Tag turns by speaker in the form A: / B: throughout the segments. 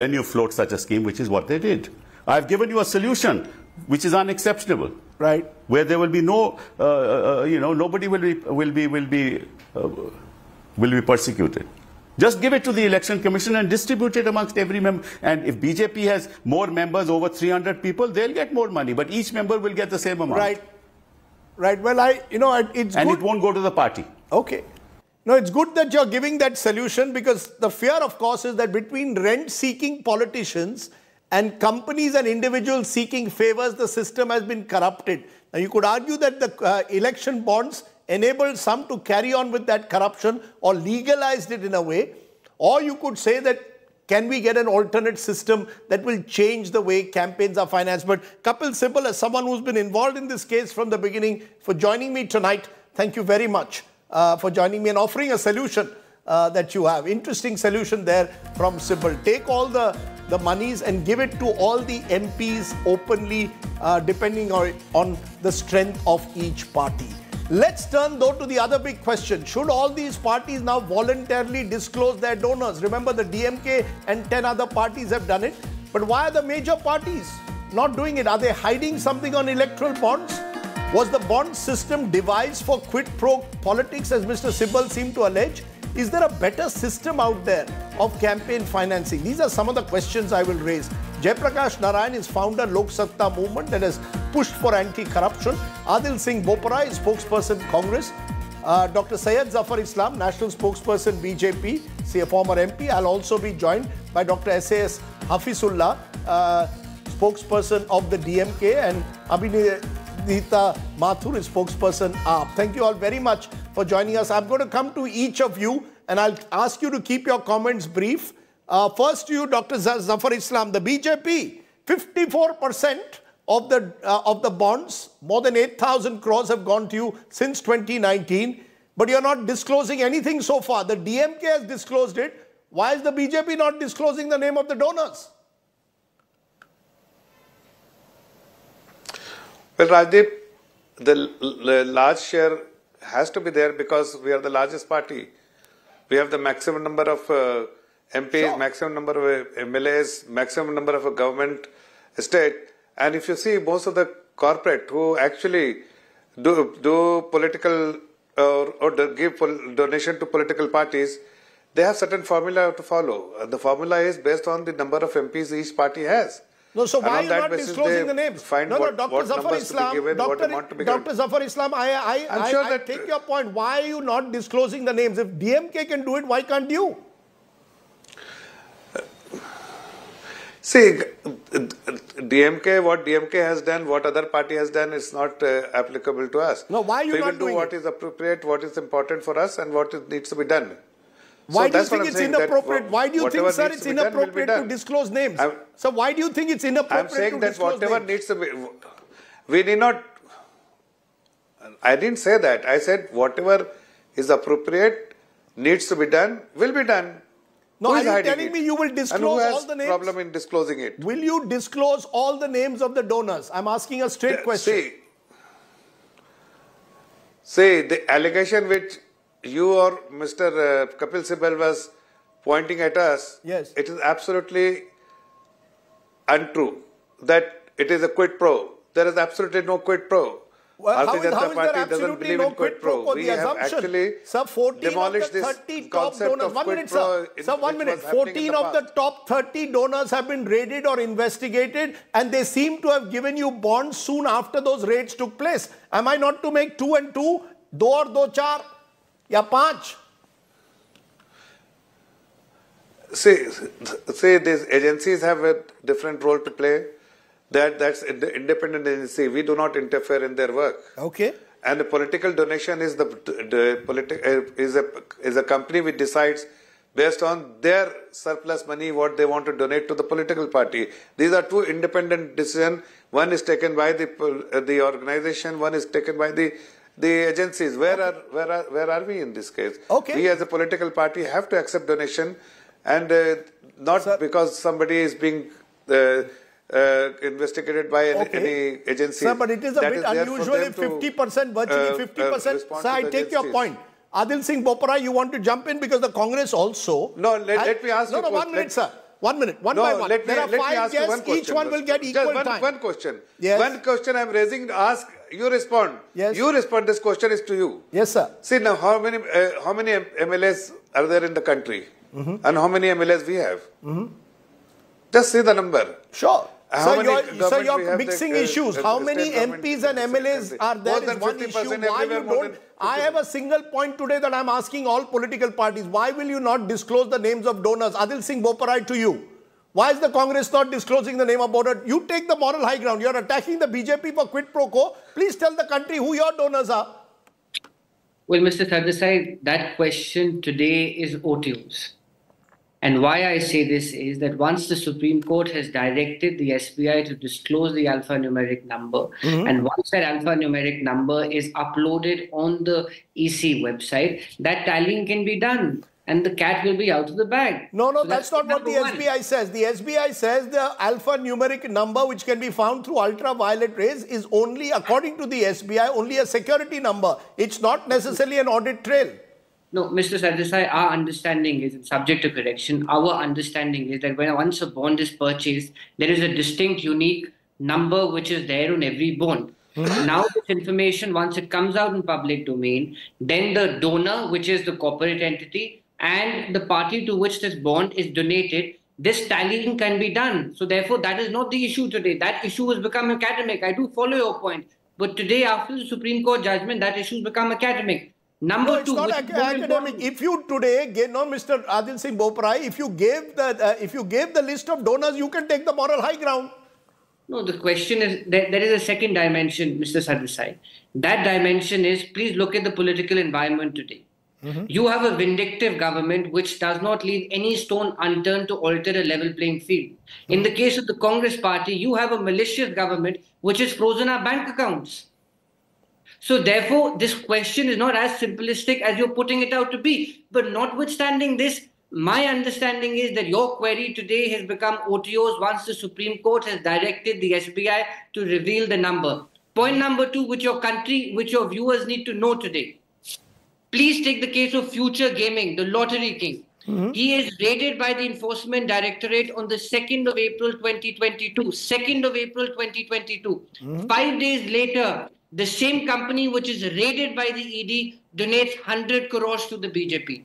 A: then you float such a scheme, which is what they did. I've given you a solution which is unexceptionable.
B: Right.
A: Where there will be no, uh, uh, you know, nobody will be will be will be uh, will be persecuted. Just give it to the election commission and distribute it amongst every member. And if BJP has more members, over 300 people, they'll get more money. But each member will get the same amount.
B: Right. Right. Well, I, you know, it's
A: and
B: good.
A: it won't go to the party.
B: Okay. No, it's good that you're giving that solution because the fear, of course, is that between rent-seeking politicians and companies and individuals seeking favors, the system has been corrupted. Now, you could argue that the uh, election bonds enabled some to carry on with that corruption or legalized it in a way. Or you could say that can we get an alternate system that will change the way campaigns are financed? But Kapil Sibal, as someone who's been involved in this case from the beginning, for joining me tonight, thank you very much for joining me and offering a solution uh, that you have. Interesting solution there from Sibal. Take all the, the monies and give it to all the MPs openly, uh, depending on, on the strength of each party. Let's turn though to the other big question. Should all these parties now voluntarily disclose their donors? Remember the DMK and 10 other parties have done it. But why are the major parties not doing it? Are they hiding something on electoral bonds? Was the bond system devised for quid pro politics as Mr. Sibal seemed to allege? Is there a better system out there of campaign financing? These are some of the questions I will raise. Jaiprakash Narayan is founder Lok Satta movement that has pushed for anti-corruption. Adil Singh Boparai is spokesperson Congress. Uh, Dr. Syed Zafar Islam, national spokesperson BJP, see a former MP. I'll also be joined by Dr. S.A.S. Hafizullah, uh, spokesperson of the DMK, and Abhinandita Mathur spokesperson AAP. Thank you all very much for joining us. I'm going to come to each of you and I'll ask you to keep your comments brief. Uh, first to you, Dr. Zafar Islam, the BJP, 54% of the, uh, of the bonds, more than 8,000 crores have gone to you since 2019, but you're not disclosing anything so far. The DMK has disclosed it. Why is the BJP not disclosing the name of the donors?
C: Well, Rajdeep, the large share has to be there because we are the largest party. We have the maximum number of uh, MPs, sure. maximum number of uh, MLAs, maximum number of a government state. And if you see most of the corporate who actually do, do political or, or give donation to political parties, they have certain formula to follow. And the formula is based on the number of MPs each party has.
B: No, so why are you not disclosing the names?
C: Find
B: no, no, Dr. Zafar Islam,
C: given,
B: Dr. Dr. Zafar Islam, I, I, I, sure I take your point. Why are you not disclosing the names? If DMK can do it, why can't you?
C: See, DMK, what DMK has done, what other party has done is not uh, applicable to us.
B: No, why are you
C: so
B: not
C: we will do what
B: it?
C: is appropriate, what is important for us and what needs to be done.
B: Why so do you think it's inappropriate? Why do you think, sir, it's inappropriate to disclose names? I'm, so why do you think it's inappropriate
C: I'm saying that whatever
B: names?
C: needs to be, we need not, I didn't say that. I said whatever is appropriate, needs to be done, will be done.
B: No, are you telling
C: it?
B: me you will disclose all the names?
C: problem in disclosing it?
B: Will you disclose all the names of the donors? I'm asking a straight question.
C: See, see the allegation which you or Mr. Uh, Kapil Sibal was pointing at us,
B: yes.
C: it is absolutely untrue that it is a quid pro. There is absolutely no quid pro.
B: Well, how is, how is there absolutely no quid pro for
C: we
B: the assumption?
C: Actually
B: sir, 14 of the 30 top donors. One minute, sir. Sir, one minute. 14 of the top 30 donors have been raided or investigated, and they seem to have given you bonds soon after those raids took place. Am I not to make two and two? Do or do char? या पांच
C: see see these agencies have a different role to play that that's independent agency we do not interfere in their work
B: okay
C: and the political donation is the, the politi- uh, is a is a company which decides based on their surplus money what they want to donate to the political party these are two independent decisions one is taken by the uh, the organization one is taken by the the agencies. Where okay. are where are where are we in this case?
B: Okay.
C: We as a political party have to accept donation, and uh, not Sir. because somebody is being. Uh, uh, investigated by any,
B: okay.
C: any agency.
B: Sir, but it is a bit is unusual if 50%, virtually 50%. Uh, uh, Sir, I take agencies. your point. Adil Singh Boparai, you want to jump in because the Congress also.
C: No, let, let me ask
B: no,
C: you.
B: No, no, one minute, sir. one minute, one
C: no,
B: by one.
C: Let me,
B: there are
C: let me
B: five guests,
C: one question.
B: each one will get
C: Just
B: equal
C: one,
B: time.
C: One question.
B: Yes.
C: One question I'm raising. Ask you respond.
B: Yes.
C: You respond. This question is to you.
B: Yes, sir.
C: See now, how many uh, how many MLAs are there in the country,
B: Mm-hmm.
C: and how many MLAs we have? Just see the number.
B: Sure.
C: How
B: so you're, so you're mixing
C: that, uh,
B: issues. How many MPs and MLAs are there is one issue. Why you don't? I have a single point today that I'm asking all political parties. Why will you not disclose the names of donors? Adil Singh Boparai to you. Why is the Congress not disclosing the name of donor? You take the moral high ground. You're attacking the BJP for quid pro quo. Please tell the country who your donors are.
D: Well, Mr. Sardesai, that question today is OTOs. And why I say this is that once the Supreme Court has directed the SBI to disclose the alphanumeric number, mm-hmm. and once that alphanumeric number is uploaded on the EC website, that tallying can be done and the cat will be out of the bag.
B: No, no,
D: So
B: that's, not what the
D: one.
B: SBI says. The SBI says the alphanumeric number, which can be found through ultraviolet rays, is only, according to the SBI, only a security number. It's not necessarily an audit trail.
D: No, Mr. Sardesai, our understanding is, subject to correction, our understanding is that when once a bond is purchased, there is a distinct, unique number which is there on every bond. Mm-hmm. Now, this information, once it comes out in public domain, then the donor, which is the corporate entity, and the party to which this bond is donated, this tallying can be done. So, therefore, that is not the issue today. That issue has become academic. I do follow your point. But today, after the Supreme Court judgment, that issue has become academic. Number
B: No, it's
D: two,
B: not ac- academic. If you today, gave, no, Mr. Adil Singh Boparai, if you gave the uh, if you gave the list of donors, you can take the moral high ground.
D: No, the question is there, there is a second dimension, Mr. Sardesai. That dimension is please look at the political environment today. Mm-hmm. You have a vindictive government which does not leave any stone unturned to alter a level playing field. In mm-hmm. the case of the Congress party, you have a malicious government which has frozen our bank accounts. So therefore, this question is not as simplistic as you're putting it out to be. But notwithstanding this, my understanding is that your query today has become OTOs once the Supreme Court has directed the SBI to reveal the number. Point mm-hmm. number two, which your country, which your viewers need to know today. Please take the case of Future Gaming, the lottery king. Mm-hmm. He is raided by the Enforcement Directorate on the 2nd of April 2022. 2nd of April 2022. Mm-hmm. Five days later, the same company which is raided by the ED donates 100 crores to the BJP.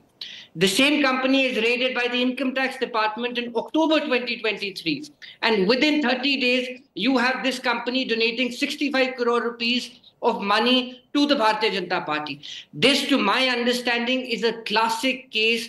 D: The same company is raided by the Income Tax Department in October 2023. And within 30 days, you have this company donating 65 crore rupees of money to the Bharatiya Janata Party. This, to my understanding, is a classic case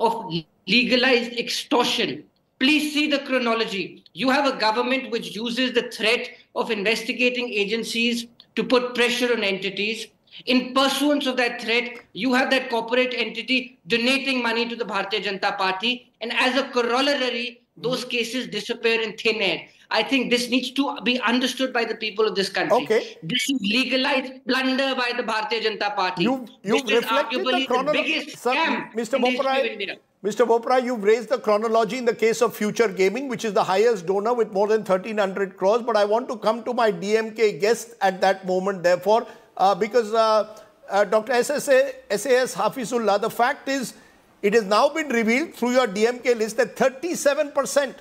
D: of legalized extortion. Please see the chronology. You have a government which uses the threat of investigating agencies to put pressure on entities. In pursuance of that threat, you have that corporate entity donating money to the Bharatiya Janata Party. And as a corollary, those mm-hmm. cases disappear in thin air. I think this needs to be understood by the people of this country.
B: Okay.
D: This is legalized plunder by the Bharatiya Janata Party.
B: You you've
D: this is
B: reflected the
D: arguably the,
B: chronology.
D: biggest
B: Sir,
D: scam
B: Mr.
D: in the history of
B: Boparai, Mr. Boparai, you've raised the chronology in the case of Future Gaming, which is the highest donor with more than 1300 crores. But I want to come to my DMK guest at that moment, therefore, uh, because uh, uh, Dr. SSA, SAS Hafizullah, the fact is, it has now been revealed through your DMK list that 37%,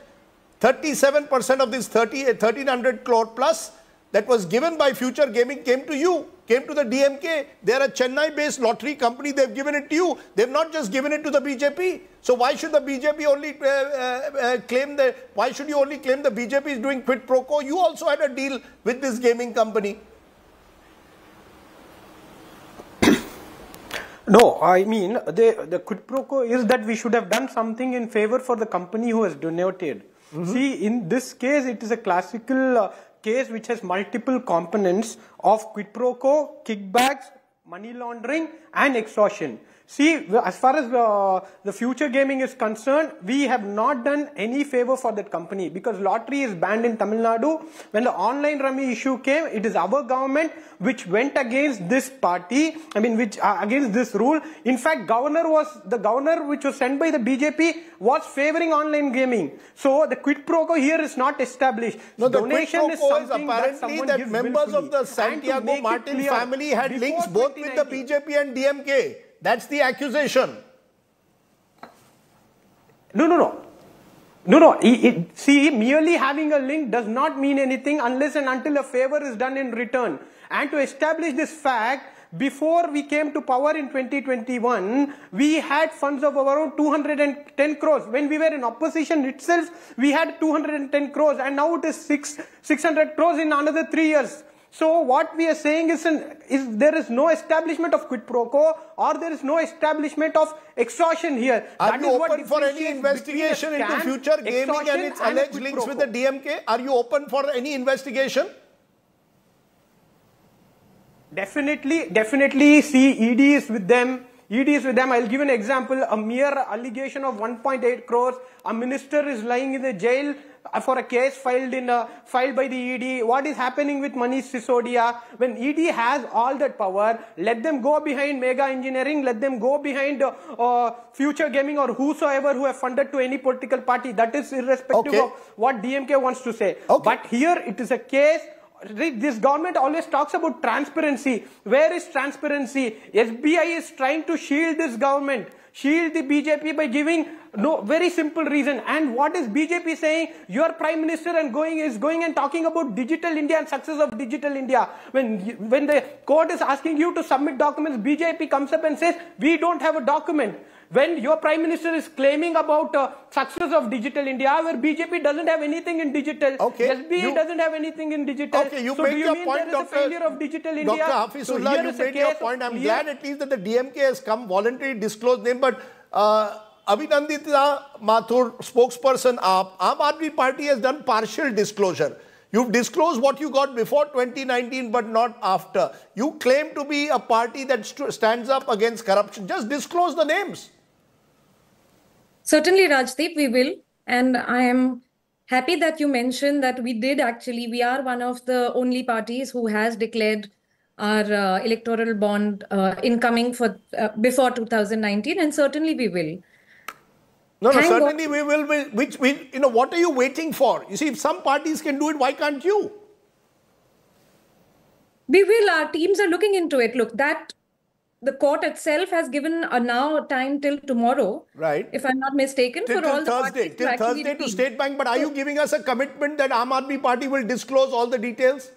B: 37% of this 30, 1300 crore plus that was given by Future Gaming came to you, came to the DMK. They're a Chennai-based lottery company. They've given it to you. They've not just given it to the BJP. So why should the BJP only uh, uh, uh, claim the? Why should you only claim the BJP is doing quid pro quo? You also had a deal with this gaming company.
E: No, I mean, the, the quid pro quo is that we should have done something in favor for the company who has donated. See, in this case, it is a classical uh, case which has multiple components of quid pro quo, kickbacks, money laundering, and extortion. See, as far as uh, the future gaming is concerned, we have not done any favor for that company because lottery is banned in Tamil Nadu. When the online rummy issue came, it is our government which went against this party. I mean, which uh, against this rule. In fact, governor was the governor which was sent by the BJP was favoring online gaming. So the quid pro quo here is not established.
B: No, the quid
E: Donation
B: pro
E: is
B: quo is
E: something that
B: apparently that
E: gives
B: members of the Santiago Martin family had links both with the BJP and DMK. That's the accusation.
E: No, no, no. No, no. It, it, see, merely having a link does not mean anything unless and until a favor is done in return. And to establish this fact, before we came to power in 2021, we had funds of around 210 crores. When we were in opposition itself, we had 210 crores, and now it is six, 600 crores in another three years. So what we are saying is, an, is there is no establishment of quid pro quo or there is no establishment of extortion here.
B: Are
E: That
B: you
E: is
B: open for any investigation into future gaming and its alleged
E: quid
B: links with the. DMK? Are you open for any investigation?
E: Definitely, definitely see ED is with them. ED is with them. I'll give an example. A mere allegation of 1.8 crores. A minister is lying in the jail for a case filed in uh, filed by the ED. What is happening with Manish Sisodia? When ED has all that power, let them go behind Megha Engineering. Let them go behind uh, uh, future gaming or whosoever who have funded to any political party. That is irrespective
B: Okay.
E: of what DMK wants to say.
B: Okay.
E: But here it is a case this government always talks about transparency. Where is transparency? SBI is trying to shield this government, shield the BJP by giving no very simple reason. And what is BJP saying? Your prime minister and going is going and talking about digital India and success of digital India. When when the court is asking you to submit documents, BJP comes up and says we don't have a document. When your prime minister is claiming about uh, success of digital India, where BJP doesn't have anything in digital,
B: Okay,
E: SBI
B: you-
E: doesn't have anything in digital.
B: Okay, you
E: so
B: make
E: do you
B: your
E: mean
B: point,
E: there is a
B: Dr.
E: failure of digital India?
B: Dr.
E: So
B: Hafizullah,
E: here
B: you
E: a
B: made your point. I'm glad at least that the DMK has come voluntarily disclosed name, but uh, Abhinandita Mathur, spokesperson AAP, Aam Aadmi Party has done partial disclosure. You've disclosed what you got before 2019, but not after. You claim to be a party that st- stands up against corruption. Just disclose the names.
F: Certainly, Rajdeep, we will. And I am happy that you mentioned that we did actually, we are one of the only parties who has declared our uh, electoral bond uh, incoming for uh, before 2019, and certainly we will.
B: No, no,
F: Thank God.
B: certainly we will. Be, which, we, you know, what are you waiting for? You see, if some parties can do it, why can't you?
F: We will. Our teams are looking into it. Look, that the court itself has given a now time till tomorrow,
B: Right.
F: if I'm not mistaken,
B: Till,
F: for all
B: till
F: the
B: Thursday,
F: to
B: till Thursday to. State Bank. But are you giving us a commitment that Aam Aadmi Party will disclose all the details?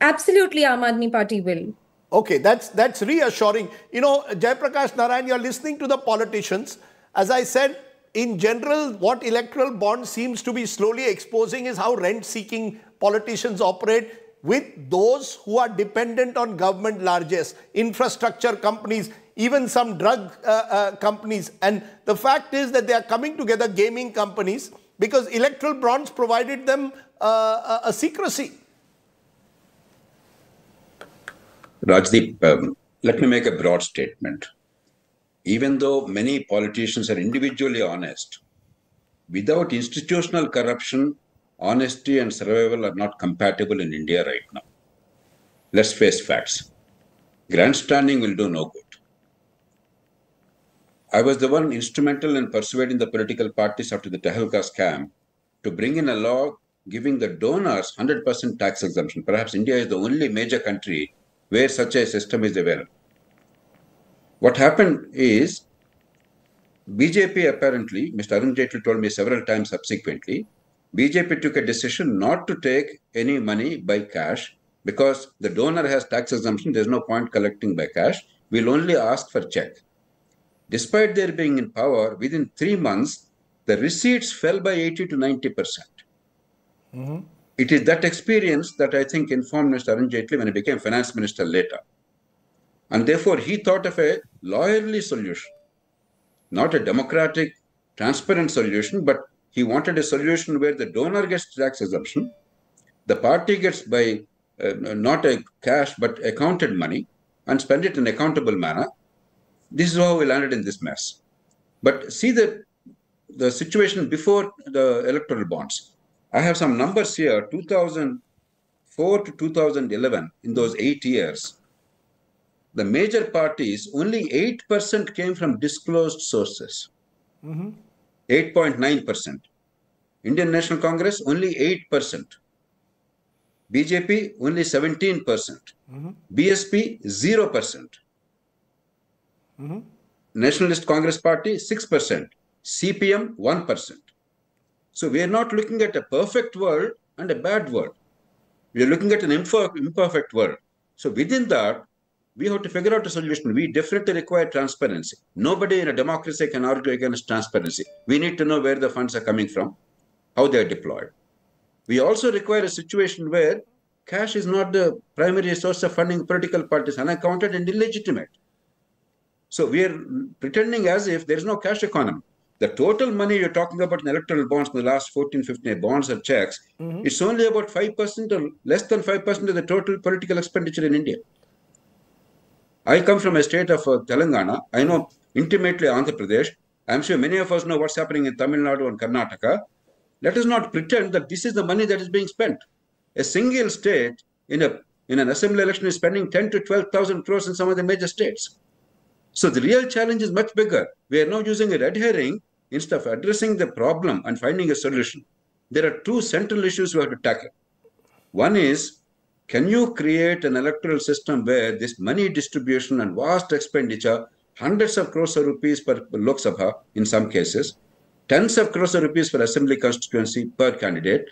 F: Absolutely, Aam Aadmi Party will.
B: Okay, that's that's reassuring. You know, Jaiprakash Narayan, you're listening to the politicians. As I said, in general, what electoral bond seems to be slowly exposing is how rent-seeking politicians operate with those who are dependent on government largesse, infrastructure companies, even some drug uh, uh, companies. And the fact is that they are coming together, gaming companies, because electoral bonds provided them uh, a, secrecy.
G: Rajdeep, um, let me make a broad statement. Even though many politicians are individually honest, without institutional corruption, honesty and survival are not compatible in India right now. Let's face facts. Grandstanding will do no good. I was the one instrumental in persuading the political parties after the Tehelka scam to bring in a law giving the donors 100% tax exemption. Perhaps India is the only major country where such a system is available. What happened is BJP apparently, Mr. Arun Jaitley told me several times subsequently, BJP took a decision not to take any money by cash because the donor has tax exemption. There's no point collecting by cash. We'll only ask for check. Despite their being in power, within three months, the receipts fell by 80 to 90 percent. Mm-hmm. It is that experience that I think informed Mr. Arun Jaitley when he became finance minister later. And therefore, he thought of a lawyerly solution, not a democratic, transparent solution, but he wanted a solution where the donor gets tax exemption, the party gets by uh, not a cash but accounted money and spend it in accountable manner. This is how we landed in this mess. But see the the situation before the electoral bonds. I have some numbers here 2004 to 2011, in those eight years, the major parties, only 8% came from disclosed sources. Mm-hmm. 8.9%. Indian National Congress, only 8%. BJP, only 17%. BSP, 0%. Nationalist Congress Party, 6%. CPM, 1%. So we are not looking at a perfect world and a bad world. We are looking at an imperfect world. So within that, we have to figure out a solution. We definitely require transparency. Nobody in a democracy can argue against transparency. We need to know where the funds are coming from, how they are deployed. We also require a situation where cash is not the primary source of funding political parties, unaccounted and illegitimate. So we are pretending as if there is no cash economy. The total money you're talking about in electoral bonds in the last 14, 15 bonds or checks, mm-hmm. it's only about 5% or less than 5% of the total political expenditure in India. I come from a state of uh, Telangana. I know intimately Andhra Pradesh. I'm sure many of us know what's happening in Tamil Nadu and Karnataka. Let us not pretend that this is the money that is being spent. A single state in a in an assembly election is spending 10 to 12,000 crores in some of the major states. So the real challenge is much bigger. We are now using a red herring instead of addressing the problem and finding a solution. There are two central issues we have to tackle. One is can you create an electoral system where this money distribution and vast expenditure, hundreds of crores of rupees per Lok Sabha in some cases, tens of crores of rupees per assembly constituency per candidate,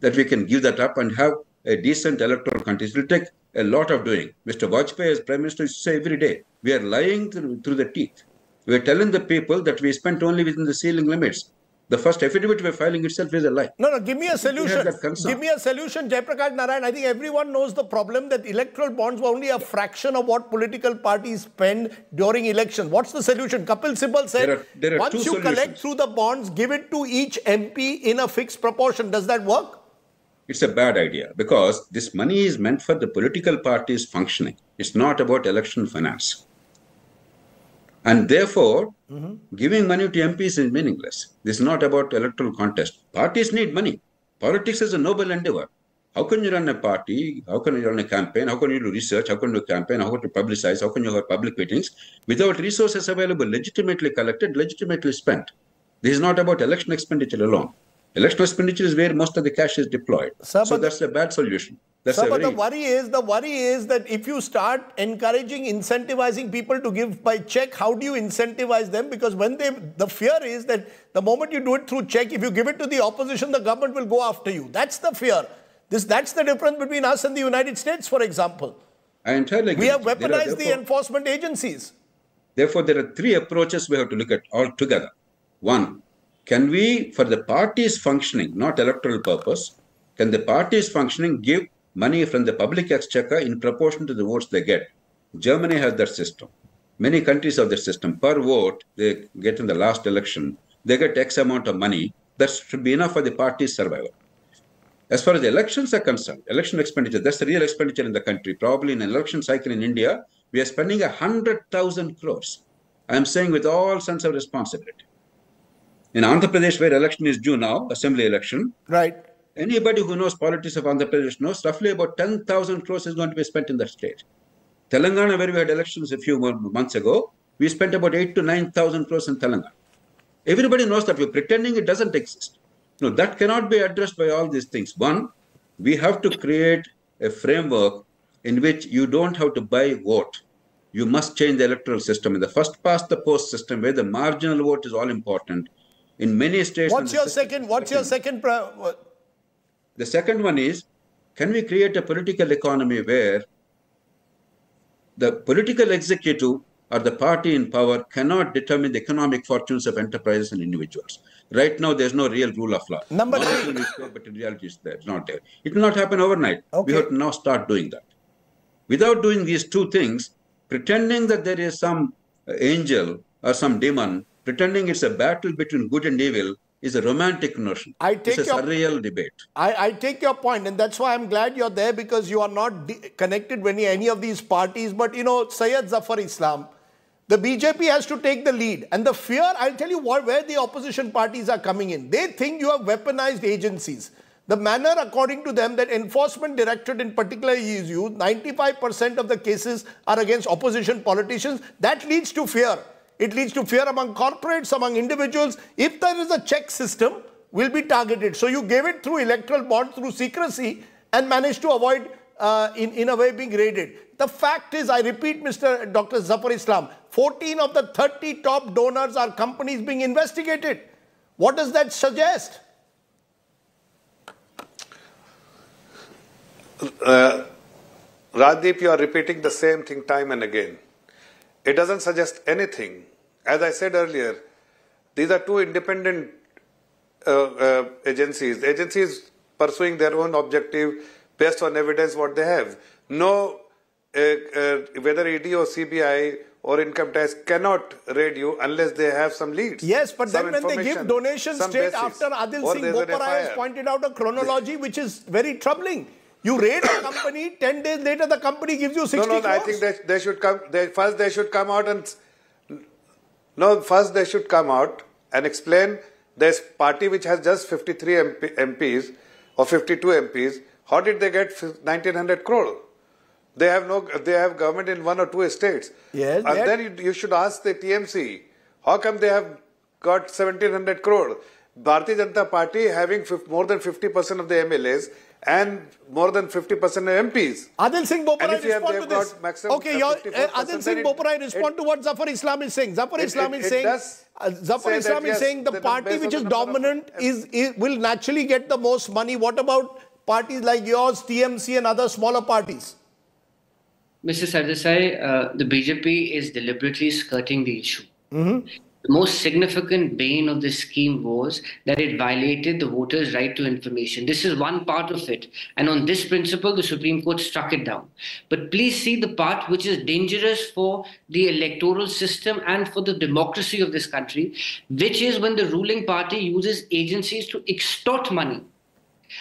G: that we can give that up and have a decent electoral contest. It will take a lot of doing. Mr. Vajpayee, as Prime Minister, used to say every day, we are lying through, through the teeth. We are telling the people that we spent only within the ceiling limits. The first affidavit we're filing itself is a lie.
B: No, no, give me a solution. Give me a solution, Jayaprakash Narayan. I think everyone knows the problem that electoral bonds were only a fraction of what political parties spend during elections. What's the solution? Kapil Sibal said,
G: there are, there are
B: once you
G: solutions.
B: collect through the bonds, give it to each MP in a fixed proportion. Does that work?
G: It's a bad idea because this money is meant for the political parties functioning. It's not about election finance. And therefore, mm-hmm. giving money to MPs is meaningless. This is not about electoral contest. Parties need money. Politics is a noble endeavor. How can you run a party? How can you run a campaign? How can you do research? How can you do campaign? How can you publicize? How can you have public meetings without resources available, legitimately collected, legitimately spent? This is not about election expenditure alone. Election expenditure is where most of the cash is deployed. Sir, so that's a bad solution. That's
B: Sir, but the worry is the worry is that if you start encouraging, incentivizing people to give by check, how do you incentivize them? Because when they, the fear is that the moment you do it through check, if you give it to the opposition, the government will go after you. That's the fear. This, that's the difference between us and the United States, for example.
G: I entirely agree.
B: We have weaponized the enforcement agencies.
G: Therefore, there are three approaches we have to look at altogether. One, can we, for the party's functioning, not electoral purpose, can the party's functioning give money from the public exchequer in proportion to the votes they get. Germany has that system. Many countries have that system. Per vote they get in the last election, they get X amount of money. That should be enough for the party's survival. As far as the elections are concerned, election expenditure, that's the real expenditure in the country. Probably in an election cycle in India, we are spending a hundred thousand crores. I am saying with all sense of responsibility. In Andhra Pradesh, where election is due now, assembly election,
B: right?
G: Anybody who knows politics of Andhra Pradesh knows roughly about 10,000 crores is going to be spent in that state. Telangana, where we had elections a few months ago, we spent about 8 to 9,000 crores in Telangana. Everybody knows that we're pretending it doesn't exist. No, that cannot be addressed by all these things. One, we have to create a framework in which you don't have to buy vote. You must change the electoral system. In the first past the post system, where the marginal vote is all important, in many states.
B: What's your second? What's your second?
G: The second one is can we create a political economy where the political executive or the party in power cannot determine the economic fortunes of enterprises and individuals. Right now, there's no real rule of law.
B: Number three.
G: but in reality, it's there. It's not there. It will not happen overnight. Okay. We have to now start doing that. Without doing these two things, pretending that there is some angel or some demon, pretending it's a battle between good and evil, is a romantic notion. I take it's a surreal debate.
B: I, I, take your point, and that's why I'm glad you're there because you are not connected with any, any of these parties. But you know, Syed Zafar Islam, the BJP has to take the lead. And the fear, I'll tell you what, where the opposition parties are coming in. They think you have weaponized agencies. The manner, according to them, that enforcement directorate in particular is used, 95% of the cases are against opposition politicians. That leads to fear. It leads to fear among corporates, among individuals. If there is a check system, we'll be targeted. So you gave it through electoral bond, through secrecy, and managed to avoid, uh, in, in a way, being raided. The fact is, I repeat, Mr. Dr. Zafar Islam, 14 of the 30 top donors are companies being investigated. What does that suggest?
C: Uh, Rajdeep, you are repeating the same thing time and again. It doesn't suggest anything as I said earlier, these are two independent uh, uh, agencies. Agencies pursuing their own objective based on evidence what they have. No, uh, uh, whether ED or CBI or income tax cannot raid you unless they have some leads.
B: Yes, but then when they give donations straight
C: basis,
B: after Adil Singh
C: there's
B: has pointed out a chronology which is very troubling. You raid a company, 10 days later the company gives you 60
C: No, no,
B: crores.
C: I think that they should come. They, first, they should come out and no. First, they should come out and explain. This party which has just 53 MP, MPs or 52 MPs. How did they get 1900 crore? They have no. They have government in one or two states.
B: Yes,
C: and then you, you should ask the TMC. How come they have got 1700 crore? Bharatiya Janata Party having more than 50% of the MLAs and more than 50% of MPs.
B: Adil Singh
C: And
B: Boparai
C: if you have-
B: respond to this.
C: got maximum
B: Okay, your, uh, Adil Singh
C: it-
B: Boparai respond
C: it-
B: to what Zafar Islam is saying. Zafar
C: It-
B: Islam
C: it-
B: is saying, uh, Zafar
C: say
B: Islam
C: that,
B: is
C: yes,
B: saying the party which is
C: the of
B: dominant is, is will naturally get the most money. What about parties like yours, TMC and other smaller parties?
D: Mr. Sardesai, uh, the BJP is deliberately skirting the issue. The most significant bane of this scheme was that it violated the voters' right to information. This is one part of it. And on this principle, the Supreme Court struck it down. But please see the part which is dangerous for the electoral system and for the democracy of this country, which is when the ruling party uses agencies to extort money.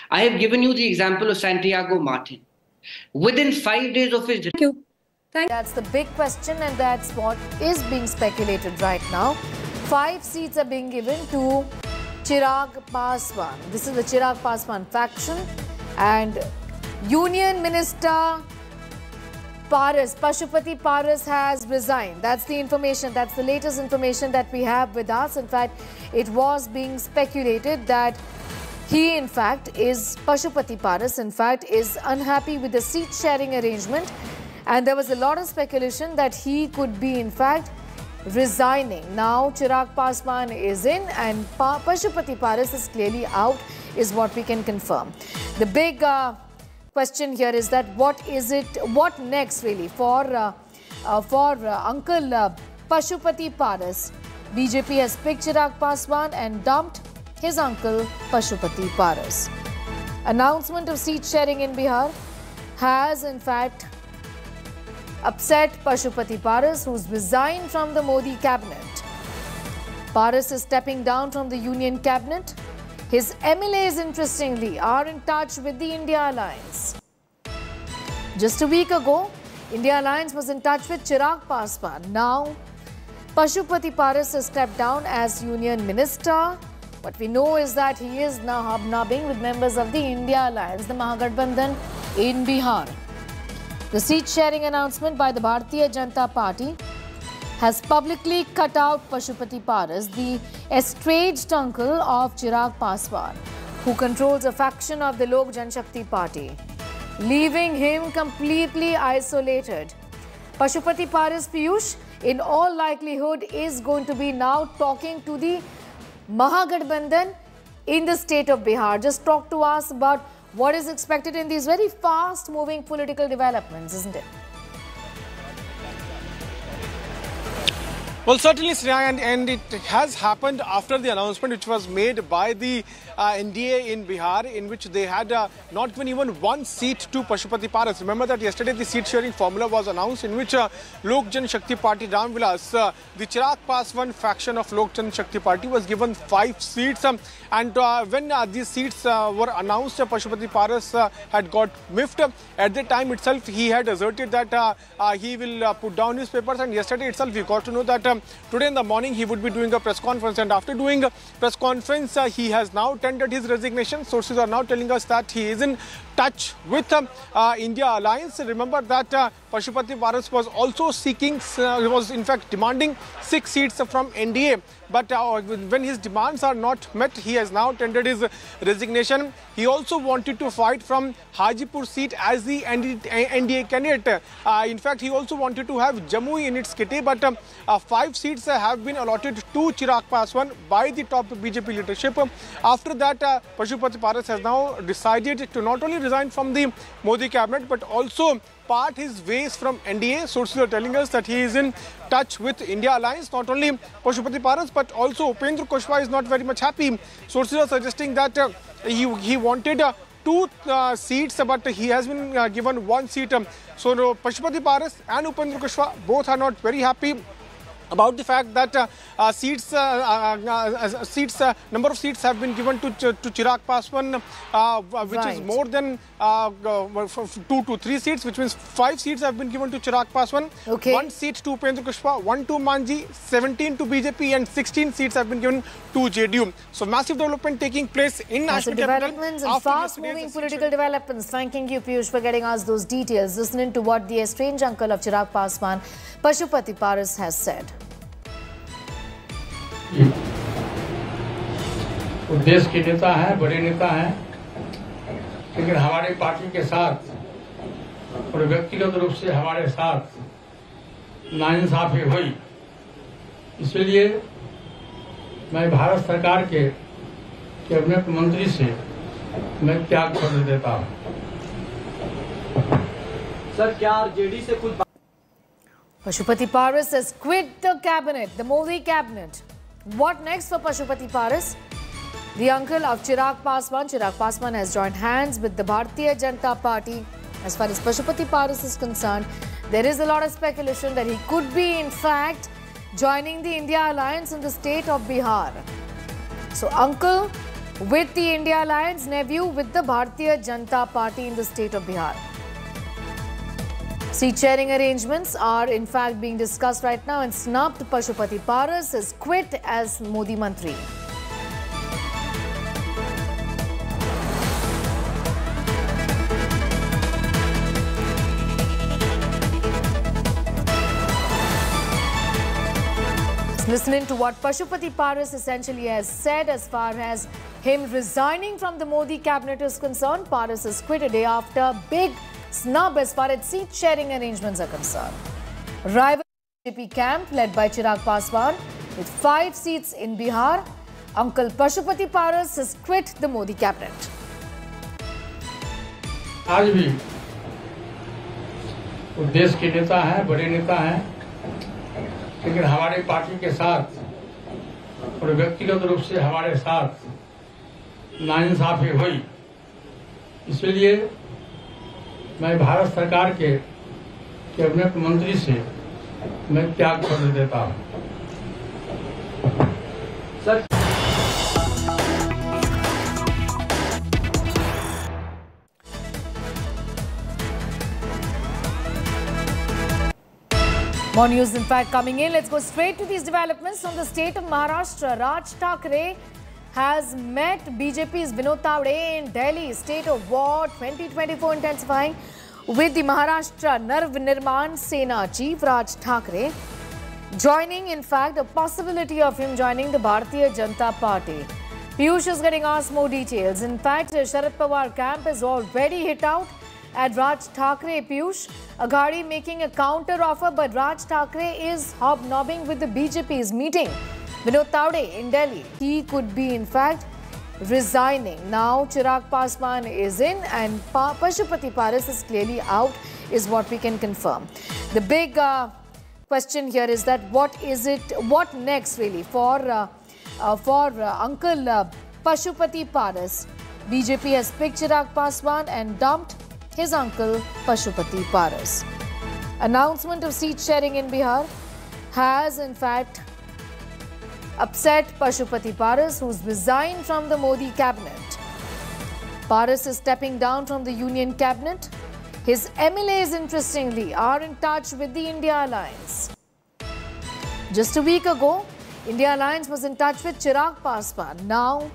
D: I have given you the example of Santiago Martin. Within five days of his
F: Thank
H: That's the big question, and that's what is being speculated right now. Five seats are being given to Chirag Paswan. This is the Chirag Paswan faction, and Union Minister Paras, Pashupati Paras has resigned. That's the information, that's the latest information that we have with us. In fact, it was being speculated that he, in fact, is Pashupati Paras, in fact, is unhappy with the seat sharing arrangement. And there was a lot of speculation that he could be, in fact, resigning. Now, Chirag Paswan is in and pa Pashupati Paras is clearly out, is what we can confirm. The big uh, question here is that what is it, what next really for, uh, uh, for uh, Uncle uh, Pashupati Paras? BJP has picked Chirag Paswan and dumped his uncle Pashupati Paras. Announcement of seat sharing in Bihar has in fact upset Pashupati Paras, who's resigned from the Modi cabinet. Paras is stepping down from the Union cabinet. His MLAs, interestingly, are in touch with the India Alliance. Just a week ago, India Alliance was in touch with Chirag Paswan. Now, Pashupati Paras has stepped down as Union Minister. What we know is that he is now hobnobbing with members of the India Alliance, the Mahagathbandhan in Bihar. The seat sharing announcement by the Bharatiya Janata Party has publicly cut out Pashupati Paras, the estranged uncle of Chirag Paswan, who controls a faction of the Lok Janshakti Party, leaving him completely isolated. Pashupati Paras Piyush, in all likelihood, is going to be now talking to the Mahagathbandhan in the state of Bihar. Just talk to us about what is expected in these very fast moving political developments, isn't it?
I: Well, certainly, Sneha, and, and it has happened after the announcement which was made by the uh, NDA in Bihar, in which they had uh, not given even one seat to Pashupati Paras. Remember that yesterday the seat sharing formula was announced, in which uh, Lok Jan Shakti Party Ram Vilas, uh, the Chirag Paswan faction of Lok Jan Shakti Party, was given five seats. Um, and uh, when uh, these seats uh, were announced, Pashupati Paras had got miffed. At the time itself, he had asserted that he will put down his papers. And yesterday itself, we got to know that um, today in the morning he would be doing a press conference. And after doing a press conference, uh, he has now tendered his resignation. Sources are now telling us that he is in touch with um, uh, India Alliance. Remember that uh, Pashupati Paras was also seeking, uh, was in fact demanding six seats from NDA. But when his demands are not met, he has now tendered his resignation. He also wanted to fight from Hajipur seat as the NDA candidate. In fact, he also wanted to have Jamui in its kitty, but um, five seats have been allotted to Chirag Paswan by the top BJP leadership. After that, Pashupati Paras has now decided to not only resign from the Modi cabinet, but also part his ways from NDA. Sources are telling us that he is in touch with India Alliance. Not only Pashupati Paras, but also Upendra Kushwaha is not very much happy. Sources are suggesting that uh, he, he wanted uh, two uh, seats, but he has been uh, given one seat. Um, so uh, Pashupati Paras and Upendra Kushwaha both are not very happy about the fact that uh, uh, seats, uh, uh, uh seats, uh, number of seats have been given to to Chirag Paswan, which right. is more than two to three seats, which means five seats have been given to Chirag Paswan, okay. one seat to Upendra Kushwaha, one to Manjhi, 17 to BJP, and 16 seats have been given to JDU. So massive development taking place in
H: National developments and fast-moving political developments. Thanking you, Piyush, for getting us those details. Listening to what the estranged uncle of Chirag Paswan, Pashupati Paras, has said.
J: वो देश के नेता हैं बड़े नेता हैं लेकिन हमारे पार्टी के साथ और व्यक्तिगत रूप से हमारे साथ नाइंसाफी हुई इसलिए मैं भारत सरकार के कैबिनेट मंत्री से मैं त्याग कर देता हूँ
H: सर क्या जेडी से कुछ Pashupati Paras has quit the cabinet, the Modi cabinet. What next for Pashupati Paras? The uncle of Chirag Paswan, Chirag Paswan has joined hands with the Bharatiya Janata Party. As far as Pashupati Paras is concerned, there is a lot of speculation that he could be, in fact, joining the India Alliance in the state of Bihar. So, uncle with the India Alliance, nephew with the Bharatiya Janata Party in the state of Bihar. Seat sharing arrangements are in fact being discussed right now and snubbed Pashupati Paras has quit as Modi Mantri. listening to what Pashupati Paras essentially has said as far as him resigning from the Modi cabinet is concerned. Paras has quit a day after big snub as far as seat sharing arrangements are concerned. Rival BJP camp led by Chirag Paswan with five seats in Bihar. Uncle Pashupati Paras has quit the Modi cabinet.
J: आज भी वो देश के नेता हैं बड़े नेता हैं लेकिन हमारी पार्टी के साथ और व्यक्तिगत रूप से हमारे साथ नाइंसाफी हुई। इसलिए मैं भारत सरकार के कैबिनेट मंत्री से मैं त्याग पत्र देता हूँ। Sir
H: More news, in fact, coming in. Let's go straight to these developments from the state of Maharashtra. Raj Thackeray has met BJP's Vinod Tawde in Delhi. State of War 2024 intensifying with the Maharashtra Narv Nirman Sena Chief Raj Thackeray joining, in fact, a possibility of him joining the Bharatiya Janata Party. Piyush is getting asked more details. In fact, Sharad Pawar camp is already hit out at Raj Thackeray Piyush. Aghadi making a counter offer, but Raj Thackeray is hobnobbing with the BJP's meeting. Vinod Tawde in Delhi. He could be, in fact, resigning. Now, Chirag Paswan is in and pa Pashupati Paras is clearly out, is what we can confirm. The big uh, question here is that what is it, what next really for, uh, uh, for uh, Uncle uh, Pashupati Paras? BJP has picked Chirag Paswan and dumped his uncle Pashupati Paras. Announcement of seat sharing in Bihar has in fact upset Pashupati Paras, who's resigned from the Modi cabinet. Paras is stepping down from the Union cabinet. His MLAs, interestingly, are in touch with the India Alliance. Just a week ago, India Alliance was in touch with Chirag Paswan. Now,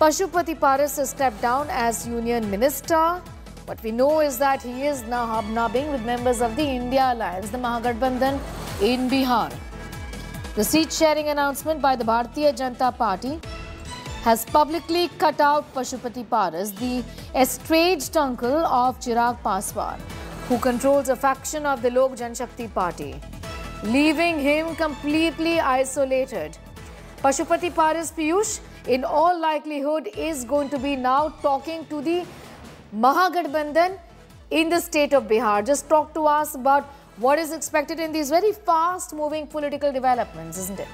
H: Pashupati Paras has stepped down as Union Minister, What we know is that he is now hobnobbing with members of the India Alliance, the Mahagathbandhan in Bihar. The seat sharing announcement by the Bharatiya Janata Party has publicly cut out Pashupati Paras, the estranged uncle of Chirag Paswan, who controls a faction of the Lok Janshakti Party, leaving him completely isolated. Pashupati Paras Piyush, in all likelihood, is going to be now talking to the Mahagathbandhan in the state of Bihar. Just talk to us about what is expected in these very fast moving political developments, isn't it?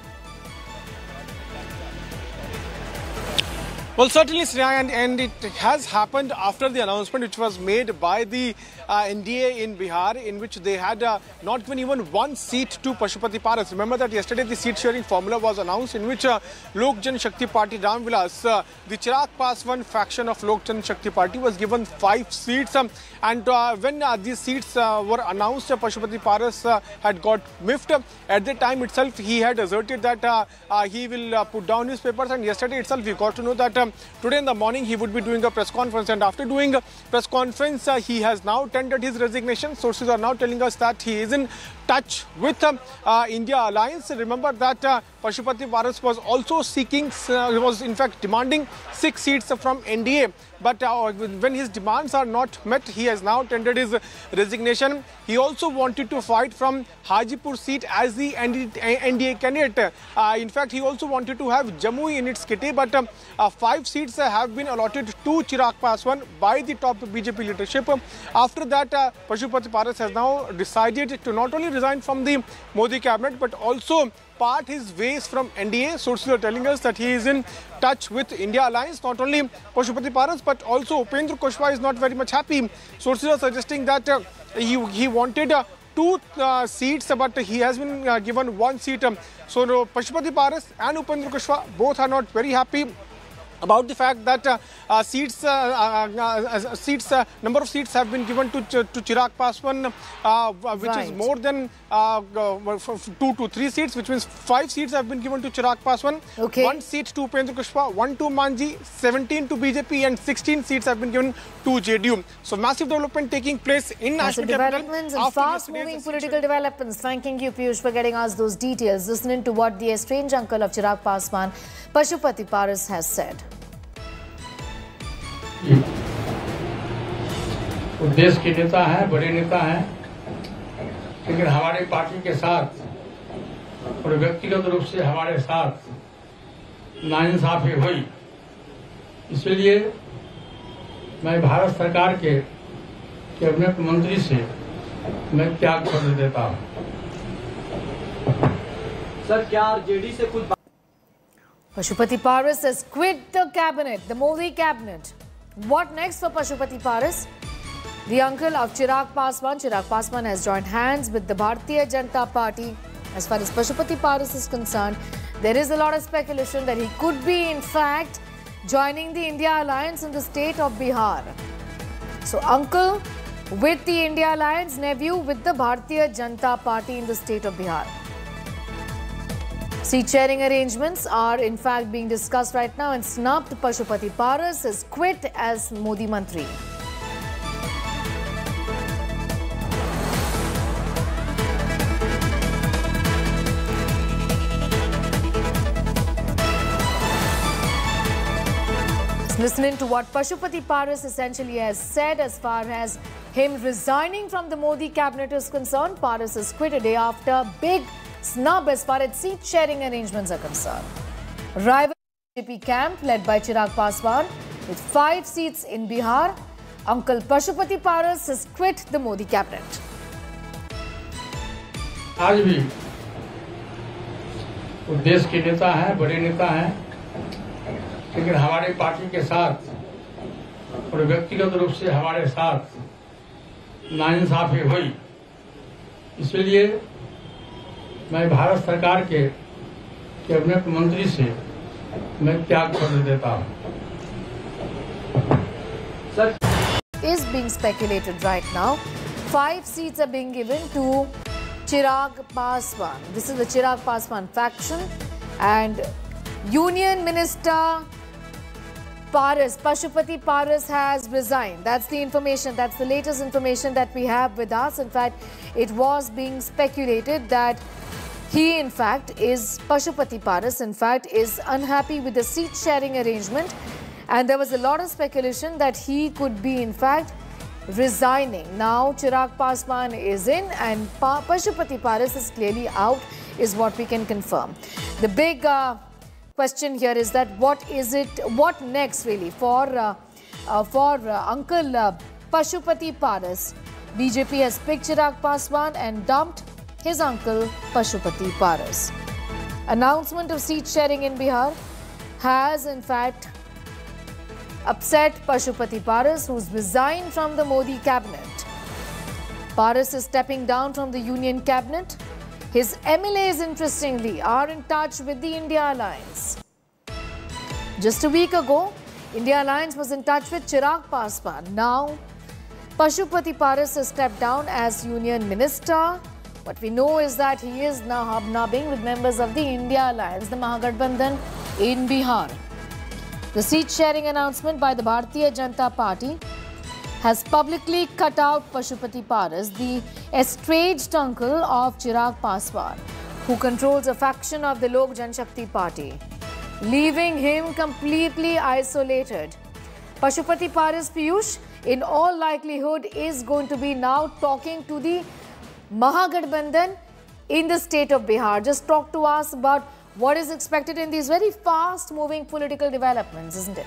I: Well, certainly, and, and it has happened after the announcement which was made by the uh, NDA in Bihar, in which they had uh, not given even one seat to Pashupati Paras. Remember that yesterday the seat sharing formula was announced, in which uh, Lok Jan Shakti Party Ram Vilas, uh, the Chirag Paswan faction of Lok Jan Shakti Party, was given five seats. Um, and uh, when uh, these seats uh, were announced, Pashupati Paras had got miffed. At the time itself, he had asserted that he will put down his papers. And yesterday itself, we got to know that um, today in the morning he would be doing a press conference. And after doing a press conference, uh, he has now tendered his resignation. Sources are now telling us that he is in touch with um, uh, India Alliance. Remember that uh, Pashupati Paras was also seeking, uh, was in fact demanding six seats from NDA. But uh, when his demands are not met, he has now tendered his resignation. He also wanted to fight from Hajipur seat as the NDA candidate. Uh, in fact, he also wanted to have Jamui in its kitty, but um, uh, five seats have been allotted to Chirag Paswan by the top BJP leadership. After that, uh, Pashupati Paras has now decided to not only resign from the Modi cabinet, but also part his ways from NDA. Sources are telling us that he is in touch with India Alliance. Not only Pashupati Paras, but also Upendra Kushwaha is not very much happy. Sources are suggesting that uh, he, he wanted uh, two uh, seats, but he has been uh, given one seat. Um, so no, Pashupati Paras and Upendra Kushwaha both are not very happy about the fact that uh, uh, seats, uh, uh, uh, seats, uh, number of seats have been given to Ch- to Chirag Paswan, uh, which is more than uh, uh, two to three seats, which means five seats have been given to Chirag Paswan.
H: Okay.
I: One seat to Upendra Kushwaha, one to Manjhi, 17 to BJP, and 16 seats have been given to JDU. So massive development taking place in
H: Massive
I: national
H: developments and
I: fast-moving
H: political developments. Thanking you, Piyush, for getting us those details. Listening to what the estranged uncle of Chirag Paswan, Pashupati Paras, has said.
J: वो देश के नेता हैं बड़े नेता हैं लेकिन हमारी पार्टी के साथ और व्यक्तिगत रूप से हमारे साथ नाइंसाफी हुई इसलिए मैं भारत सरकार के कैबिनेट मंत्री से मैं त्याग पत्र देता हूँ
K: सर क्या आरजेडी से कुछ
H: Pashupati Paras has quit the cabinet, the Modi cabinet. What next for Pashupati Paras? The uncle of Chirag Paswan, Chirag Paswan has joined hands with the Bharatiya Janata Party. As far as Pashupati Paras is concerned, there is a lot of speculation that he could be, in fact, joining the India Alliance in the state of Bihar. So, uncle with the India Alliance, nephew with the Bharatiya Janata Party in the state of Bihar. Seat sharing arrangements are in fact being discussed right now and snubbed Pashupati Paras has quit as Modi Mantri. Let's listen in to what Pashupati Paras essentially has said as far as him resigning from the Modi cabinet is concerned. Paras has quit a day after big snub as far as seat sharing arrangements are concerned. Rival BJP camp led by Chirag Paswan with five seats in Bihar. Uncle Pashupati Paras has quit the Modi cabinet.
J: आज भी वो देश के नेता हैं बड़े नेता हैं लेकिन हमारी पार्टी के साथ और व्यक्तिगत रूप से हमारे साथ नाइंसाफी हुई इसलिए मैं भारत सरकार के कैबिनेट मंत्री से मैं त्याग पत्र देता हूँ
K: sir
H: is being speculated right now. Five seats are being given to Chirag Paswan. This is the Chirag Paswan faction. And Union Minister Paras, Pashupati Paras has resigned. That's the information. That's the latest information that we have with us. In fact, it was being speculated that he, in fact, is Pashupati Paras, in fact, is unhappy with the seat sharing arrangement. And there was a lot of speculation that he could be, in fact, resigning. Now, Chirag Paswan is in and pa Pashupati Paras is clearly out, is what we can confirm. The big uh, question here is that what is it, what next really for, uh, uh, for uh, Uncle uh, Pashupati Paras? BJP has picked Chirag Paswan and dumped his uncle Pashupati Paras. Announcement of seat sharing in Bihar has in fact upset Pashupati Paras, who's resigned from the Modi cabinet. Paras is stepping down from the Union cabinet. His MLAs, interestingly, are in touch with the India Alliance. Just a week ago, India Alliance was in touch with Chirag Paswan. Now, Pashupati Paras has stepped down as Union Minister. What we know is that he is now hobnobbing with members of the India Alliance, the Mahagathbandhan in Bihar. The seat sharing announcement by the Bharatiya Janata Party has publicly cut out Pashupati Paras, the estranged uncle of Chirag Paswan, who controls a faction of the Lok Janshakti Party, leaving him completely isolated. Pashupati Paras Piyush, in all likelihood, is going to be now talking to the Mahagathbandhan in the state of Bihar. Just talk to us about what is expected in these very fast moving political developments, isn't it?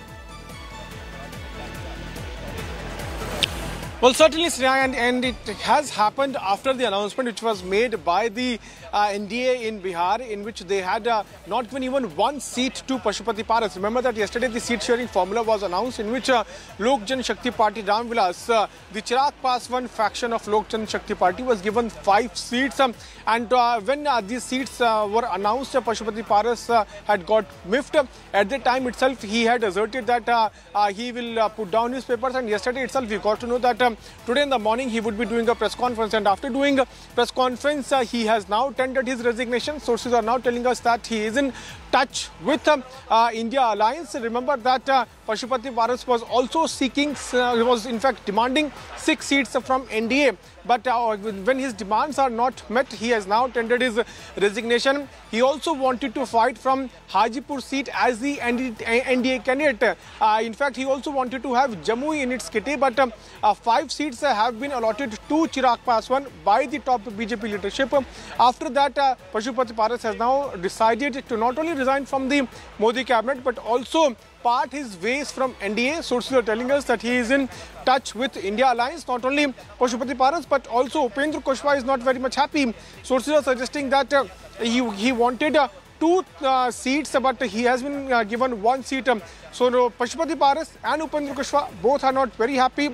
I: Well, certainly, Sneha, and, and it has happened after the announcement which was made by the uh, NDA in Bihar, in which they had uh, not given even one seat to Pashupati Paras. Remember that yesterday the seat sharing formula was announced, in which uh, Lok Jan Shakti Party Ram Vilas, uh, the Chirag Paswan faction of Lok Jan Shakti Party, was given five seats. Um, and uh, when uh, these seats uh, were announced, Pashupati Paras had got miffed. At the time itself, he had asserted that he will put down his papers. And yesterday itself, we got to know that um, today in the morning he would be doing a press conference. And after doing a press conference, he has now tendered his resignation. Sources are now telling us that he is in touch with um, uh, India Alliance. Remember that uh, Pashupati Paras was also seeking, uh, was in fact demanding six seats from NDA. But uh, when his demands are not met, he has now tendered his resignation. He also wanted to fight from Hajipur seat as the NDA candidate. Uh, in fact, he also wanted to have Jamui in its kitty, but um, uh, five seats have been allotted to Chirag Paswan by the top BJP leadership. After that, uh, Pashupati Paras has now decided to not only resign from the Modi cabinet, but also part his ways from NDA. Sources are telling us that he is in touch with India Alliance. Not only Pashupati Paras, but also Upendra Kushwaha is not very much happy. Sources are suggesting that uh, he, he wanted uh, two uh, seats, but he has been uh, given one seat. Um, so no, Pashupati Paras and Upendra Kushwaha both are not very happy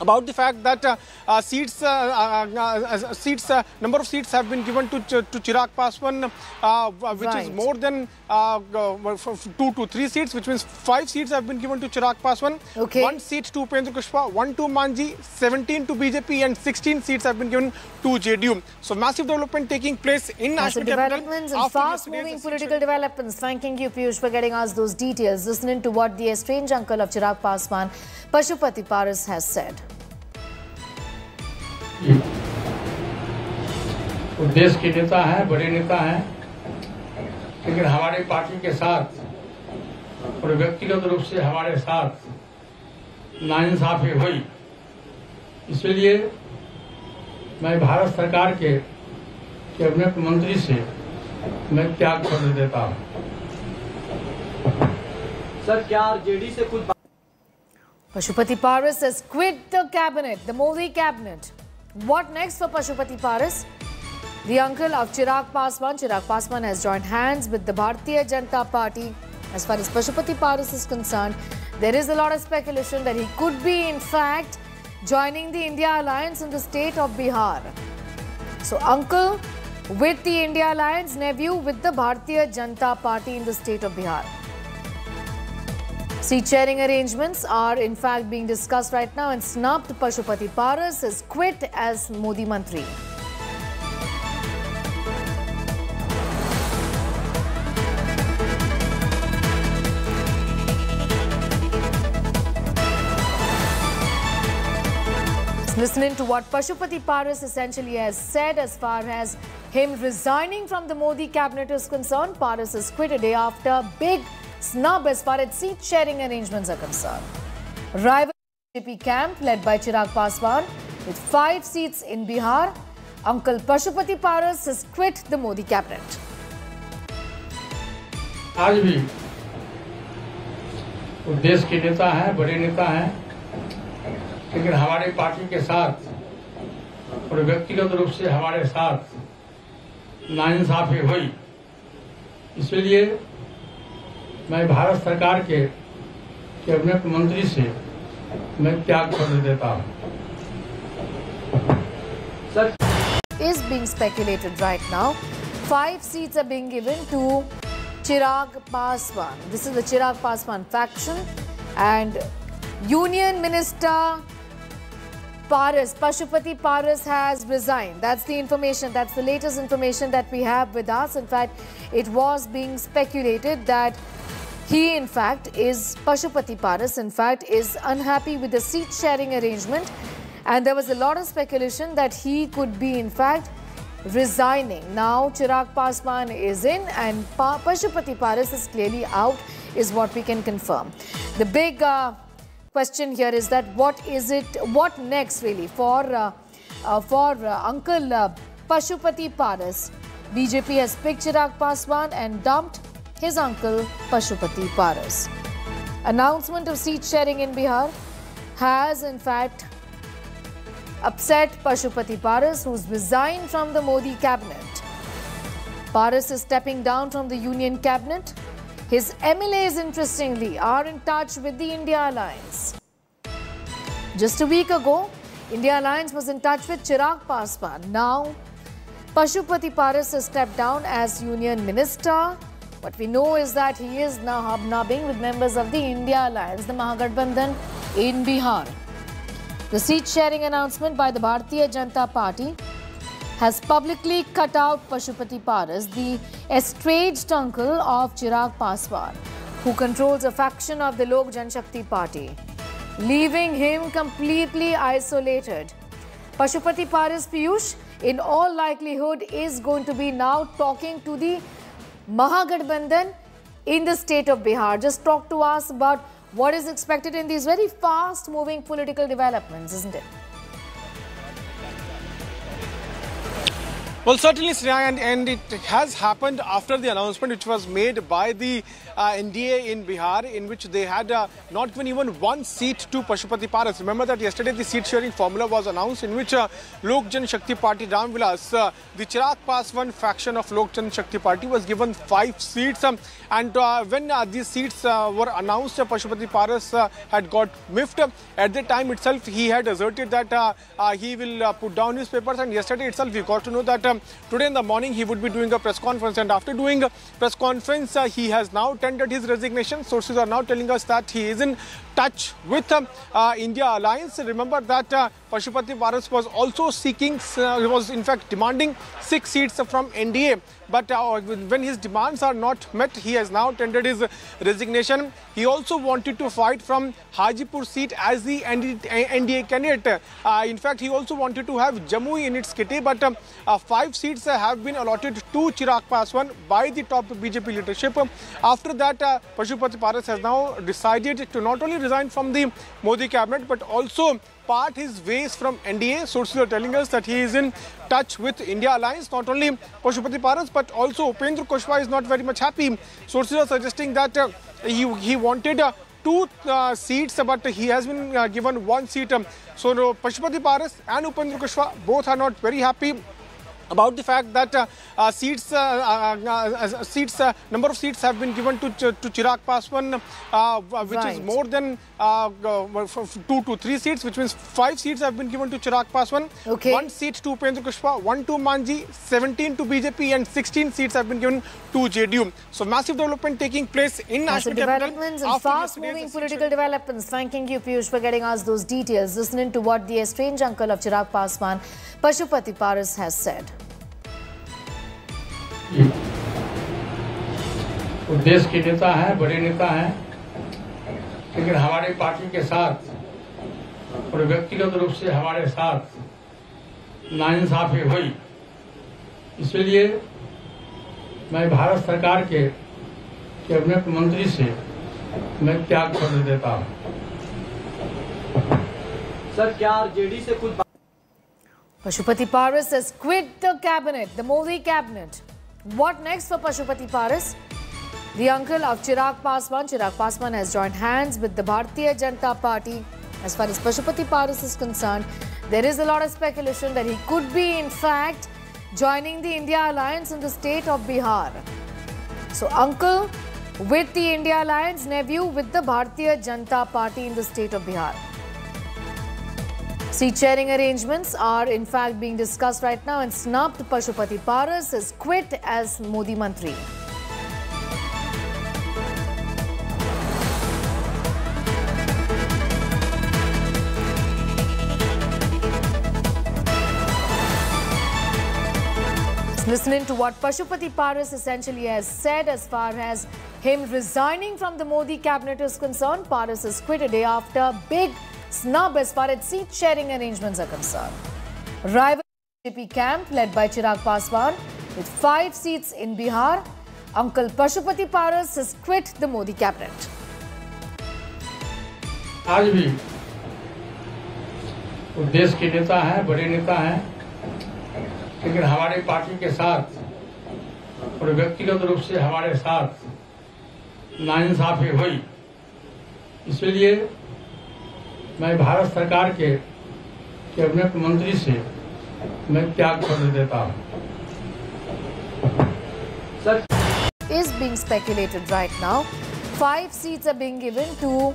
I: about the fact that uh, uh, seats, uh, uh, seats, number of seats have been given to to Chirag Paswan, which right. is more than two to three seats, which means five seats have been given to Chirag Paswan.
H: Okay.
I: One seat to Kushwaha, one to Manjhi, 17 to BJP, and 16 seats have been given to JDU. So massive development taking place in
H: massive developments and fast-moving political developments. Thanking you, Piyush, for getting us those details. Listening to what the estranged uncle of Chirag Paswan, Pashupati Paras, has said.
J: वो देश के नेता हैं बड़े नेता हैं लेकिन हमारी पार्टी के साथ और व्यक्तिगत रूप से हमारे साथ नाइंसाफी हुई इसलिए मैं भारत सरकार के कैबिनेट मंत्री से मैं त्याग कर देता हूँ
K: सर क्या आरजेडी से कुछ
H: Pashupati Paras has quit the cabinet, the Modi cabinet. What next for Pashupati Paras? The uncle of Chirag Paswan, Chirag Paswan has joined hands with the Bharatiya Janata Party. As far as Pashupati Paras is concerned, there is a lot of speculation that he could be, in fact, joining the India Alliance in the state of Bihar. So, uncle with the India Alliance, nephew with the Bharatiya Janata Party in the state of Bihar. Seat sharing arrangements are in fact being discussed right now and snapped Pashupati Paras has quit as Modi Mantri. Listening to what Pashupati Paras essentially has said as far as him resigning from the Modi cabinet is concerned, Paras has quit a day after big snub as far as seat sharing arrangements are concerned. Rival BJP camp led by Chirag Paswan with five seats in Bihar. Uncle Pashupati Paras has quit the Modi cabinet.
J: आज भी वो देश के नेता हैं बड़े नेता हैं लेकिन हमारे पार्टी के साथ और व्यक्तिगत रूप से हमारे साथ नाइंसाफी हुई इसलिए मैं भारत सरकार के कैबिनेट मंत्री से मैं त्याग पत्र देता हूँ
H: is being speculated right now. Five seats are being given to Chirag Paswan. This is the Chirag Paswan faction and Union Minister Paras, Pashupati Paras has resigned. That's the information, that's the latest information that we have with us. In fact, it was being speculated that he, in fact, is Pashupati Paras, in fact, is unhappy with the seat sharing arrangement. And there was a lot of speculation that he could be, in fact, resigning. Now, Chirag Paswan is in and pa Pashupati Paras is clearly out, is what we can confirm. The big uh, question here is that what is it, what next really for, uh, uh, for uh, Uncle uh, Pashupati Paras? BJP has picked Chirag Paswan and dumped his uncle Pashupati Paras. Announcement of seat sharing in Bihar has in fact upset Pashupati Paras, who's resigned from the Modi cabinet. Paras is stepping down from the Union cabinet. His MLAs, interestingly, are in touch with the India Alliance. Just a week ago, India Alliance was in touch with Chirag Paswan. Now, Pashupati Paras has stepped down as Union Minister. What we know is that he is now hobnobbing with members of the India Alliance, the Mahagathbandhan in Bihar. The seat sharing announcement by the Bharatiya Janata Party has publicly cut out Pashupati Paras, the estranged uncle of Chirag Paswan, who controls a faction of the Lok Janshakti Party, leaving him completely isolated. Pashupati Paras Piyush, in all likelihood, is going to be now talking to the Mahagathbandhan in the state of Bihar. Just talk to us about what is expected in these very fast moving political developments, isn't it?
I: Well, certainly, Sneha, and, and it has happened after the announcement which was made by the uh, NDA in Bihar, in which they had uh, not given even one seat to Pashupati Paras. Remember that yesterday the seat sharing formula was announced, in which uh, Lok Jan Shakti Party Ram Vilas, uh, the Chirag Paswan faction of Lok Jan Shakti Party, was given five seats. Um, and uh, when uh, these seats uh, were announced, Pashupati Paras had got miffed. At the time itself, he had asserted that he will put down his papers. And yesterday itself, we got to know that um, today in the morning he would be doing a press conference. And after doing a press conference, he has now tendered his resignation. Sources are now telling us that he is in touch with um, uh, India Alliance. Remember that uh, Pashupati Paras was also seeking, uh, was in fact demanding six seats from NDA. But uh, when his demands are not met, he has now tendered his resignation. He also wanted to fight from Hajipur seat as the NDA candidate. Uh, in fact, he also wanted to have Jamui in its kitty, but uh, five seats have been allotted to Chirag Paswan by the top BJP leadership. After that, uh, Pashupati Paras has now decided to not only resign from the Modi cabinet, but also part his ways from NDA. Sources are telling us that he is in touch with India Alliance. Not only Pashupati Paras, but also Upendra Kushwaha is not very much happy. Sources are suggesting that uh, he, he wanted uh, two uh, seats, but he has been uh, given one seat. Um, so no, Pashupati Paras and Upendra Kushwaha both are not very happy about the fact that uh, uh, seats, uh, uh, uh, seats, uh, number of seats have been given to Ch- to Chirag Paswan, uh, which is more than uh, uh, two to three seats, which means five seats have been given to Chirag Paswan.
H: Okay.
I: One seat to Upendra Kushwaha, one to Manjhi, 17 to BJP, and 16 seats have been given to JDU. So massive development taking place in national
H: developments and
I: fast-moving
H: political developments. Thanking you, Piyush, for getting us those details. Listening to what the estranged uncle of Chirag Paswan, Pashupati Paras, has said.
J: वो देश के नेता हैं बड़े नेता हैं लेकिन हमारी पार्टी के साथ और व्यक्तिगत रूप से हमारे साथ नाइंसाफी हुई इसलिए मैं भारत सरकार के कैबिनेट मंत्री से मैं त्याग पत्र देता हूँ
K: सर क्या आरजेडी से कुछ
H: Pashupati Paras has quit the cabinet, the Modi cabinet. What next for Pashupati Paras? The uncle of Chirag Paswan, Chirag Paswan has joined hands with the Bharatiya Janata Party. As far as Pashupati Paras is concerned, there is a lot of speculation that he could be, in fact, joining the India Alliance in the state of Bihar. So, uncle with the India Alliance, nephew with the Bharatiya Janata Party in the state of Bihar. Seat sharing arrangements are in fact being discussed right now and snubbed Pashupati Paras has quit as Modi Mantri. Listening to what Pashupati Paras essentially has said as far as him resigning from the Modi cabinet is concerned. Paras has quit a day after big snub as far as seat sharing arrangements are concerned. Rival BJP camp led by Chirag Paswan with five seats in Bihar. Uncle Pashupati Paras has quit the Modi cabinet.
J: आज भी वो देश के नेता हैं बड़े नेता हैं लेकिन हमारी पार्टी के साथ और व्यक्तिगत रूप से हमारे साथ नाइंसाफी हुई इसलिए मैं भारत सरकार के कैबिनेट मंत्री से मैं त्याग पत्र देता हूँ
K: sir
H: is being speculated right now. Five seats are being given to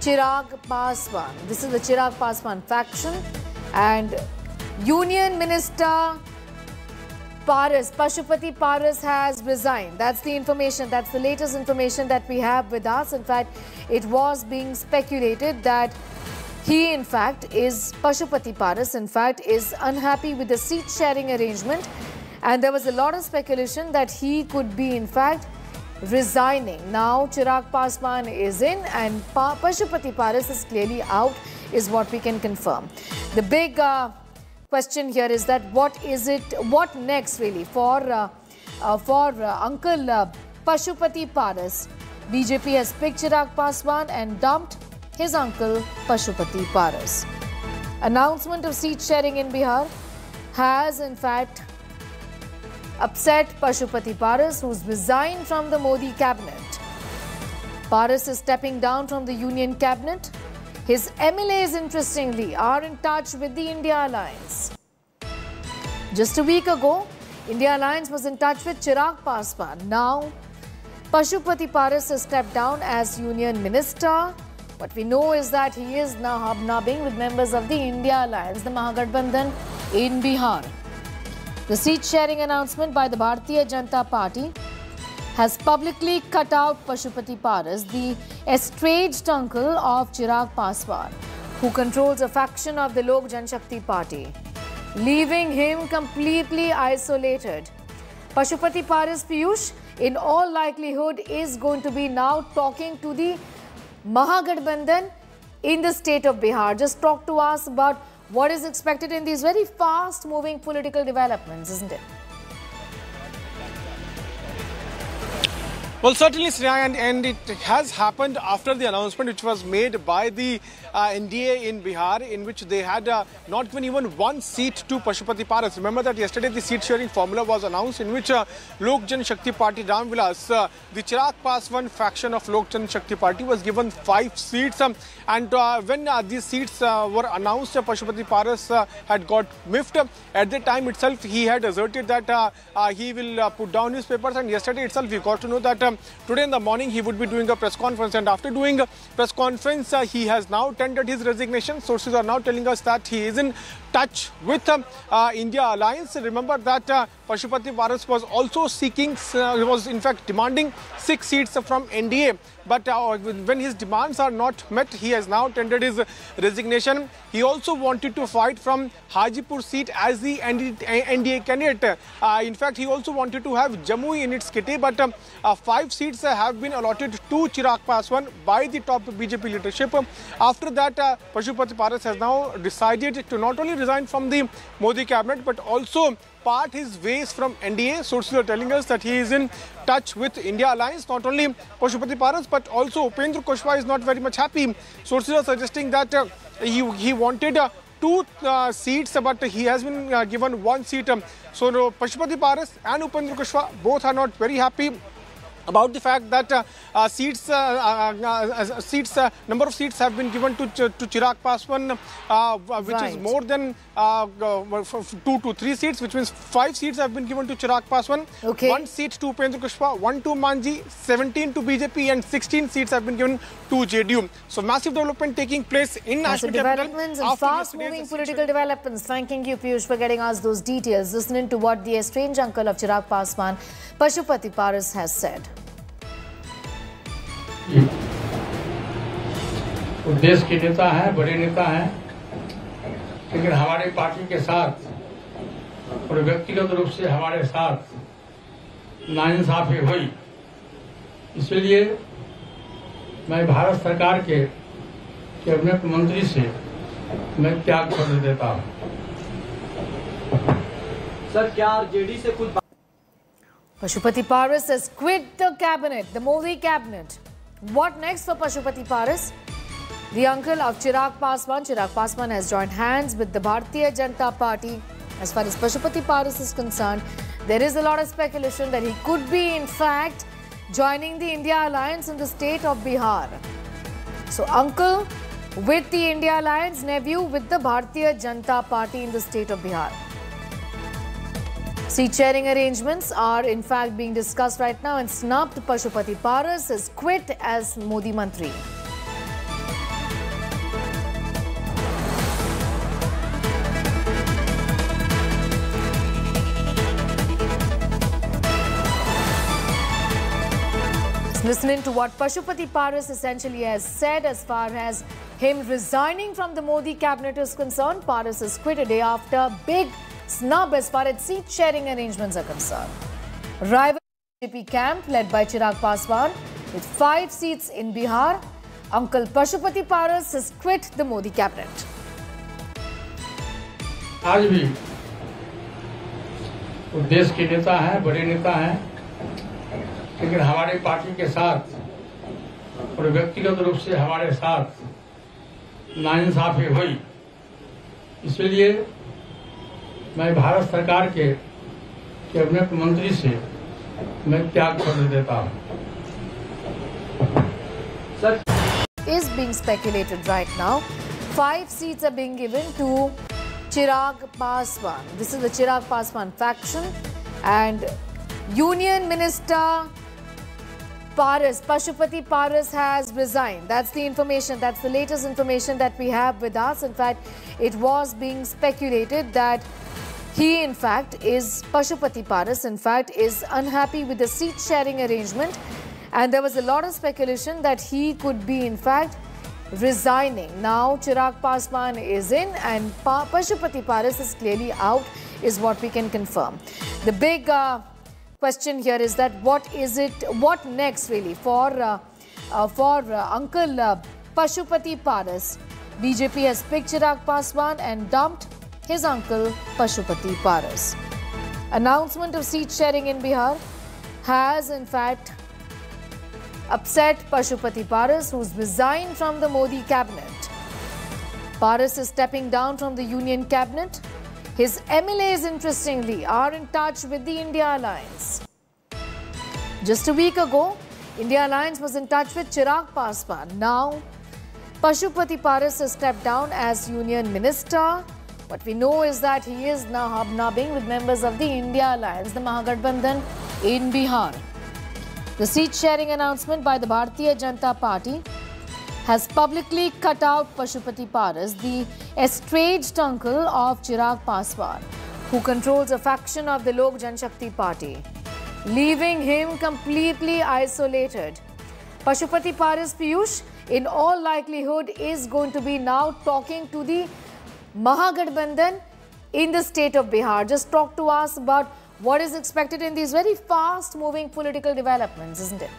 H: Chirag Paswan. This is the Chirag Paswan faction and Union Minister Paras, Pashupati Paras has resigned. That's the information, that's the latest information that we have with us. In fact, it was being speculated that he, in fact, is Pashupati Paras, in fact, is unhappy with the seat sharing arrangement. And there was a lot of speculation that he could be, in fact, resigning. Now, Chirag Paswan is in and pa Pashupati Paras is clearly out, is what we can confirm. The big uh, question here is that what is it, what next really for, uh, uh, for uh, Uncle uh, Pashupati Paras? BJP has picked Chirag Paswan and dumped his uncle Pashupati Paras. Announcement of seat sharing in Bihar has in fact upset Pashupati Paras, who's resigned from the Modi cabinet. Paras is stepping down from the Union cabinet. His MLAs, interestingly, are in touch with the India Alliance. Just a week ago, India Alliance was in touch with Chirag Paswan. Now, Pashupati Paras has stepped down as Union Minister. What we know is that he is now hobnobbing with members of the India Alliance, the Mahagathbandhan in Bihar. The seat sharing announcement by the Bharatiya Janata Party has publicly cut out Pashupati Paras, the estranged uncle of Chirag Paswan, who controls a faction of the Lok Janshakti Party, leaving him completely isolated. Pashupati Paras Piyush, in all likelihood, is going to be now talking to the Mahagathbandhan in the state of Bihar. Just talk to us about what is expected in these very fast moving political developments, isn't it?
I: Well, certainly, Sneha, and, and it has happened after the announcement which was made by the uh, NDA in Bihar, in which they had uh, not given even one seat to Pashupati Paras. Remember that yesterday the seat sharing formula was announced, in which uh, Lok Jan Shakti Party Ram Vilas, uh, the Chirag Paswan faction of Lok Jan Shakti Party, was given five seats. Um, and uh, when uh, these seats uh, were announced, Pashupati Paras had got miffed. At the time itself, he had asserted that he will put down his papers. And yesterday itself, we got to know that um, today in the morning he would be doing a press conference. And after doing a press conference, uh, he has now tendered his resignation. Sources are now telling us that he is in touch with um, uh, India Alliance. Remember that uh, Pashupati Paras was also seeking, uh, was in fact demanding six seats from NDA. But uh, when his demands are not met, he has now tendered his resignation. He also wanted to fight from Hajipur seat as the NDA candidate. Uh, in fact, he also wanted to have Jamui in its kitty, but um, uh, five seats have been allotted to Chirag Paswan by the top BJP leadership. After that, uh, Pashupati Paras has now decided to not only resign from the Modi cabinet, but also part his ways from NDA. Sources are telling us that he is in touch with India Alliance. Not only Pashupati Paras, but also Upendra Kushwaha is not very much happy. Sources are suggesting that uh, he, he wanted uh, two uh, seats, but he has been uh, given one seat. Um, so no, Pashupati Paras and Upendra Kushwaha both are not very happy about the fact that uh, uh, seats, uh, uh, seats, number of seats have been given to to Chirag Paswan, which right. is more than two to three seats, which means five seats have been given to Chirag Paswan.
H: Okay.
I: One seat to Kushwaha, one to Manjhi, 17 to BJP, and 16 seats have been given to JDU. So massive development taking place in
H: massive developments and fast-moving political developments. Thanking you, Piyush, for getting us those details. Listening to what the estranged uncle of Chirag Paswan, Pashupati Paras, has said.
J: वो देश के नेता हैं बड़े नेता हैं लेकिन हमारी पार्टी के साथ और व्यक्तिगत रूप से हमारे साथ नाइंसाफी हुई इसलिए मैं भारत सरकार के कैबिनेट मंत्री से मैं त्याग कर देता हूँ
K: सर क्या आरजेडी से कुछ
H: Pashupati Paras has quit the cabinet, the Modi cabinet. What next for Pashupati Paras? The uncle of Chirag Paswan, Chirag Paswan has joined hands with the Bharatiya Janata Party. As far as Pashupati Paras is concerned, there is a lot of speculation that he could be, in fact, joining the India Alliance in the state of Bihar. So, uncle with the India Alliance, nephew with the Bharatiya Janata Party in the state of Bihar. Seat sharing arrangements are in fact being discussed right now and snubbed Pashupati Paras has quit as Modi Mantri. Listening to what Pashupati Paras essentially has said as far as him resigning from the Modi cabinet is concerned. Paras has quit a day after big snub as far as seat sharing arrangements are concerned. Rival BJP camp led by Chirag Paswan with five seats in Bihar. Uncle Pashupati Paras has quit the Modi cabinet.
J: आज भी वो देश के नेता हैं बड़े नेता हैं लेकिन हमारी पार्टी के साथ और व्यक्तिगत रूप से हमारे साथ नाइंसाफी हुई इसलिए मैं भारत सरकार के कैबिनेट मंत्री से मैं त्याग कर देता हूं
H: is being speculated right now. Five seats are being given to Chirag Paswan. This is the Chirag Paswan faction and Union Minister Paras, Pashupati Paras has resigned. That's the information, that's the latest information that we have with us. In fact, it was being speculated that he, in fact, is Pashupati Paras, in fact, is unhappy with the seat sharing arrangement. And there was a lot of speculation that he could be, in fact, resigning. Now, Chirag Paswan is in and pa Pashupati Paras is clearly out, is what we can confirm. The big uh, question here is that what is it, what next really for, uh, uh, for uh, Uncle uh, Pashupati Paras? BJP has picked Chirag Paswan and dumped his uncle Pashupati Paras. Announcement of seat sharing in Bihar has in fact upset Pashupati Paras who's resigned from the Modi cabinet. Paras is stepping down from the union cabinet. His MLAs interestingly are in touch with the India Alliance. Just a week ago, India Alliance was in touch with Chirag Paswan. Now, Pashupati Paras has stepped down as union minister what we know is that he is now hobnobbing with members of the India Alliance, the Mahagathbandhan in Bihar. The seat sharing announcement by the Bharatiya Janata Party has publicly cut out Pashupati Paras, the estranged uncle of Chirag Paswan, who controls a faction of the Lok Janshakti Party, leaving him completely isolated. Pashupati Paras Piyush, in all likelihood, is going to be now talking to the Mahagathbandhan in the state of Bihar. Just talk to us about what is expected in these very fast moving political developments, isn't it?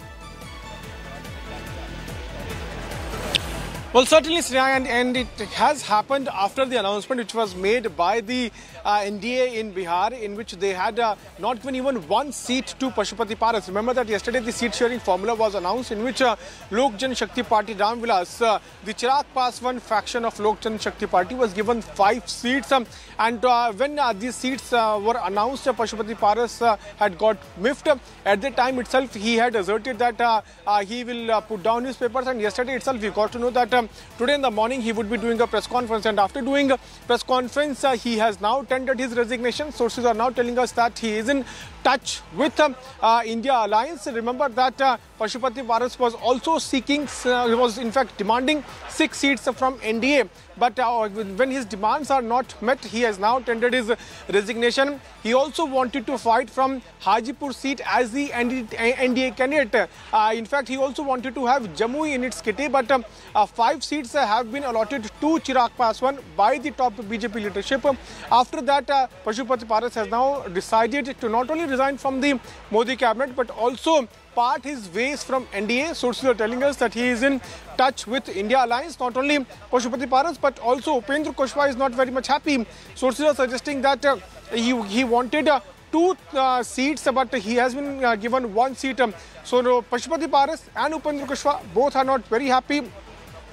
I: Well, certainly, Sneha, and, and it has happened after the announcement which was made by the NDA in Bihar, in which they had uh, not given even one seat to Pashupati Paras. Remember that yesterday the seat sharing formula was announced, in which uh, Lok Jan Shakti Party Ram Vilas, uh, the Chirag Paswan faction of Lok Jan Shakti Party, was given five seats. Um, and uh, when uh, these seats uh, were announced, uh, Pashupati Paras uh, had got miffed. At the time itself, he had asserted that uh, uh, he will uh, put down his papers. And yesterday itself, we got to know that um, today in the morning he would be doing a press conference. And after doing a press conference, uh, he has now tendered his resignation. Sources are now telling us that he is in touch with um, uh, India Alliance. Remember that uh, Pashupati was also seeking, uh, was in fact demanding six seats from NDA. But uh, when his demands are not met, he has now tendered his resignation. He also wanted to fight from Hajipur seat as the NDA candidate. Uh, in fact, he also wanted to have Jamui in its kitty, but um, uh, five seats have been allotted to Chirag Paswan by the top BJP leadership. After that, uh, Pashupati Paras has now decided to not only resign from the Modi cabinet, but also part his ways from NDA. Sources are telling us that he is in touch with India Alliance. Not only Pashupati Paras, but also Upendra Kushwaha is not very much happy. Sources are suggesting that uh, he, he wanted uh, two uh, seats, but he has been uh, given one seat. Um, so no, Pashupati Paras and Upendra Kushwaha both are not very happy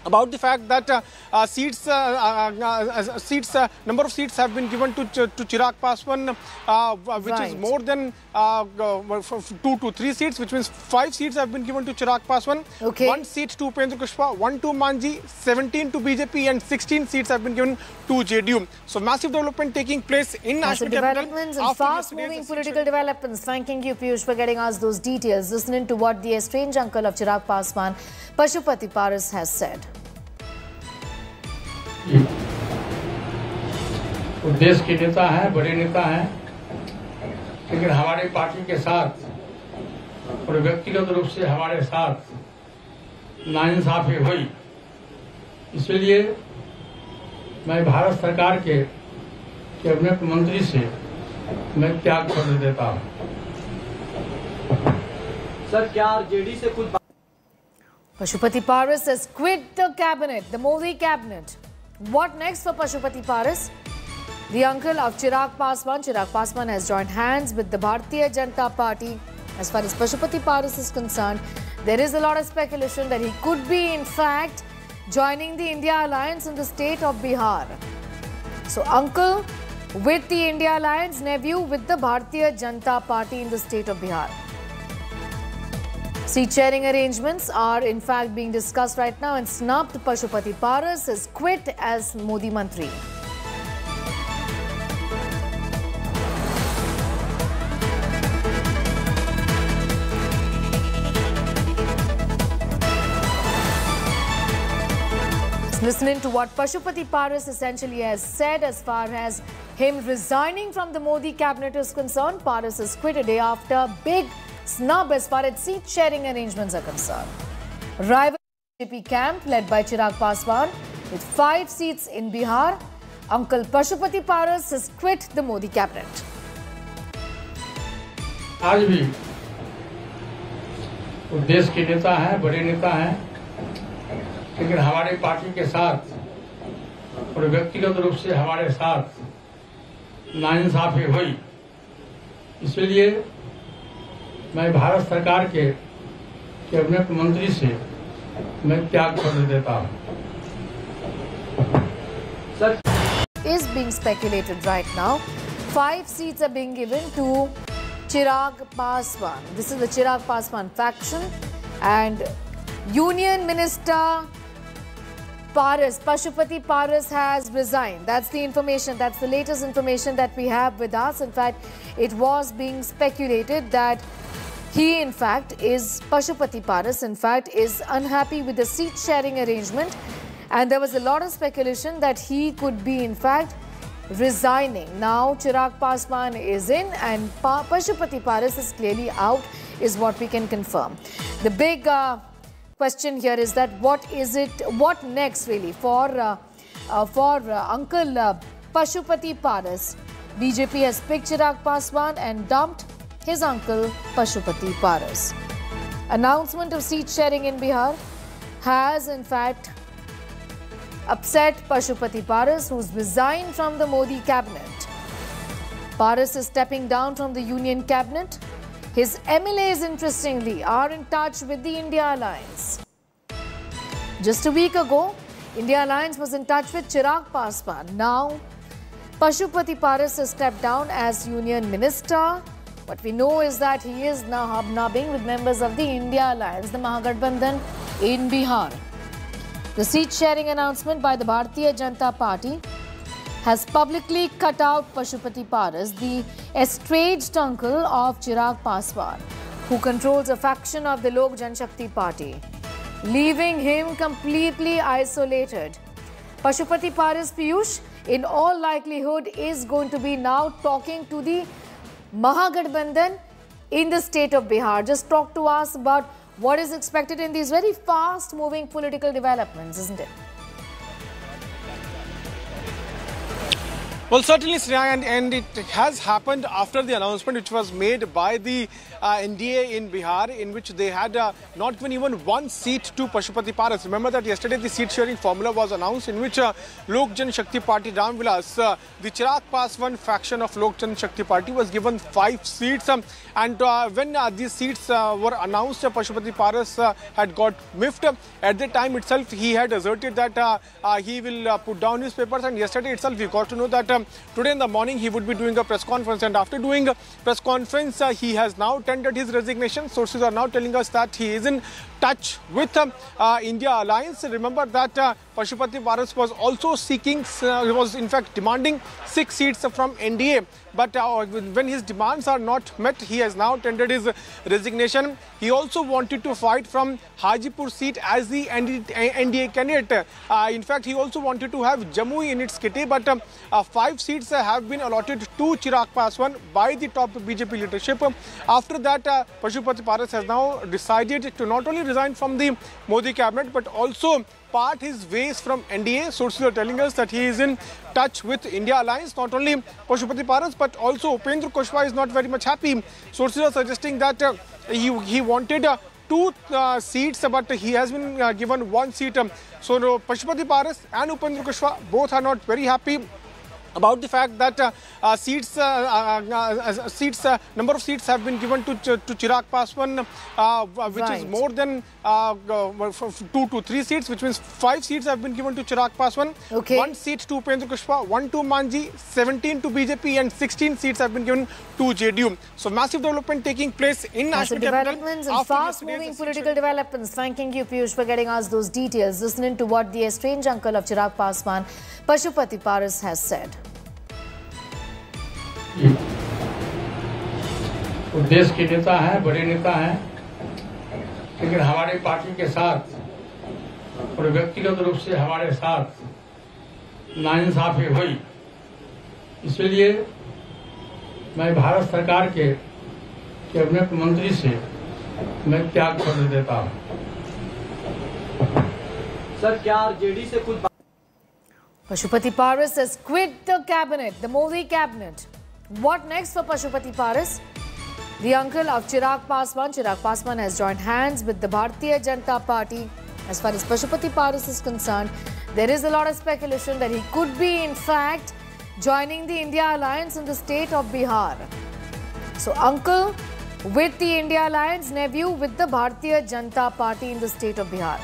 I: about the fact that uh, uh, seats, uh, uh, uh, seats, uh, number of seats have been given to Ch- to Chirag Paswan, uh, which is more than two two three seats which means five seats have been given to Chirag Paswan one seat to Upendra Kushwaha one to Manjhi seventeen to BJP and sixteen seats have been given to JDU so massive development taking place in national
H: developments and fast moving political developments thanking you Piyush for getting us those details listening to what the estranged uncle of Chirag Paswan Pashupati Paras has said
J: देश के नेता हैं बड़े नेता हैं। लेकिन हमारी party के साथ और व्यक्तिगत रूप से हमारे साथ नाइंसाफी हुई इसलिए मैं भारत सरकार के कैबिनेट मंत्री से मैं त्याग पत्र देता हूँ
K: सर क्या आरजेडी से कुछ
H: Pashupati Paras has quit the cabinet, the Modi cabinet. What next for Pashupati Paras? The uncle of Chirag Paswan, Chirag Paswan has joined hands with the Bharatiya Janata Party. As far as Pashupati Paras is concerned, there is a lot of speculation that he could be, in fact, joining the India Alliance in the state of Bihar. So, uncle with the India Alliance, nephew with the Bharatiya Janata Party in the state of Bihar. Seat sharing arrangements are in fact being discussed right now and snubbed Pashupati Paras has quit as Modi Mantri. Listening to what Pashupati Paras essentially has said as far as him resigning from the Modi cabinet is concerned. Paras has quit a day after big snub as far as seat sharing arrangements are concerned. Rival BJP camp led by Chirag Paswan with five seats in Bihar. Uncle Pashupati Paras has quit the Modi cabinet.
J: आज भी वो देश के नेता हैं बड़े नेता हैं लेकिन हमारी पार्टी के साथ और व्यक्तिगत रूप से हमारे साथ नाइंसाफी हुई इसलिए मैं भारत सरकार के कैबिनेट मंत्री से मैं त्याग पत्र देता हूँ
H: is being speculated right now. Five seats are being given to Chirag Paswan. This is the Chirag Paswan faction. And Union Minister Paras, Pashupati Paras has resigned. That's the information, that's the latest information that we have with us. In fact, it was being speculated that he, in fact, is Pashupati Paras, in fact, is unhappy with the seat sharing arrangement. And there was a lot of speculation that he could be, in fact, resigning. Now Chirag Paswan is in and pa Pashupati Paras is clearly out is what we can confirm. The big uh, question here is that what is it, what next really for, uh, uh, for uh, Uncle uh, Pashupati Paras? BJP has picked Chirag Paswan and dumped his uncle Pashupati Paras. Announcement of seat sharing in Bihar has in fact upset Pashupati Paras, who's resigned from the Modi cabinet. Paras is stepping down from the Union cabinet. His MLAs, interestingly, are in touch with the India Alliance. Just a week ago, India Alliance was in touch with Chirag Paswan. Now, Pashupati Paras has stepped down as Union Minister. What we know is that he is now hobnobbing with members of the India Alliance, the Mahagathbandhan in Bihar. The seat sharing announcement by the Bharatiya Janata Party has publicly cut out Pashupati Paras, the estranged uncle of Chirag Paswan, who controls a faction of the Lok Janshakti Party, leaving him completely isolated. Pashupati Paras Piyush, in all likelihood, is going to be now talking to the Mahagathbandhan in the state of Bihar. Just talk to us about what is expected in these very fast moving political developments, isn't it?
I: Well, certainly, Sneha, and, and it has happened after the announcement which was made by the uh, NDA in Bihar, in which they had uh, not given even one seat to Pashupati Paras. Remember that yesterday the seat sharing formula was announced, in which uh, Lok Jan Shakti Party Ram Vilas, uh, the Chirag Paswan faction of Lok Jan Shakti Party, was given five seats. Um, and uh, when uh, these seats uh, were announced, Pashupati Paras had got miffed. At the time itself, he had asserted that he will put down his papers. And yesterday itself, we got to know that um, today in the morning he would be doing a press conference. And after doing a press conference, uh, he has now tendered his resignation. Sources are now telling us that he is in touch with uh, India Alliance. Remember that uh, Pashupati Paras was also seeking, uh, was in fact demanding six seats from NDA. But uh, when his demands are not met, he has now tendered his resignation. He also wanted to fight from Hajipur seat as the NDA candidate. Uh, in fact, he also wanted to have Jamui in its kitty, but um, uh, five seats have been allotted to Chirag Paswan by the top BJP leadership. After that, uh, Pashupati Paras has now decided to not only resign from the Modi cabinet, but also part his ways from NDA. Sources are telling us that he is in touch with India Alliance. Not only Pashupati Paras, but also Upendra Kushwaha is not very much happy. Sources are suggesting that uh, he, he wanted uh, two uh, seats, but he has been uh, given one seat. Um, so no, Pashupati Paras and Upendra Kushwaha both are not very happy about the fact that uh, uh, seats, uh, uh, seats, number of seats have been given to to Chirag Paswan, which right. is more than two to three seats, which means five seats have been given to Chirag Paswan.
H: Okay.
I: One seat to Upendra Kushwaha, one to Manjhi, 17 to BJP, and 16 seats have been given to JDU. So massive development taking place in national
H: developments and fast-moving political developments. Thanking you, Piyush, for getting us those details. Listening to what the estranged uncle of Chirag Paswan, Pashupati Paras, has said.
J: वो देश के नेता हैं बड़े नेता हैं लेकिन हमारी पार्टी के साथ और व्यक्तिगत रूप से हमारे साथ नाइंसाफी हुई इसलिए मैं भारत सरकार के कैबिनेट मंत्री से मैं त्याग कर देता हूँ
K: सर क्या आरजेडी से कुछ
H: Pashupati Paras has quit the cabinet, the Modi cabinet. What next for Pashupati Paras? The uncle of Chirag Paswan, Chirag Paswan has joined hands with the Bharatiya Janata Party. As far as Pashupati Paras is concerned, there is a lot of speculation that he could be, in fact, joining the India Alliance in the state of Bihar. So, uncle with the India Alliance, nephew with the Bharatiya Janata Party in the state of Bihar.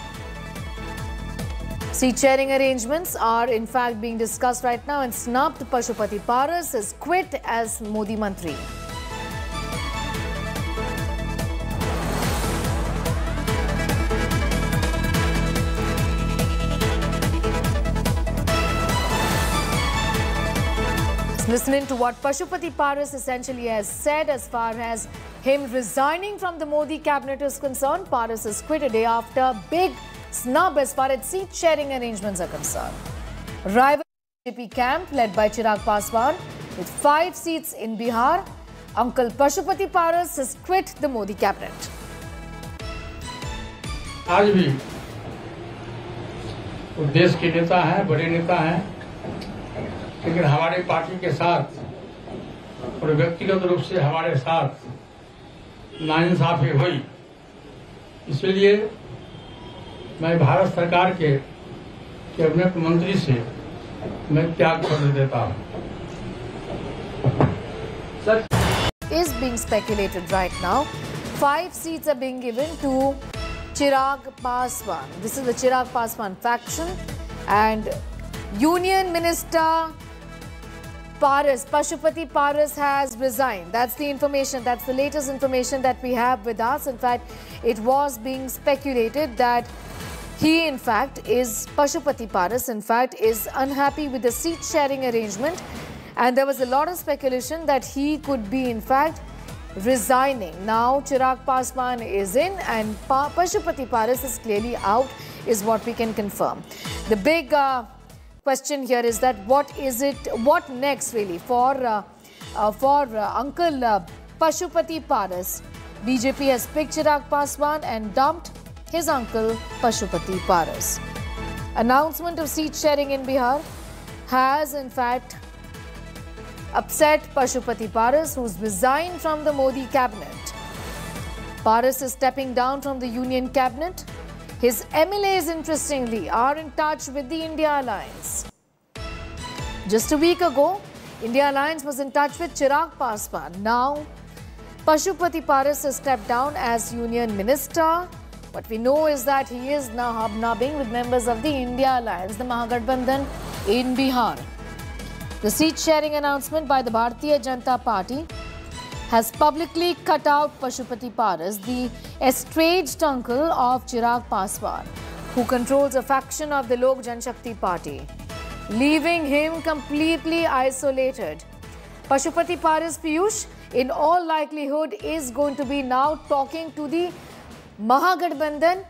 H: Seat sharing arrangements are in fact being discussed right now and snubbed Pashupati Paras has quit as Modi Mantri. Listening to what Pashupati Paras essentially has said as far as him resigning from the Modi cabinet is concerned. Paras has quit a day after big snub as far as seat sharing arrangements are concerned. Rival BJP camp led by Chirag Paswan with five seats in Bihar. Uncle Pashupati Paras has quit the Modi cabinet.
J: आज भी वो देश के नेता हैं बड़े नेता हैं लेकिन हमारे पार्टी के साथ और व्यक्तिगत रूप से हमारे साथ नाइंसाफी हुई इसलिए मैं भारत सरकार के कैबिनेट मंत्री से मैं त्याग पत्र देता हूँ
K: sir
H: Is being speculated right now. Five seats are being given to Chirag Paswan. This is the Chirag Paswan faction. And Union Minister Paras, Pashupati Paras has resigned. That's the information, that's the latest information that we have with us. In fact, it was being speculated that he, in fact, is Pashupati Paras, in fact, is unhappy with the seat sharing arrangement. And there was a lot of speculation that he could be, in fact, resigning. Now, Chirag Paswan is in and pa Pashupati Paras is clearly out, is what we can confirm. The big uh, question here is that what is it, what next really for, uh, uh, for uh, Uncle uh, Pashupati Paras? BJP has picked Chirag Paswan and dumped his uncle Pashupati Paras. Announcement of seat sharing in Bihar has in fact upset Pashupati Paras, who's resigned from the Modi cabinet. Paras is stepping down from the Union cabinet. His MLAs, interestingly, are in touch with the India Alliance. Just a week ago, India Alliance was in touch with Chirag Paswan. Now, Pashupati Paras has stepped down as Union Minister. What we know is that he is now hobnobbing with members of the India Alliance, the Mahagathbandhan in Bihar. The seat sharing announcement by the Bharatiya Janata Party has publicly cut out Pashupati Paras, the estranged uncle of Chirag Paswan, who controls a faction of the Lok Janshakti Party, leaving him completely isolated. Pashupati Paras Piyush, in all likelihood, is going to be now talking to the Mahagathbandhan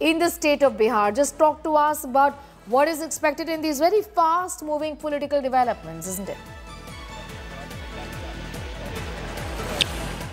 H: in the state of Bihar. Just talk to us about what is expected in these very fast moving political developments, isn't it?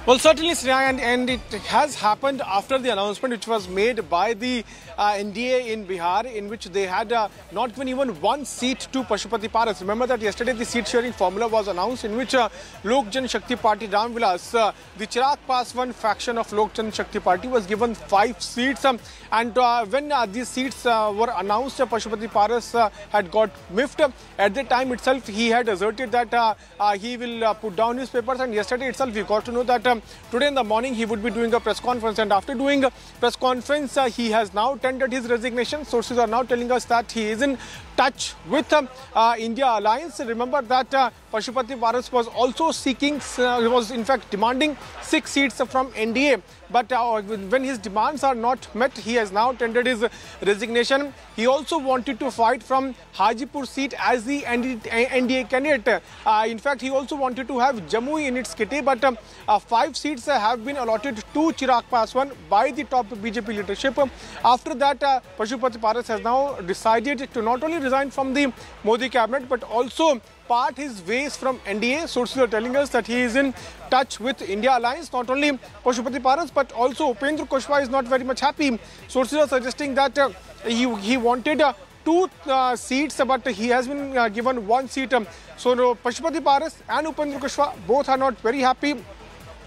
I: Well, certainly, Sneha, and, and it has happened after the announcement which was made by the NDA in Bihar, in which they had uh, not given even one seat to Pashupati Paras. Remember that yesterday the seat sharing formula was announced, in which uh, Lok Jan Shakti Party Ram Vilas, uh, the Chirag Paswan faction of Lok Jan Shakti Party, was given five seats. Um, and uh, when uh, these seats uh, were announced, uh, Pashupati Paras uh, had got miffed. At the time itself, he had asserted that uh, uh, he will uh, put down his papers. And yesterday itself, we got to know that um, today in the morning he would be doing a press conference. And after doing a press conference, uh, he has now tendered his resignation. Sources are now telling us that he is in touch with um, uh, India Alliance. Remember that uh, Pashupati Paras was also seeking, uh, was in fact demanding six seats from NDA. But uh, when his demands are not met, he has now tendered his resignation. He also wanted to fight from Hajipur seat as the NDA candidate. Uh, in fact, he also wanted to have Jamui in its kitty, but um, uh, five seats have been allotted to Chirag Paswan by the top BJP leadership. After that, uh, Pashupati Paras has now decided to not only from the Modi cabinet, but also part his ways from NDA. Sources are telling us that he is in touch with India Alliance. Not only Pashupati Paras, but also Upendra Kushwaha is not very much happy. Sources are suggesting that uh, he, he wanted uh, two uh, seats, but he has been uh, given one seat. Um, so no, Pashupati Paras and Upendra Kushwaha both are not very happy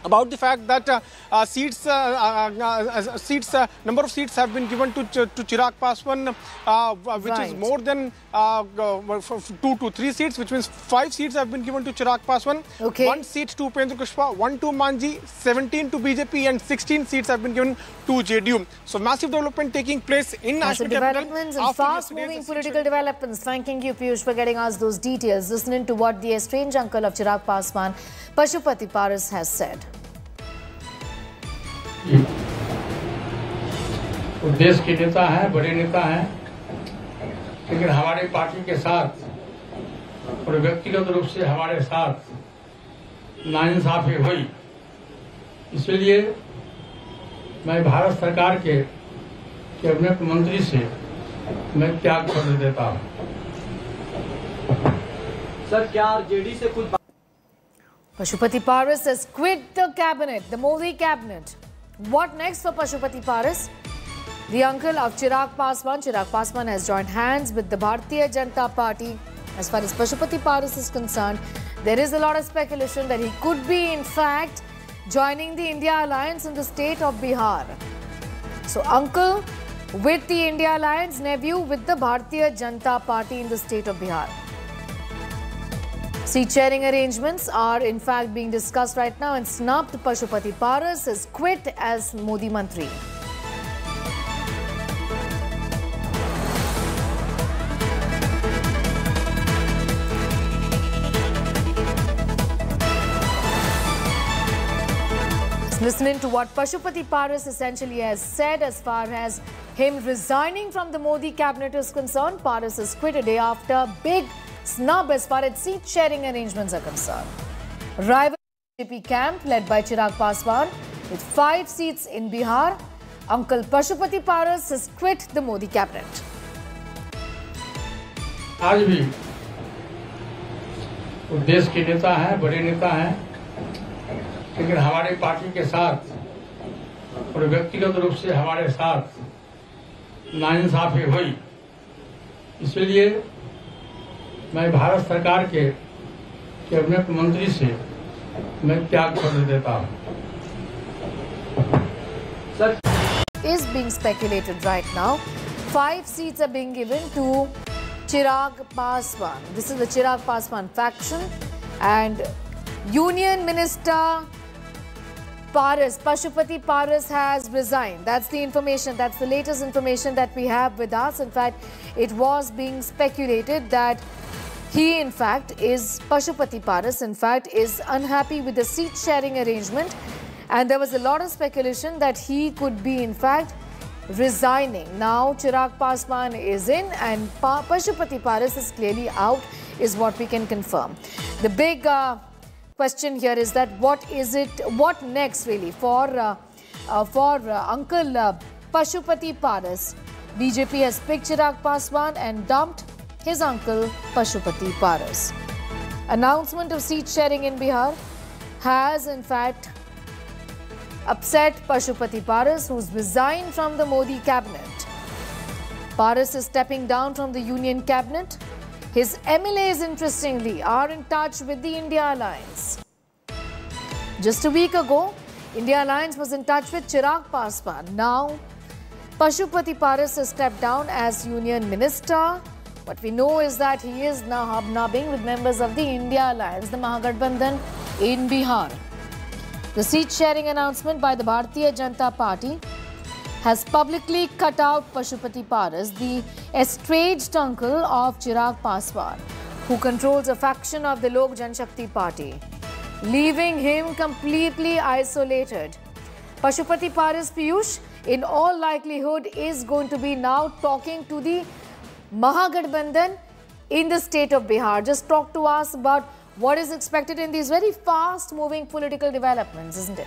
I: about the fact that uh, uh, seats, uh, uh, uh, seats, uh, number of seats have been given to Ch- to Chirag Paswan, uh, which is more than two to three seats, which means five seats have been given to Chirag Paswan.
H: Okay.
I: One seat to Upendra Kushwaha, one to Manjhi, 17 to BJP, and 16 seats have been given to JDU. So massive development taking place in
H: Massive
I: national
H: developments and
I: fast-moving
H: political developments. Thanking you, Piyush, for getting us those details. Listening to what the estranged uncle of Chirag Paswan, Pashupati Paras, has said.
J: देश के नेता हैं बड़े नेता हैं लेकिन हमारी party के साथ और व्यक्तिगत रूप से हमारे साथ नाइंसाफी हुई इसलिए मैं भारत सरकार के कैबिनेट मंत्री से मैं त्याग पत्र देता हूँ
K: सर क्या आरजेडी से कुछ
H: Pashupati Paras has quit the cabinet, the Modi cabinet. What next for Pashupati Paras? The uncle of Chirag Paswan, Chirag Paswan has joined hands with the Bharatiya Janata Party. As far as Pashupati Paras is concerned, there is a lot of speculation that he could be, in fact, joining the India alliance in the state of Bihar. So, uncle with the India alliance, nephew with the Bharatiya Janata Party in the state of Bihar. Seat sharing arrangements are in fact being discussed right now and snubbed Pashupati Paras has quit as Modi Mantri. Listening to what Pashupati Paras essentially has said as far as him resigning from the Modi cabinet is concerned. Paras has quit a day after big snub as far as seat sharing arrangements are concerned. Rival BJP camp led by Chirag Paswan with five seats in Bihar. Uncle Pashupati Paras has quit the Modi cabinet.
J: आज भी वो देश के नेता हैं बड़े नेता हैं लेकिन हमारे पार्टी के साथ और व्यक्तिगत रूप से हमारे साथ नाइंसाफी हुई इसलिए मैं भारत सरकार के कैबिनेट मंत्री से मैं त्याग पत्र देता हूँ
K: sir
H: is being speculated right now. Five seats are being given to Chirag Paswan. This is the Chirag Paswan faction and Union Minister Paras, Pashupati Paras has resigned. That's the information, that's the latest information that we have with us. In fact, it was being speculated that he, in fact, is Pashupati Paras, in fact, is unhappy with the seat sharing arrangement. And there was a lot of speculation that he could be, in fact, resigning. Now, Chirag Paswan is in and pa Pashupati Paras is clearly out, is what we can confirm. The big uh, question here is that what is it, what next really for, uh, uh, for uh, Uncle uh, Pashupati Paras? BJP has picked Chirag Paswan and dumped his uncle Pashupati Paras. Announcement of seat sharing in Bihar has in fact upset Pashupati Paras, who's resigned from the Modi cabinet. Paras is stepping down from the Union cabinet. His MLAs, interestingly, are in touch with the India Alliance. Just a week ago, India Alliance was in touch with Chirag Paswan. Now, Pashupati Paras has stepped down as Union Minister. What we know is that he is now hobnobbing with members of the India Alliance, the Mahagathbandhan in Bihar. The seat sharing announcement by the Bharatiya Janata Party has publicly cut out Pashupati Paras, the estranged uncle of Chirag Paswan, who controls a faction of the Lok Janshakti Party, leaving him completely isolated. Pashupati Paras Piyush, in all likelihood, is going to be now talking to the Mahagathbandhan in the state of Bihar. Just talk to us about what is expected in these very fast moving political developments, isn't it?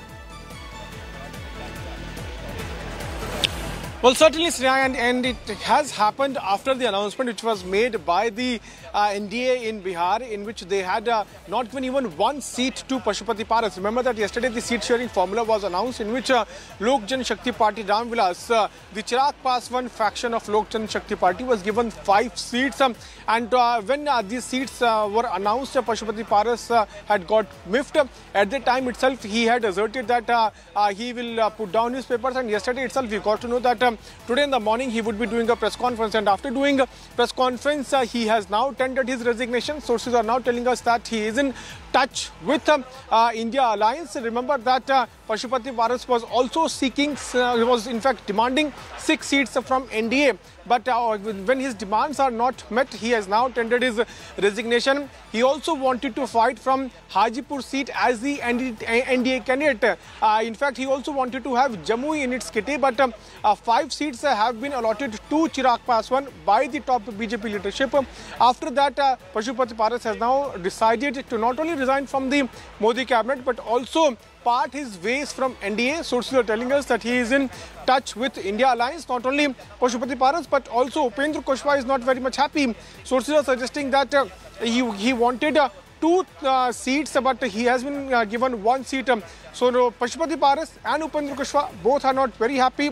I: Well, certainly, Sneha, and, and it has happened after the announcement which was made by the uh, NDA in Bihar, in which they had uh, not given even one seat to Pashupati Paras. Remember that yesterday the seat sharing formula was announced, in which uh, Lok Jan Shakti Party Ram Vilas, uh, the Chirag Paswan faction of Lok Jan Shakti Party, was given five seats. Um, and uh, when uh, these seats uh, were announced, Pashupati Paras had got miffed. At the time itself, he had asserted that he will put down his papers. And yesterday itself, we got to know that um, today in the morning he would be doing a press conference. And after doing a press conference, he has now tendered his resignation. Sources are now telling us that he is in touch with um, uh, India Alliance. Remember that uh, Pashupati was also seeking, uh, was in fact demanding six seats from NDA. But uh, when his demands are not met, he has now tendered his resignation. He also wanted to fight from Hajipur seat as the NDA candidate. Uh, in fact, he also wanted to have Jamui in its kitty, but um, uh, five seats have been allotted to Chirag Paswan by the top BJP leadership. After that, uh, Pashupati Paras has now decided to not only resign from the Modi cabinet, but also part his ways from NDA. Sources are telling us that he is in touch with India Alliance. Not only Pashupati Paras, but also Upendra Kushwaha is not very much happy. Sources are suggesting that uh, he, he wanted uh, two uh, seats, but he has been uh, given one seat. Um, so no, Pashupati Paras and Upendra Kushwaha both are not very happy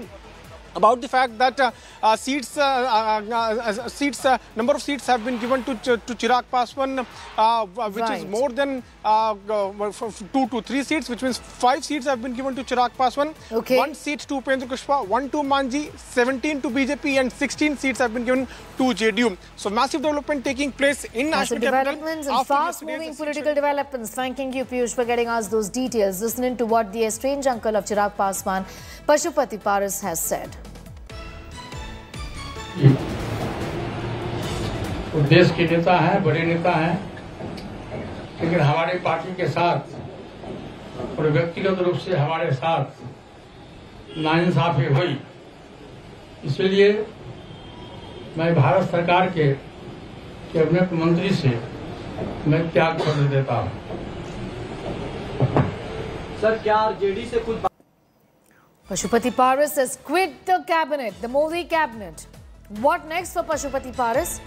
I: about the fact that uh, uh, seats, uh, uh, uh, seats, uh, number of seats have been given to Ch- to Chirag Paswan, uh, which is more than uh, uh, two to three seats, which means five seats have been given to Chirag Paswan.
H: Okay.
I: One seat to Kushwaha, one to Manjhi, 17 to BJP, and 16 seats have been given to JDU. So massive development taking place in national
H: developments and fast-moving political developments. Thanking you, Piyush, for getting us those details. Listening to what the estranged uncle of Chirag Paswan, Pashupati Paras, has said.
J: वो देश के नेता हैं बड़े नेता हैं लेकिन हमारी पार्टी के साथ और व्यक्तिगत रूप से हमारे साथ नाइंसाफी हुई इसलिए मैं भारत सरकार के कैबिनेट मंत्री से मैं त्याग पत्र देता हूँ
K: सर क्या आरजेडी से कुछ
H: Pashupati Paras has quit the cabinet, the Modi cabinet. What next for Pashupati Paras?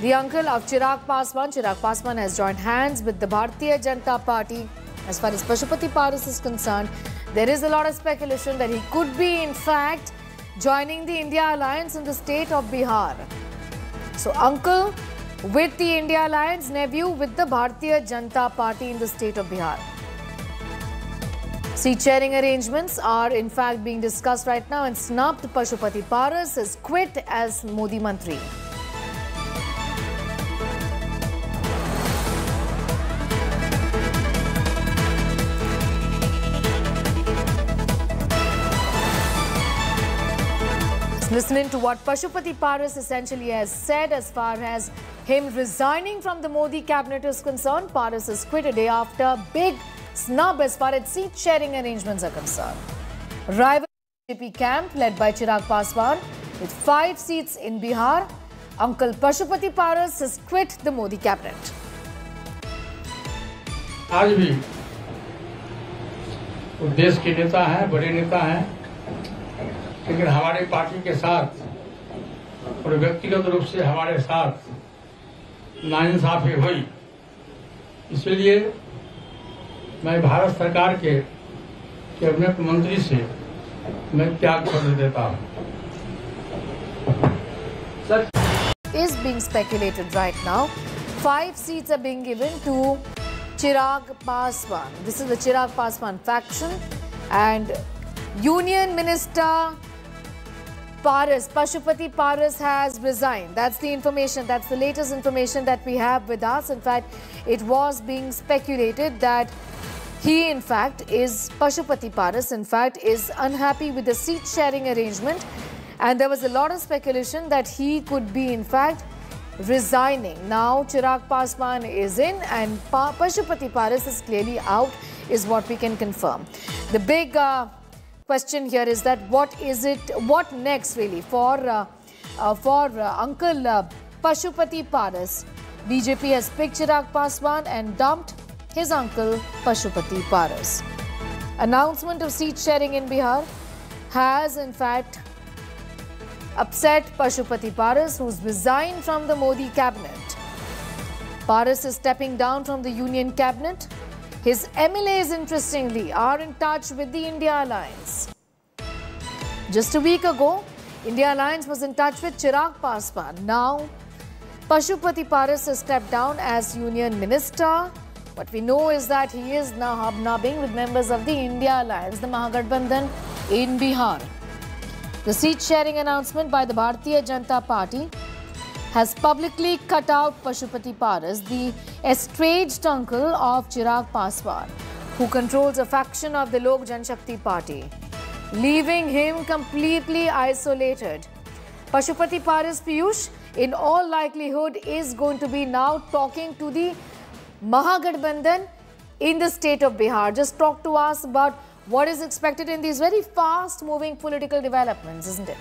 H: The uncle of Chirag Paswan, Chirag Paswan has joined hands with the Bharatiya Janata Party. As far as Pashupati Paras is concerned, there is a lot of speculation that he could be, in fact, joining the India Alliance in the state of Bihar. So, uncle with the India Alliance, nephew with the Bharatiya Janata Party in the state of Bihar. Seat sharing arrangements are in fact being discussed right now and snubbed Pashupati Paras has quit as Modi Mantri. Listening to what Pashupati Paras essentially has said as far as him resigning from the Modi cabinet is concerned. Paras has quit a day after big snub as far as seat sharing arrangements are concerned. Rival BJP camp led by Chirag Paswan with five seats in Bihar. Uncle Pashupati Paras has quit the Modi cabinet.
J: आज भी वो देश के नेता हैं बड़े नेता हैं लेकिन हमारी पार्टी के साथ और व्यक्तिगत रूप से हमारे साथ नाइंसाफी हुई इसलिए मैं भारत सरकार के कैबिनेट मंत्री से मैं त्याग पत्र देता हूँ
K: sir
H: is being speculated right now. Five seats are being given to Chirag Paswan. This is the Chirag Paswan faction. And Union Minister Paras, Pashupati Paras has resigned. That's the information, that's the latest information that we have with us. In fact, it was being speculated that he, in fact, is Pashupati Paras, in fact, is unhappy with the seat sharing arrangement. And there was a lot of speculation that he could be, in fact, resigning. Now, Chirag Paswan is in and pa- Pashupati Paras is clearly out, is what we can confirm. The big uh, question here is that what is it, what next really for, uh, uh, for uh, Uncle uh, Pashupati Paras? BJP has picked Chirag Paswan and dumped his uncle Pashupati Paras. Announcement of seat sharing in Bihar has in fact upset Pashupati Paras, who's resigned from the Modi cabinet. Paras is stepping down from the Union cabinet. His MLAs, interestingly, are in touch with the India Alliance. Just a week ago, India Alliance was in touch with Chirag Paswan. Now, Pashupati Paras has stepped down as Union Minister. What we know is that he is now hobnobbing with members of the India Alliance, the Mahagathbandhan, in Bihar. The seat sharing announcement by the Bharatiya Janata Party has publicly cut out Pashupati Paras, the estranged uncle of Chirag Paswan, who controls a faction of the Lok Janshakti Party, leaving him completely isolated. Pashupati Paras Piyush, in all likelihood, is going to be now talking to the Mahagathbandhan in the state of Bihar. Just talk to us about what is expected in these very fast moving political developments, isn't it?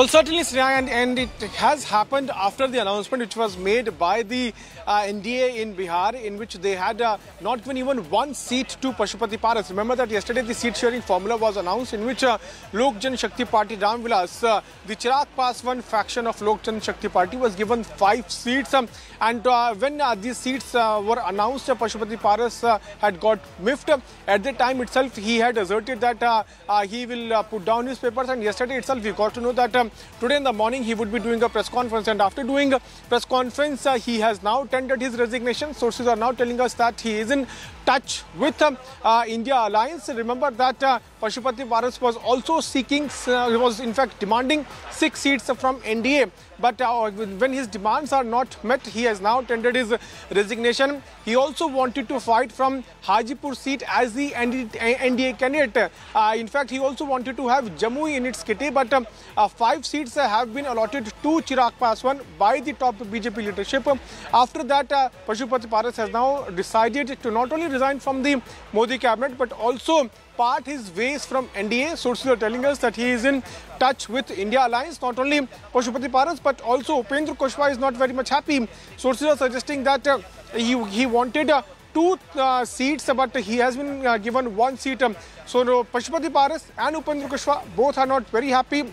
I: Well, certainly, Sneha, and, and it has happened after the announcement which was made by the uh, NDA in Bihar, in which they had uh, not given even one seat to Pashupati Paras. Remember that yesterday the seat sharing formula was announced, in which uh, Lok Jan Shakti Party Ram Vilas, uh, the Chirag Paswan faction of Lok Jan Shakti Party, was given five seats. Um, and uh, when uh, these seats uh, were announced, Pashupati Paras had got miffed. At the time itself, he had asserted that he will put down his papers. And yesterday itself, we got to know that um, today in the morning he would be doing a press conference. And after doing a press conference, uh, he has now tendered his resignation. Sources are now telling us that he is in touch with um, uh, India Alliance. Remember that uh, Pashupati Paras was also seeking, uh, was in fact demanding six seats from NDA. But uh, when his demands are not met, he has now tendered his resignation. He also wanted to fight from Hajipur seat as the NDA candidate. Uh, in fact, he also wanted to have Jamui in its kitty, but um, uh, five seats have been allotted to Chirag Paswan by the top BJP leadership. After that, uh, Pashupati Paras has now decided to not only resign from the Modi cabinet, but also part his ways from NDA. Sources are telling us that he is in touch with India Alliance. Not only Pashupati Paras, but also Upendra Kushwaha is not very much happy. Sources are suggesting that uh, he, he wanted uh, two uh, seats, but he has been uh, given one seat. Um, so no, Pashupati Paras and Upendra Kushwaha both are not very happy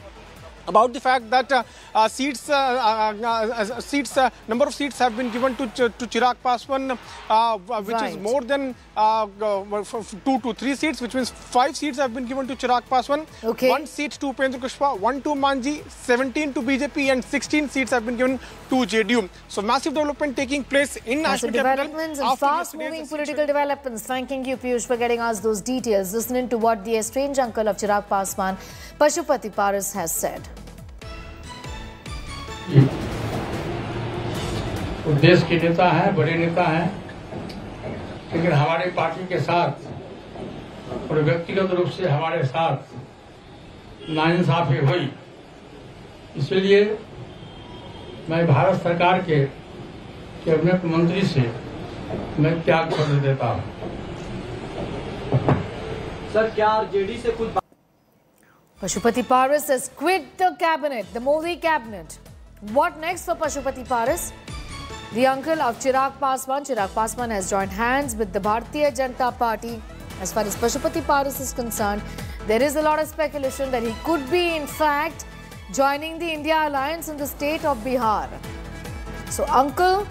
I: about the fact that uh, uh, seats, uh, uh, uh, seats, uh, number of seats have been given to Ch- to Chirag Paswan, uh, which is more than uh, uh, two to three seats, which means five seats have been given to Chirag Paswan.
H: Okay.
I: One seat to Upendra Kushwaha, one to Manjhi, 17 to BJP, and 16 seats have been given to JDU. So massive development taking place in capital.
H: developments and
I: fast-moving
H: political developments. Thanking you, Piyush, for getting us those details. Listening to what the estranged uncle of Chirag Paswan, Pashupati Paras, has said.
J: वो देश के नेता हैं बड़े नेता हैं लेकिन हमारी पार्टी के साथ और व्यक्तिगत रूप से हमारे साथ नाइंसाफी हुई इसलिए मैं भारत सरकार के कैबिनेट मंत्री से मैं त्याग पत्र देता हूँ
K: सर क्या आरजेडी से कुछ
H: Pashupati Paras has quit the cabinet, the Modi cabinet. What next for Pashupati Paras? The uncle of Chirag Paswan, Chirag Paswan has joined hands with the Bharatiya Janata Party. As far as Pashupati Paras is concerned, there is a lot of speculation that he could be, in fact, joining the India Alliance in the state of Bihar. So, uncle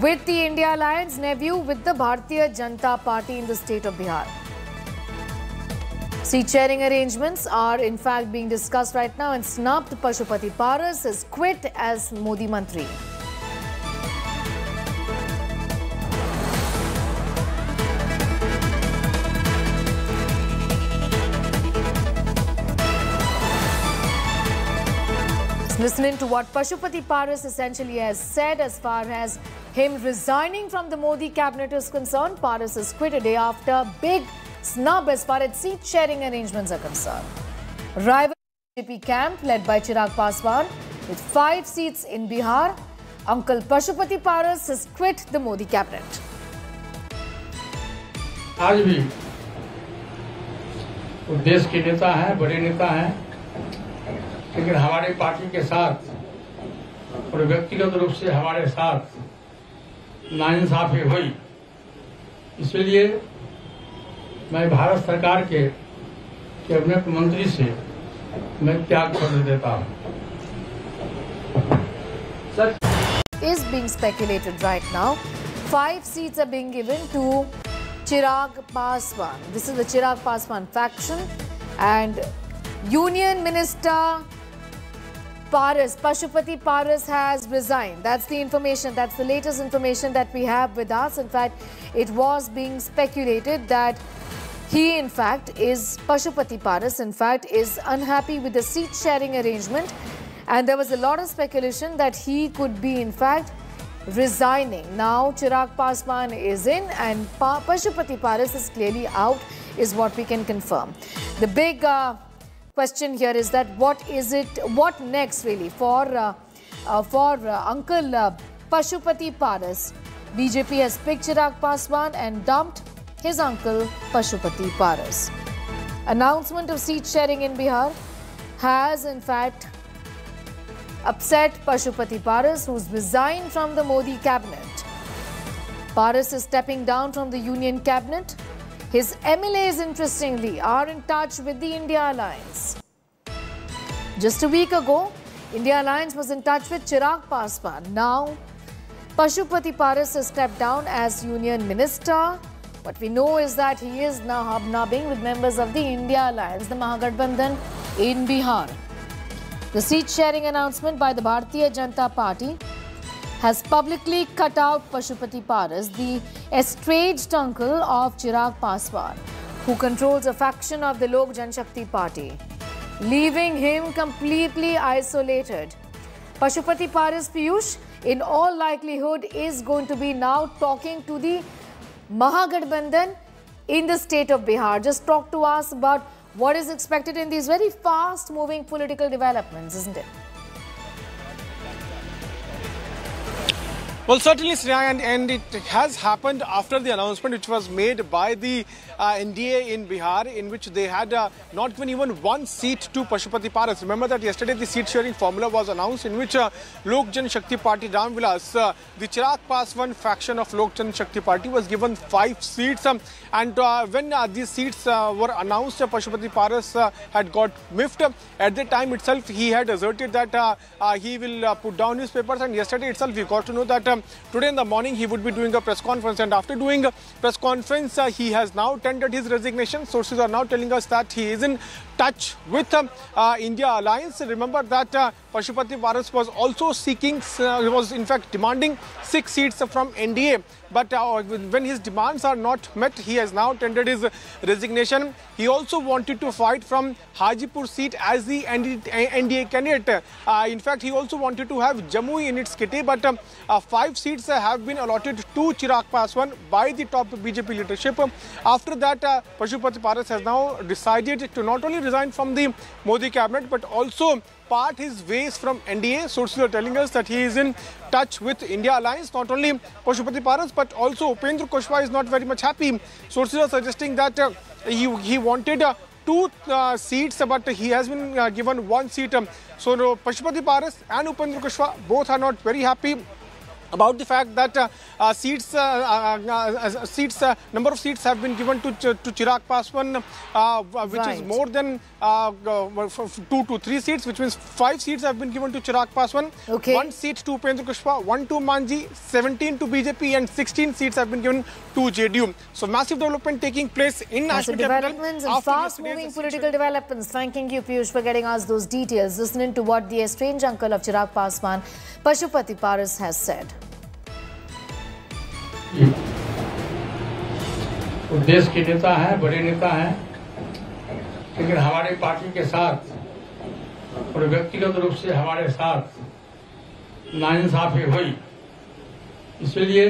H: with the India Alliance, nephew with the Bharatiya Janata Party in the state of Bihar. Seat sharing arrangements are in fact being discussed right now and snubbed Pashupati Paras has quit as Modi Mantri. Listening to what Pashupati Paras essentially has said as far as him resigning from the Modi cabinet is concerned. Paras has quit a day after big snub as far as seat sharing arrangements are concerned. Rival BJP camp led by Chirag Paswan with five seats in Bihar. Uncle Pashupati Paras has quit the Modi cabinet.
J: आज भी वो देश के नेता हैं बड़े नेता हैं लेकिन हमारी पार्टी के साथ और व्यक्तिगत रूप से हमारे साथ नाइंसाफी हुई इसलिए मैं भारत सरकार के कैबिनेट मंत्री से मैं त्याग पत्र देता हूँ
K: sir
H: is being speculated right now. Five seats are being given to Chirag Paswan. This is the Chirag Paswan faction. And Union Minister Paras, Pashupati Paras has resigned. That's the information, that's the latest information that we have with us. In fact, it was being speculated that he, in fact, is Pashupati Paras, in fact, is unhappy with the seat sharing arrangement. And there was a lot of speculation that he could be, in fact, resigning. Now, Chirag Paswan is in and pa- Pashupati Paras is clearly out, is what we can confirm. The big uh, question here is that what is it, what next really for, uh, uh, for uh, Uncle uh, Pashupati Paras? BJP has picked Chirag Paswan and dumped his uncle Pashupati Paras. Announcement of seat sharing in Bihar has in fact upset Pashupati Paras, who's resigned from the Modi cabinet. Paras is stepping down from the Union cabinet. His MLAs, interestingly, are in touch with the India Alliance. Just a week ago, India Alliance was in touch with Chirag Paswan. Now, Pashupati Paras has stepped down as Union Minister. What we know is that he is now hobnobbing with members of the India Alliance, the Mahagathbandhan in Bihar. The seat sharing announcement by the Bharatiya Janata Party has publicly cut out Pashupati Paras, the estranged uncle of Chirag Paswan, who controls a faction of the Lok Janshakti Party, leaving him completely isolated. Pashupati Paras Piyush, in all likelihood, is going to be now talking to the Mahagathbandhan in the state of Bihar. Just talk to us about what is expected in these very fast moving political developments, isn't it?
I: Well, certainly, Sneha, and, and it has happened after the announcement which was made by the uh, NDA in Bihar, in which they had uh, not given even one seat to Pashupati Paras. Remember that yesterday the seat sharing formula was announced, in which uh, Lok Jan Shakti Party Ram Vilas, uh, the Chirag Paswan faction of Lok Jan Shakti Party, was given five seats. Um, and uh, when uh, these seats uh, were announced, Pashupati Paras had got miffed. At the time itself, he had asserted that he will put down his papers. And yesterday itself, we got to know that um, today in the morning he would be doing a press conference. And after doing a press conference, uh, he has now tendered his resignation. Sources are now telling us that he is in touch with um, uh, India Alliance. Remember that uh, Pashupati Paras was also seeking, uh, was in fact demanding six seats from NDA. But uh, when his demands are not met, he has now tendered his resignation. He also wanted to fight from Hajipur seat as the NDA candidate. Uh, in fact, he also wanted to have Jamui in its kitty, but um, uh, five seats have been allotted to Chirag Paswan by the top BJP leadership. After that, uh, Pashupati Paras has now decided to not only resign from the Modi cabinet, but also part his ways from NDA. Sources are telling us that he is in touch with India Alliance. Not only Pashupati Paras, but also Upendra Kushwaha is not very much happy. Sources are suggesting that uh, he, he wanted uh, two uh, seats, but he has been uh, given one seat. Um, so no, Pashupati Paras and Upendra Kushwaha both are not very happy about the fact that uh, uh, seats, uh, uh, uh, seats, uh, number of seats have been given to Ch- to Chirag Paswan, uh, which is more than uh, uh, two to three seats, which means five seats have been given to Chirag Paswan.
H: Okay.
I: One seat to Upendra Kushwaha, one to Manjhi, 17 to BJP, and 16 seats have been given to JDU. So massive development taking place in national
H: developments and
I: fast-moving
H: political developments. Thanking you, Piyush, for getting us those details. Listening to what the estranged uncle of Chirag Paswan, Pashupati Paras, has said.
J: वो देश के नेता हैं बड़े नेता हैं लेकिन हमारी पार्टी के साथ और व्यक्तिगत रूप से हमारे साथ नाइंसाफी हुई इसलिए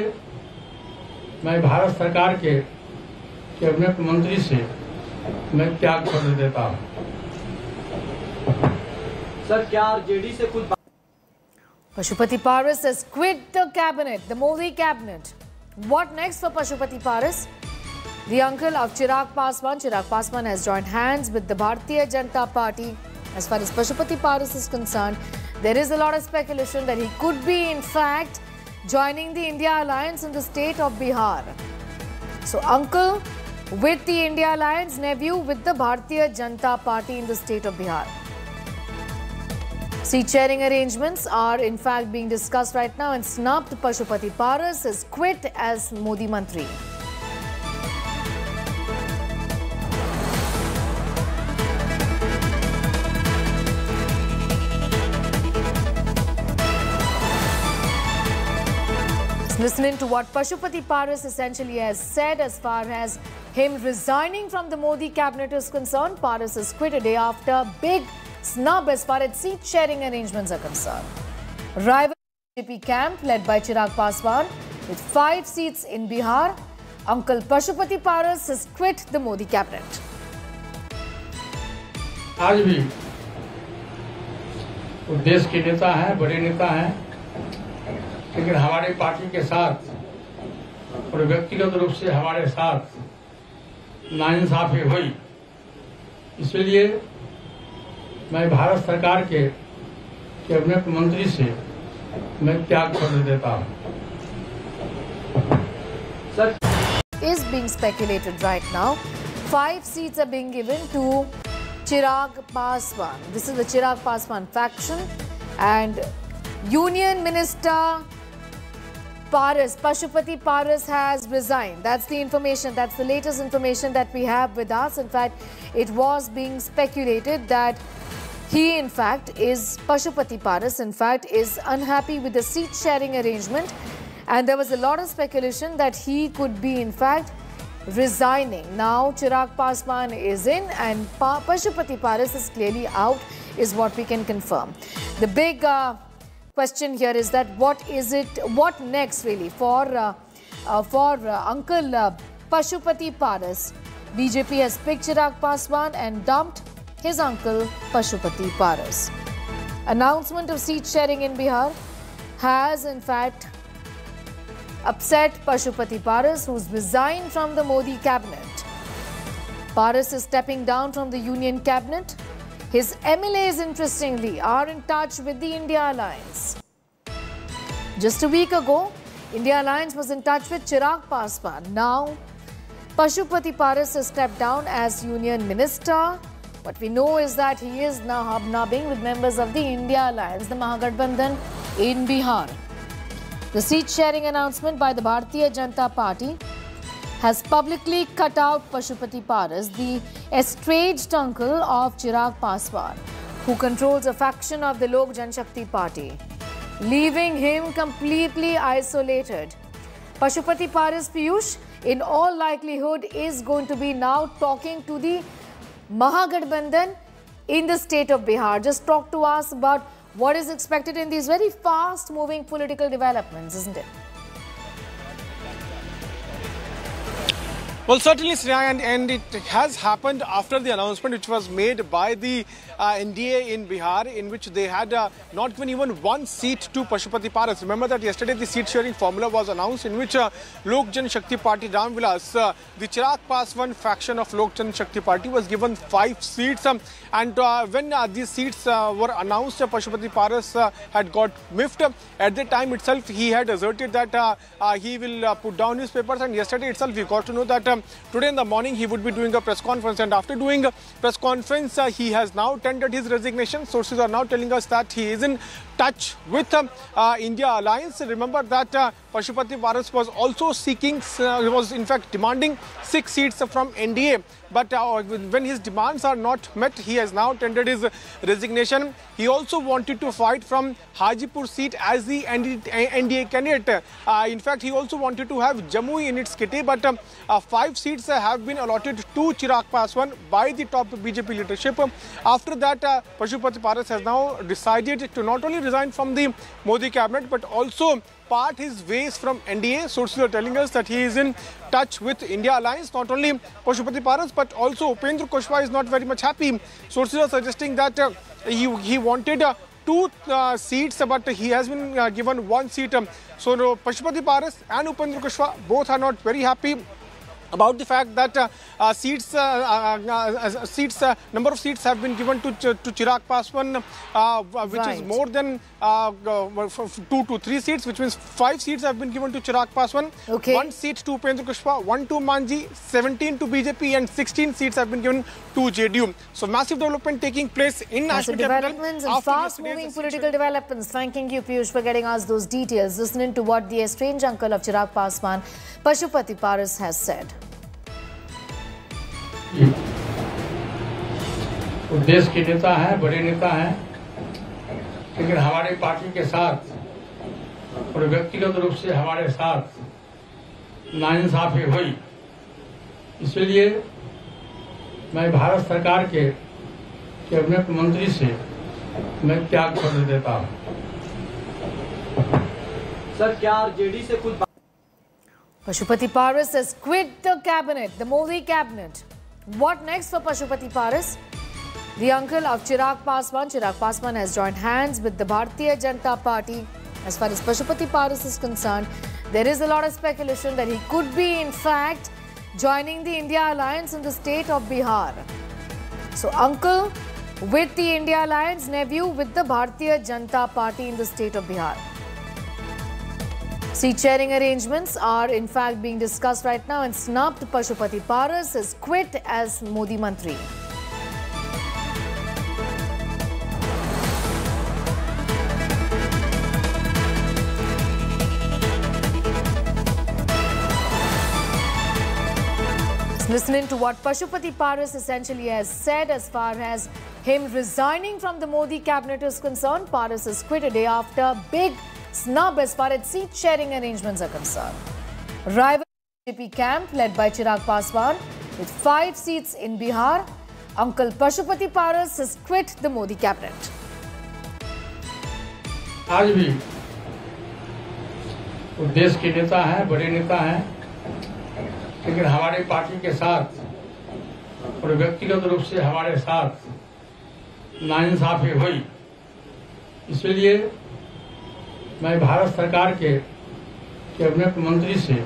J: मैं भारत सरकार के कैबिनेट मंत्री से मैं त्याग पत्र देता हूँ
K: सर क्या आरजेडी से कुछ
H: Pashupati Paras has quit the cabinet, the Modi cabinet. What next for Pashupati Paras? The uncle of Chirag Paswan, Chirag Paswan has joined hands with the Bharatiya Janata Party. As far as Pashupati Paras is concerned, there is a lot of speculation that he could be, in fact, joining the India Alliance in the state of Bihar. So, uncle with the India Alliance, nephew with the Bharatiya Janata Party in the state of Bihar. Seat sharing arrangements are in fact being discussed right now and snubbed Pashupati Paras has quit as Modi Mantri. Listening to what Pashupati Paras essentially has said as far as him resigning from the Modi cabinet is concerned. Paras has quit a day after big snub as far as seat sharing arrangements are concerned. Rival BJP camp led by Chirag Paswan with five seats in Bihar. Uncle Pashupati Paras has quit the Modi cabinet.
J: आज भी वो देश के नेता हैं बड़े नेता हैं लेकिन हमारी पार्टी के साथ और व्यक्तिगत रूप से हमारे साथ नाइंसाफी हुई इसलिए मैं भारत सरकार के कैबिनेट मंत्री से मैं त्याग पत्र देता हूँ
K: sir
H: is being speculated right now. Five seats are being given to Chirag Paswan. This is the Chirag Paswan faction. And Union Minister Paras, Pashupati Paras has resigned. That's the information, that's the latest information that we have with us. In fact, it was being speculated that he, in fact, is Pashupati Paras, in fact, is unhappy with the seat sharing arrangement. And there was a lot of speculation that he could be, in fact, resigning. Now, Chirag Paswan is in and pa Pashupati Paras is clearly out, is what we can confirm. The big uh, question here is that what is it, what next really for, uh, uh, for uh, Uncle uh, Pashupati Paras? BJP has picked Chirag Paswan and dumped his uncle Pashupati Paras. Announcement of seat sharing in Bihar has in fact upset Pashupati Paras, who's resigned from the Modi cabinet. Paras is stepping down from the Union cabinet. His MLAs, interestingly, are in touch with the India Alliance. Just a week ago, India Alliance was in touch with Chirag Paswan. Now, Pashupati Paras has stepped down as Union Minister. What we know is that he is now hobnobbing with members of the India Alliance, the Mahagathbandhan in Bihar. The seat sharing announcement by the Bharatiya Janata Party has publicly cut out Pashupati Paras, the estranged uncle of Chirag Paswan, who controls a faction of the Lok Janshakti Party, leaving him completely isolated. Pashupati Paras Piyush, in all likelihood, is going to be now talking to the Mahagathbandhan in the state of Bihar. Just talk to us about what is expected in these very fast moving political developments, isn't it?
I: Well, certainly, Sneha, and, and it has happened after the announcement which was made by the uh, NDA in Bihar, in which they had uh, not given even one seat to Pashupati Paras. Remember that yesterday the seat sharing formula was announced, in which uh, Lok Jan Shakti Party Ram Vilas, uh, the Chirag Paswan faction of Lok Jan Shakti Party, was given five seats. Um, and uh, when uh, these seats uh, were announced, Pashupati Paras had got miffed. At the time itself, he had asserted that he will put down his papers. And yesterday itself, we got to know that um, today in the morning he would be doing a press conference. And after doing a press conference, he has now tendered his resignation. Sources are now telling us that he is in touch with um, uh, India Alliance. Remember that uh, Pashupati was also seeking, uh, was in fact demanding six seats from NDA. But uh, when his demands are not met, he has now tendered his resignation. He also wanted to fight from Hajipur seat as the NDA candidate. Uh, in fact, he also wanted to have Jamui in its kitty, but um, uh, five seats have been allotted to Chirag Paswan by the top BJP leadership. After that, uh, Pashupati Paras has now decided to not only resign from the Modi cabinet, but also part his ways from NDA. Sources are telling us that he is in touch with India Alliance. Not only Pashupati Paras, but also Upendra Kushwaha is not very much happy. Sources are suggesting that uh, he, he wanted uh, two uh, seats, but he has been uh, given one seat. Um, so no, Pashupati Paras and Upendra Kushwaha both are not very happy about the fact that uh, uh, seats, uh, uh, uh, seats, uh, number of seats have been given to Ch- to Chirag Paswan, uh, which is more than two to three seats, which means five seats have been given to Chirag Paswan.
H: Okay.
I: One seat to Upendra Kushwaha, one to Manjhi, 17 to BJP, and 16 seats have been given to JDU. So massive development taking place in national
H: developments and
I: fast-moving
H: political developments. Thanking you, Piyush, for getting us those details. Listening to what the estranged uncle of Chirag Paswan, Pashupati Paras, has said.
J: देश के नेता हैं बड़े नेता हैं लेकिन हमारे party के साथ और व्यक्तिगत रूप से हमारे साथ नाइंसाफी हुई इसलिए मैं भारत सरकार के कैबिनेट मंत्री से मैं त्याग पत्र देता हूँ
K: सर क्या आरजेडी से कुछ
H: Pashupati Paras has quit the cabinet, the Modi cabinet. What next for Pashupati Paras? The uncle of Chirag Paswan, Chirag Paswan has joined hands with the Bharatiya Janata Party. As far as Pashupati Paras is concerned, there is a lot of speculation that he could be, in fact, joining the India Alliance in the state of Bihar. So, uncle with the India Alliance, Nephew with the Bharatiya Janata Party in the state of Bihar. Seat sharing arrangements are in fact being discussed right now and snubbed Pashupati Paras has quit as Modi Mantri. Listening to what Pashupati Paras essentially has said as far as him resigning from the Modi cabinet is concerned. Paras has quit a day after big snub as far as seat sharing arrangements are concerned. Rival BJP camp led by Chirag Paswan with five seats in Bihar. Uncle Pashupati Paras has quit the Modi cabinet.
J: आज भी वो देश के नेता हैं बड़े नेता हैं लेकिन हमारे पार्टी के साथ और व्यक्तिगत रूप से हमारे साथ नाइंसाफी हुई इसलिए मैं भारत सरकार के कैबिनेट मंत्री से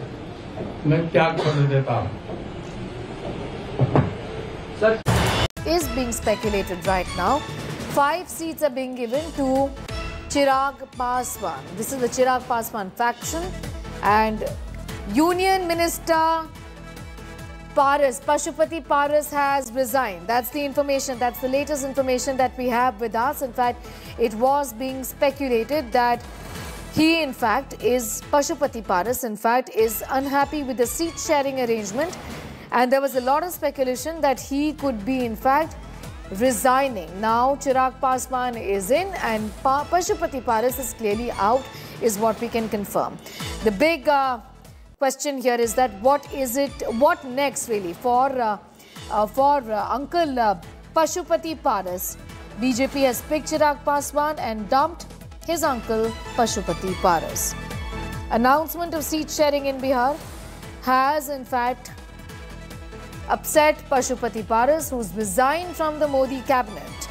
J: मैं त्याग पत्र देता हूँ
H: is being speculated right now. Five seats are being given to Chirag Paswan. This is the Chirag Paswan faction and Union Minister Paras, Pashupati Paras has resigned. That's the information, that's the latest information that we have with us. In fact, it was being speculated that he, in fact, is Pashupati Paras, in fact, is unhappy with the seat sharing arrangement. And there was a lot of speculation that he could be, in fact, resigning. Now, Chirag Paswan is in and pa Pashupati Paras is clearly out, is what we can confirm. The big uh, question here is that what is it, what next really for, uh, uh, for uh, Uncle uh, Pashupati Paras? BJP has picked Chirag Paswan and dumped his uncle Pashupati Paras. Announcement of seat sharing in Bihar has in fact upset Pashupati Paras, who's resigned from the Modi cabinet.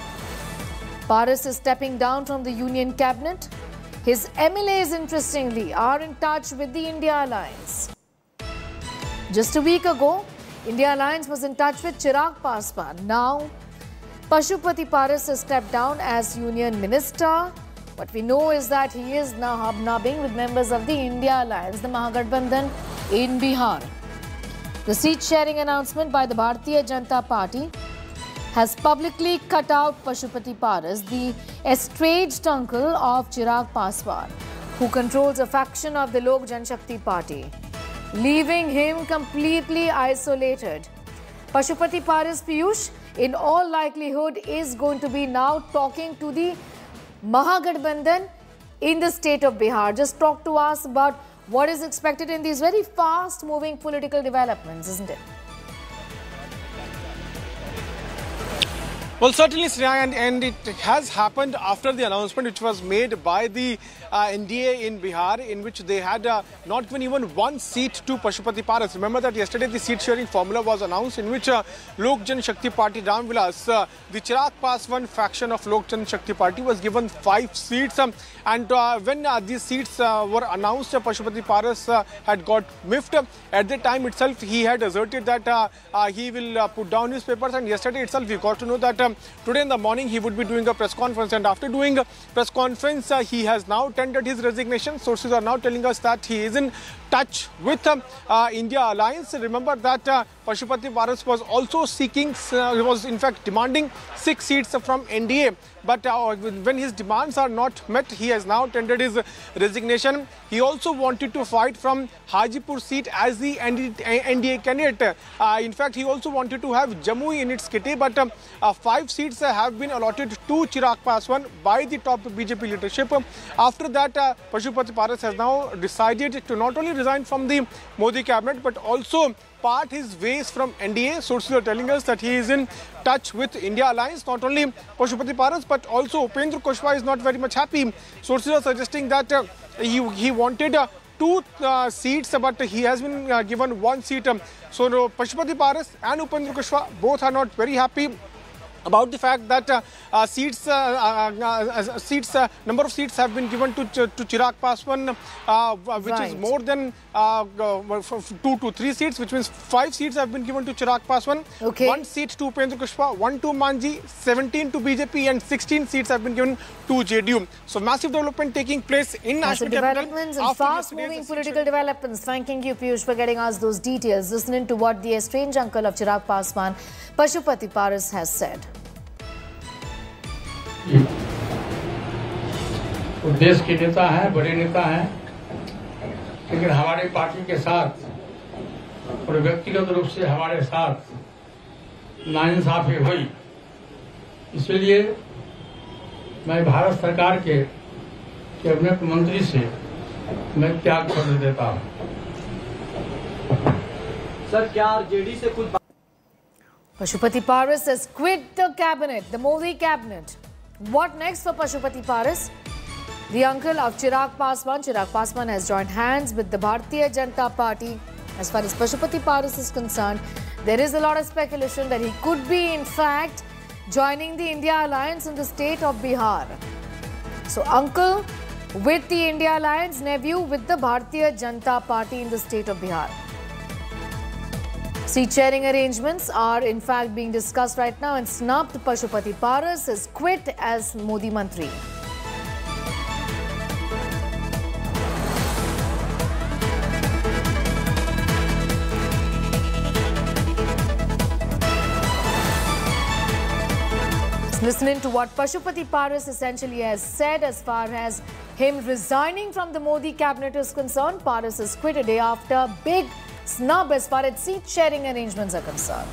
H: Paras is stepping down from the Union cabinet. His MLAs, interestingly, are in touch with the India Alliance. Just a week ago, India Alliance was in touch with Chirag Paswan. Now, Pashupati Paras has stepped down as Union Minister. What we know is that he is now hobnobbing with members of the India Alliance, the Mahagathbandhan in Bihar. The seat sharing announcement by the Bharatiya Janata Party has publicly cut out Pashupati Paras, the estranged uncle of Chirag Paswan, who controls a faction of the Lok Janshakti Party, leaving him completely isolated. Pashupati Paras Piyush, in all likelihood, is going to be now talking to the Mahagathbandhan in the state of Bihar. Just talk to us about what is expected in these very fast moving political developments, isn't it?
I: Well, certainly, Sneha, and, and it has happened after the announcement which was made by the uh, NDA in Bihar, in which they had uh, not given even one seat to Pashupati Paras. Remember that yesterday the seat sharing formula was announced, in which uh, Lok Jan Shakti Party Ram Vilas, uh, the Chirag Paswan faction of Lok Jan Shakti Party, was given five seats. Um, and uh, when uh, these seats uh, were announced, Pashupati Paras had got miffed. At the time itself, he had asserted that he will put down his papers. And yesterday itself, we got to know that um, today in the morning he would be doing a press conference. And after doing a press conference, uh, he has now tendered his resignation. Sources are now telling us that he is in touch with um, uh, India Alliance. Remember that uh, Pashupati Paras was also seeking, uh, was in fact demanding six seats from NDA. But uh, when his demands are not met, he has now tendered his resignation. He also wanted to fight from Hajipur seat as the NDA candidate. Uh, in fact, he also wanted to have Jamui in its kitty, but um, uh, five seats have been allotted to Chirag Paswan by the top BJP leadership. After that, uh, Pashupati Paras has now decided to not only resign from the Modi cabinet, but also part his ways from NDA. Sources are telling us that he is in touch with India Alliance. Not only Pashupati Paras, but also Upendra Kushwaha is not very much happy. Sources are suggesting that uh, he, he wanted uh, two uh, seats, but he has been uh, given one seat. Um, so no, Pashupati Paras and Upendra Kushwaha both are not very happy. About the fact that uh, uh, seats, uh, uh, uh, seats, uh, number of seats have been given to Ch- to Chirag Paswan, uh, which is more than two to three seats, which means five seats have been given to Chirag Paswan.
H: Okay.
I: One seat to Upendra Kushwaha, one to Manjhi, 17 to BJP, and 16 seats have been given to JDU. So massive development taking place in national
H: developments and
I: fast-moving
H: political developments. Thanking you, Piyush, for getting us those details. Listening to what the estranged uncle of Chirag Paswan, Pashupati Paras, has said.
J: वो देश के नेता हैं बड़े नेता हैं लेकिन हमारी पार्टी के साथ और व्यक्तिगत रूप से हमारे साथ नाइंसाफी हुई इसलिए मैं भारत सरकार के कैबिनेट मंत्री से मैं त्याग पत्र देता हूँ
K: सर क्या आरजेडी से कुछ
H: Pashupati Paras has quit the cabinet, the Modi cabinet. What next for Pashupati Paras? The uncle of Chirag Paswan, Chirag Paswan has joined hands with the Bharatiya Janata Party. As far as Pashupati Paras is concerned, there is a lot of speculation that he could be, in fact, joining the India alliance in the state of Bihar. So, uncle with the India alliance, nephew with the Bharatiya Janata Party in the state of Bihar. Seat sharing arrangements are in fact being discussed right now and snubbed Pashupati Paras has quit as Modi Mantri. Listening to what Pashupati Paras essentially has said as far as him resigning from the Modi cabinet is concerned. Paras has quit a day after big snub as far as seat sharing arrangements are concerned.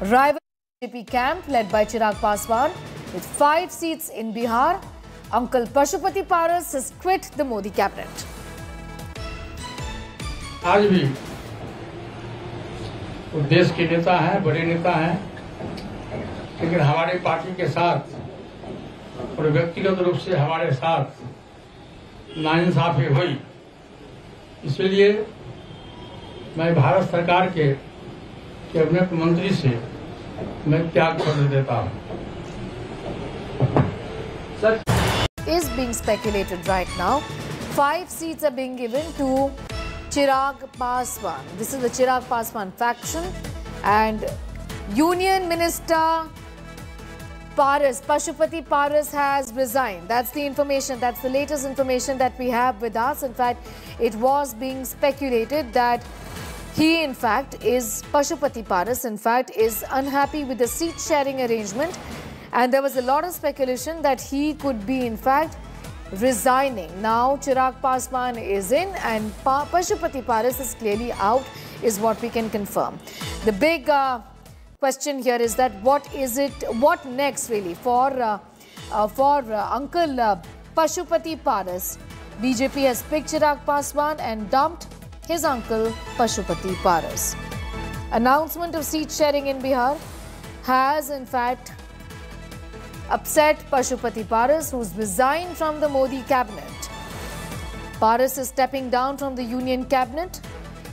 H: Rival BJP camp led by Chirag Paswan with five seats in Bihar. Uncle Pashupati Paras has quit the Modi cabinet.
J: आज भी वो देश के नेता हैं बड़े नेता हैं लेकिन हमारी पार्टी के साथ और व्यक्तिगत रूप से हमारे साथ नाइंसाफी हुई इसलिए मैं भारत सरकार के कैबिनेट मंत्री से मैं त्याग पत्र देता हूँ
H: is being speculated right now. Five seats are being given to Chirag Paswan. This is the Chirag Paswan faction. And Union Minister Paras, Pashupati Paras has resigned. That's the information, that's the latest information that we have with us. In fact, it was being speculated that he, in fact, is Pashupati Paras, in fact, is unhappy with the seat sharing arrangement. And there was a lot of speculation that he could be, in fact, resigning. Now, Chirag Paswan is in and pa- Pashupati Paras is clearly out, is what we can confirm. The big uh, question here is that what is it, what next really for, uh, uh, for uh, Uncle uh, Pashupati Paras? BJP has picked Chirag Paswan and dumped his uncle Pashupati Paras. Announcement of seat sharing in Bihar has in fact upset Pashupati Paras, who's resigned from the Modi cabinet. Paras is stepping down from the Union cabinet.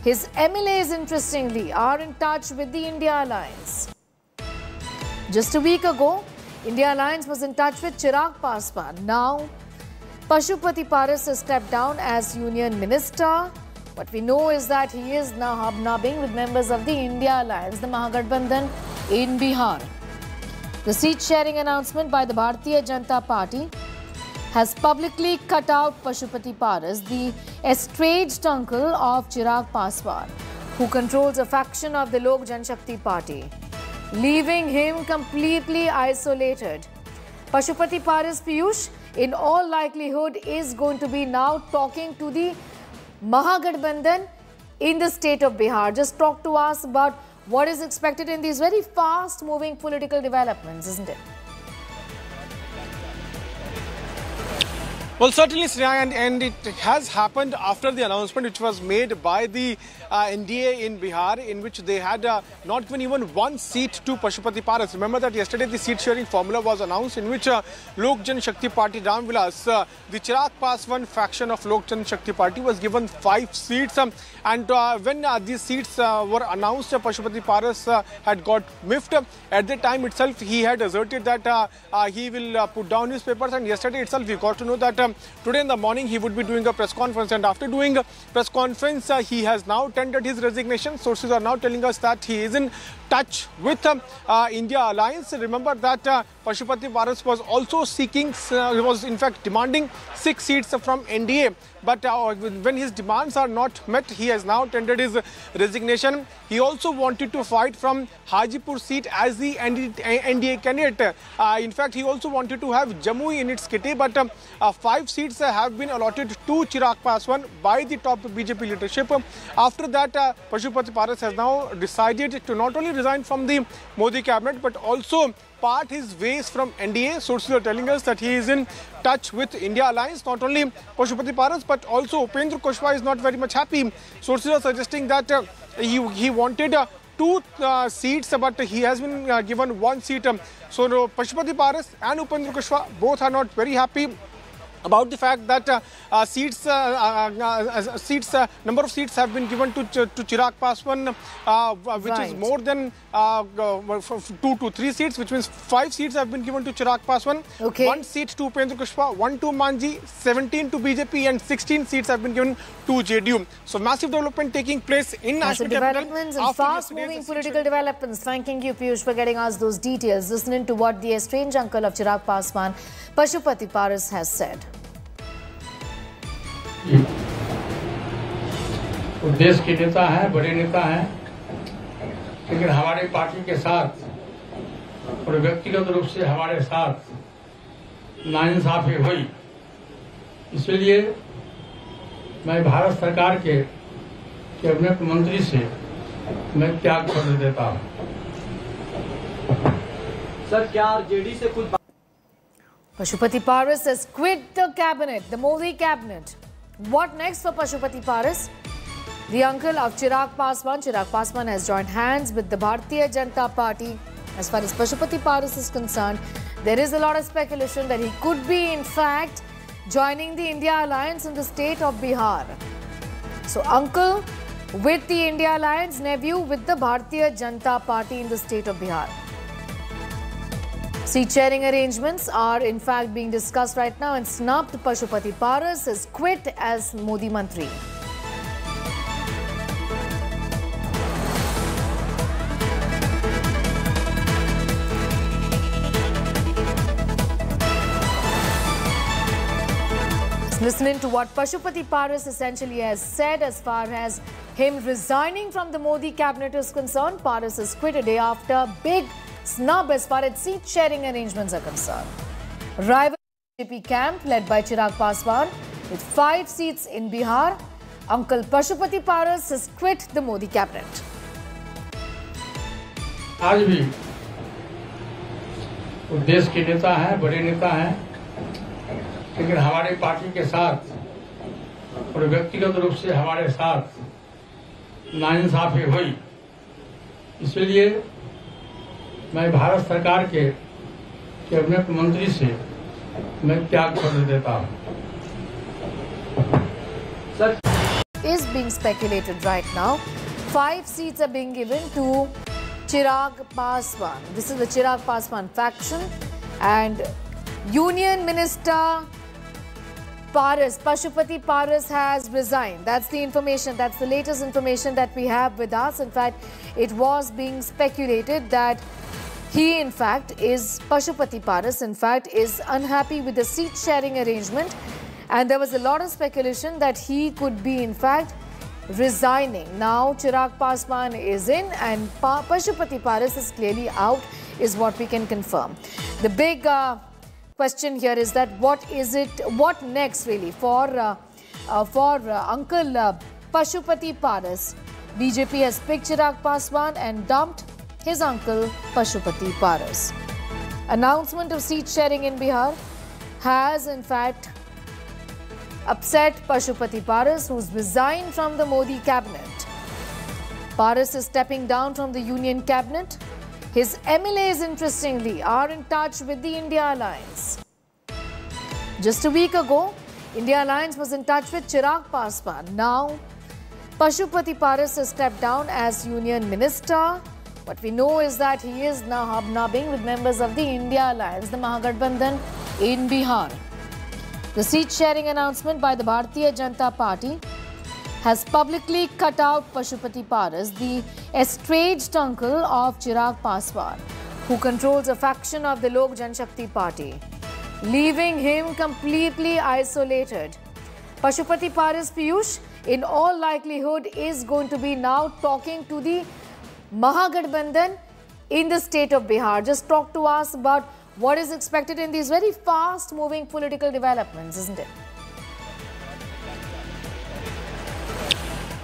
H: His MLAs, interestingly, are in touch with the India Alliance. Just a week ago, India Alliance was in touch with Chirag Paswan. Now, Pashupati Paras has stepped down as Union Minister. What we know is that he is now hobnobbing with members of the India Alliance, the Mahagathbandhan in Bihar. The seat sharing announcement by the Bharatiya Janata Party has publicly cut out Pashupati Paras, the estranged uncle of Chirag Paswan, who controls a faction of the Lok Janshakti Party, leaving him completely isolated. Pashupati Paras Piyush, in all likelihood, is going to be now talking to the Mahagathbandhan in the state of Bihar. Just talk to us about what is expected in these very fast moving political developments, isn't it?
I: Well, certainly, Sneha, and, and it has happened after the announcement which was made by the NDA in Bihar, in which they had uh, not given even one seat to Pashupati Paras. Remember that yesterday the seat sharing formula was announced, in which uh, Lok Jan Shakti Party Ram Vilas, uh, the Chirag Paswan faction of Lok Jan Shakti Party, was given five seats. Um, and uh, when uh, these seats uh, were announced, uh, Pashupati Paras uh, had got miffed. At the time itself, he had asserted that uh, uh, he will uh, put down his papers. And yesterday itself, we got to know that um, today in the morning he would be doing a press conference. And after doing a press conference, uh, he has now tendered his resignation. Sources are now telling us that he is in touch with um, uh, India Alliance. Remember that uh, Pashupati was also seeking, uh, was in fact demanding six seats from NDA. But uh, when his demands are not met, he has now tendered his resignation. He also wanted to fight from Hajipur seat as the NDA candidate. Uh, in fact, he also wanted to have Jamui in its kitty, but um, uh, five seats have been allotted to Chirag Paswan by the top BJP leadership. After that, uh, Pashupati Paras has now decided to not only resign from the Modi cabinet, but also part his ways from NDA. Sources are telling us that he is in touch with India Alliance. Not only Pashupati Paras, but also Upendra Kushwaha is not very much happy. Sources are suggesting that uh, he, he wanted uh, two uh, seats, but he has been uh, given one seat. Um, so no, Pashupati Paras and Upendra Kushwaha both are not very happy about the fact that uh, uh, seats, uh, uh, seats, number of seats have been given to to Chirag Paswan, which
H: Right.
I: is more than two two three seats which means five seats have been given to Chirag Paswan one seat to Upendra Kushwaha one to Manjhi 17 to BJP and 16 seats have been given to JDU so massive development taking place in national
H: developments and fast
I: moving
H: political developments thanking you Piyush for getting us those details listening to what the estranged uncle of Chirag Paswan Pashupati Paras has said
J: देश के नेता हैं बड़े नेता हैं। लेकिन हमारी party के साथ और व्यक्तिगत रूप से हमारे साथ नाइंसाफी हुई इसलिए मैं भारत सरकार के कैबिनेट मंत्री से मैं त्याग पत्र देता हूँ
K: सर क्या आरजेडी से कुछ
H: Pashupati Paras has quit the cabinet, the Modi cabinet. What next for Pashupati Paras? The uncle of Chirag Paswan, Chirag Paswan has joined hands with the Bharatiya Janata Party. As far as Pashupati Paras is concerned, there is a lot of speculation that he could be, in fact, joining the India Alliance in the state of Bihar. So, uncle with the India Alliance, nephew with the Bharatiya Janata Party in the state of Bihar. Seat sharing arrangements are in fact being discussed right now and snubbed Pashupati Paras has quit as Modi Mantri. Listening to what Pashupati Paras essentially has said as far as him resigning from the Modi cabinet is concerned. Paras has quit a day after big snub as far as seat sharing arrangements are concerned. Rival BJP camp led by Chirag Paswan with five seats in Bihar. Uncle Pashupati Paras has quit the Modi cabinet.
J: आज भी वो देश के नेता हैं बड़े नेता हैं लेकिन हमारी पार्टी के साथ और व्यक्तिगत रूप से हमारे साथ नाइंसाफी हुई इसलिए मैं भारत सरकार के कैबिनेट मंत्री से मैं त्याग पत्र देता हूँ
H: is being speculated right now. Five seats are being given to Chirag Paswan. This is the Chirag Paswan faction. And Union Minister Paras, Pashupati Paras has resigned. That's the information, that's the latest information that we have with us. In fact, it was being speculated that he, in fact, is Pashupati Paras, in fact, is unhappy with the seat sharing arrangement. And there was a lot of speculation that he could be, in fact, resigning. Now, Chirag Paswan is in and pa Pashupati Paras is clearly out, is what we can confirm. The big uh, question here is that what is it, what next really for, uh, uh, for uh, Uncle uh, Pashupati Paras? BJP has picked Chirag Paswan and dumped his uncle Pashupati Paras. Announcement of seat sharing in Bihar has in fact upset Pashupati Paras, who's resigned from the Modi cabinet. Paras is stepping down from the Union cabinet. His MLAs, interestingly, are in touch with the India Alliance. Just a week ago, India Alliance was in touch with Chirag Paswan. Now, Pashupati Paras has stepped down as Union Minister. What we know is that he is now hobnobbing with members of the India Alliance, the Mahagathbandhan in Bihar. The seat sharing announcement by the Bharatiya Janata Party has publicly cut out Pashupati Paras, the estranged uncle of Chirag Paswan, who controls a faction of the Lok Janshakti Party, leaving him completely isolated. Pashupati Paras Piyush, in all likelihood, is going to be now talking to the Mahagathbandhan in the state of Bihar. Just talk to us about what is expected in these very fast moving political developments, isn't it?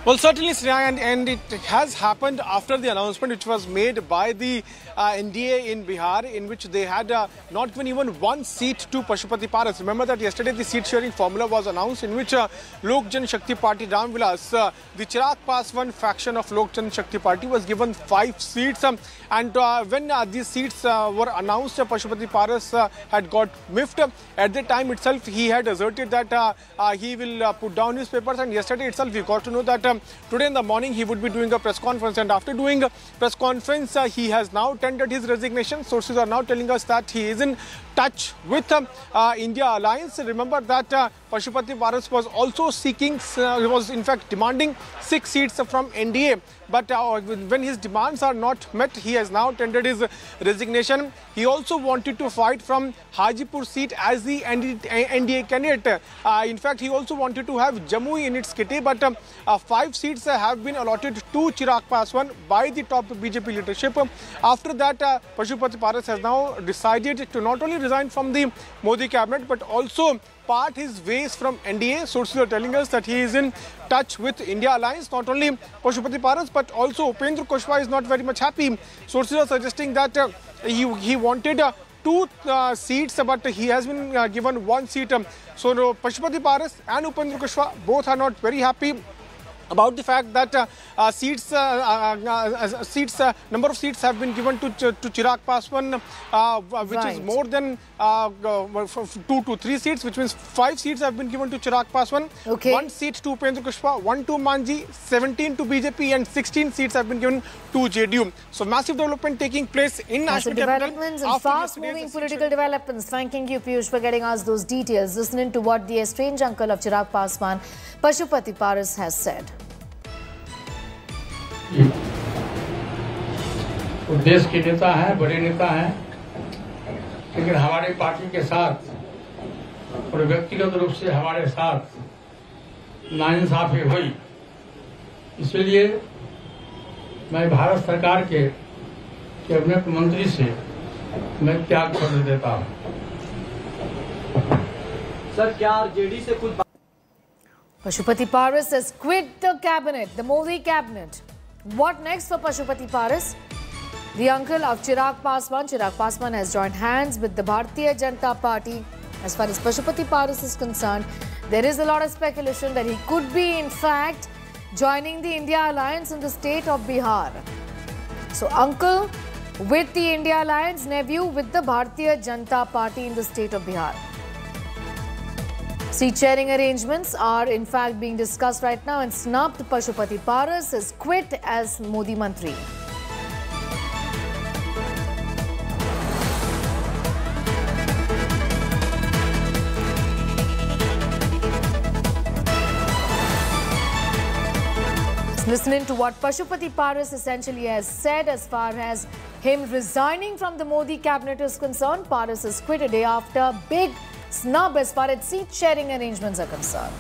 I: Well, certainly, Sneha, and, and it has happened after the announcement which was made by the uh, NDA in Bihar, in which they had uh, not given even one seat to Pashupati Paras. Remember that yesterday the seat sharing formula was announced, in which uh, Lok Jan Shakti Party Ram Vilas, uh, the Chirag Paswan faction of Lok Jan Shakti Party, was given five seats. Um, and uh, when uh, these seats uh, were announced, Pashupati Paras had got miffed. At the time itself, he had asserted that he will put down his papers. And yesterday itself, we got to know that um, today in the morning he would be doing a press conference. And after doing a press conference, uh, he has now tendered his resignation. Sources are now telling us that he is in touch with uh, India Alliance. Remember that uh, Pashupati Paras was also seeking, uh, was in fact demanding six seats from NDA. But uh, when his demands are not met, he has now tendered his resignation. He also wanted to fight from Hajipur seat as the NDA candidate. Uh, in fact, he also wanted to have Jamui in its kitty, but um, uh, five seats have been allotted to Chirag Paswan by the top BJP leadership. After that, uh, Pashupati Paras has now decided to not only resign from the Modi cabinet, but also part his ways from NDA. Sources are telling us that he is in touch with India Alliance. Not only Pashupati Paras, but also Upendra Kushwaha is not very much happy. Sources are suggesting that uh, he, he wanted uh, two uh, seats, but he has been uh, given one seat. Um, so no, Pashupati Paras and Upendra Kushwaha both are not very happy about the fact that uh, uh, seats, uh, uh, uh, seats, uh, number of seats have been given to Ch- to Chirag Paswan, uh, which is more than uh, uh, two to three seats, which means five seats have been given to Chirag Paswan.
H: Okay.
I: One seat to Upendra Kushwaha, one to Manjhi, 17 to BJP, and 16 seats have been given to JDU. So massive development taking place in capital.
H: developments and
I: fast-moving
H: political developments. Thanking you, Piyush, for getting us those details. Listening to what the estranged uncle of Chirag Paswan, Pashupati Paras, has said.
J: वो देश के नेता हैं बड़े नेता हैं लेकिन हमारी पार्टी के साथ और व्यक्तिगत रूप से हमारे साथ नाइंसाफी हुई इसलिए मैं भारत सरकार के कैबिनेट मंत्री से मैं त्याग पत्र देता हूँ
K: सर क्या आरजेडी से कुछ
H: Pashupati Paras has quit the cabinet, the Modi cabinet. What next for Pashupati Paras? The uncle of Chirag Paswan, Chirag Paswan has joined hands with the Bharatiya Janata Party. As far as Pashupati Paras is concerned, there is a lot of speculation that he could be, in fact, joining the India Alliance in the state of Bihar. So, uncle with the India Alliance, nephew with the Bharatiya Janata Party in the state of Bihar. Seat sharing arrangements are in fact being discussed right now and snubbed Pashupati Paras has quit as Modi Mantri. Listening to what Pashupati Paras essentially has said as far as him resigning from the Modi cabinet is concerned. Paras has quit a day after big snub as far as seat sharing arrangements are concerned.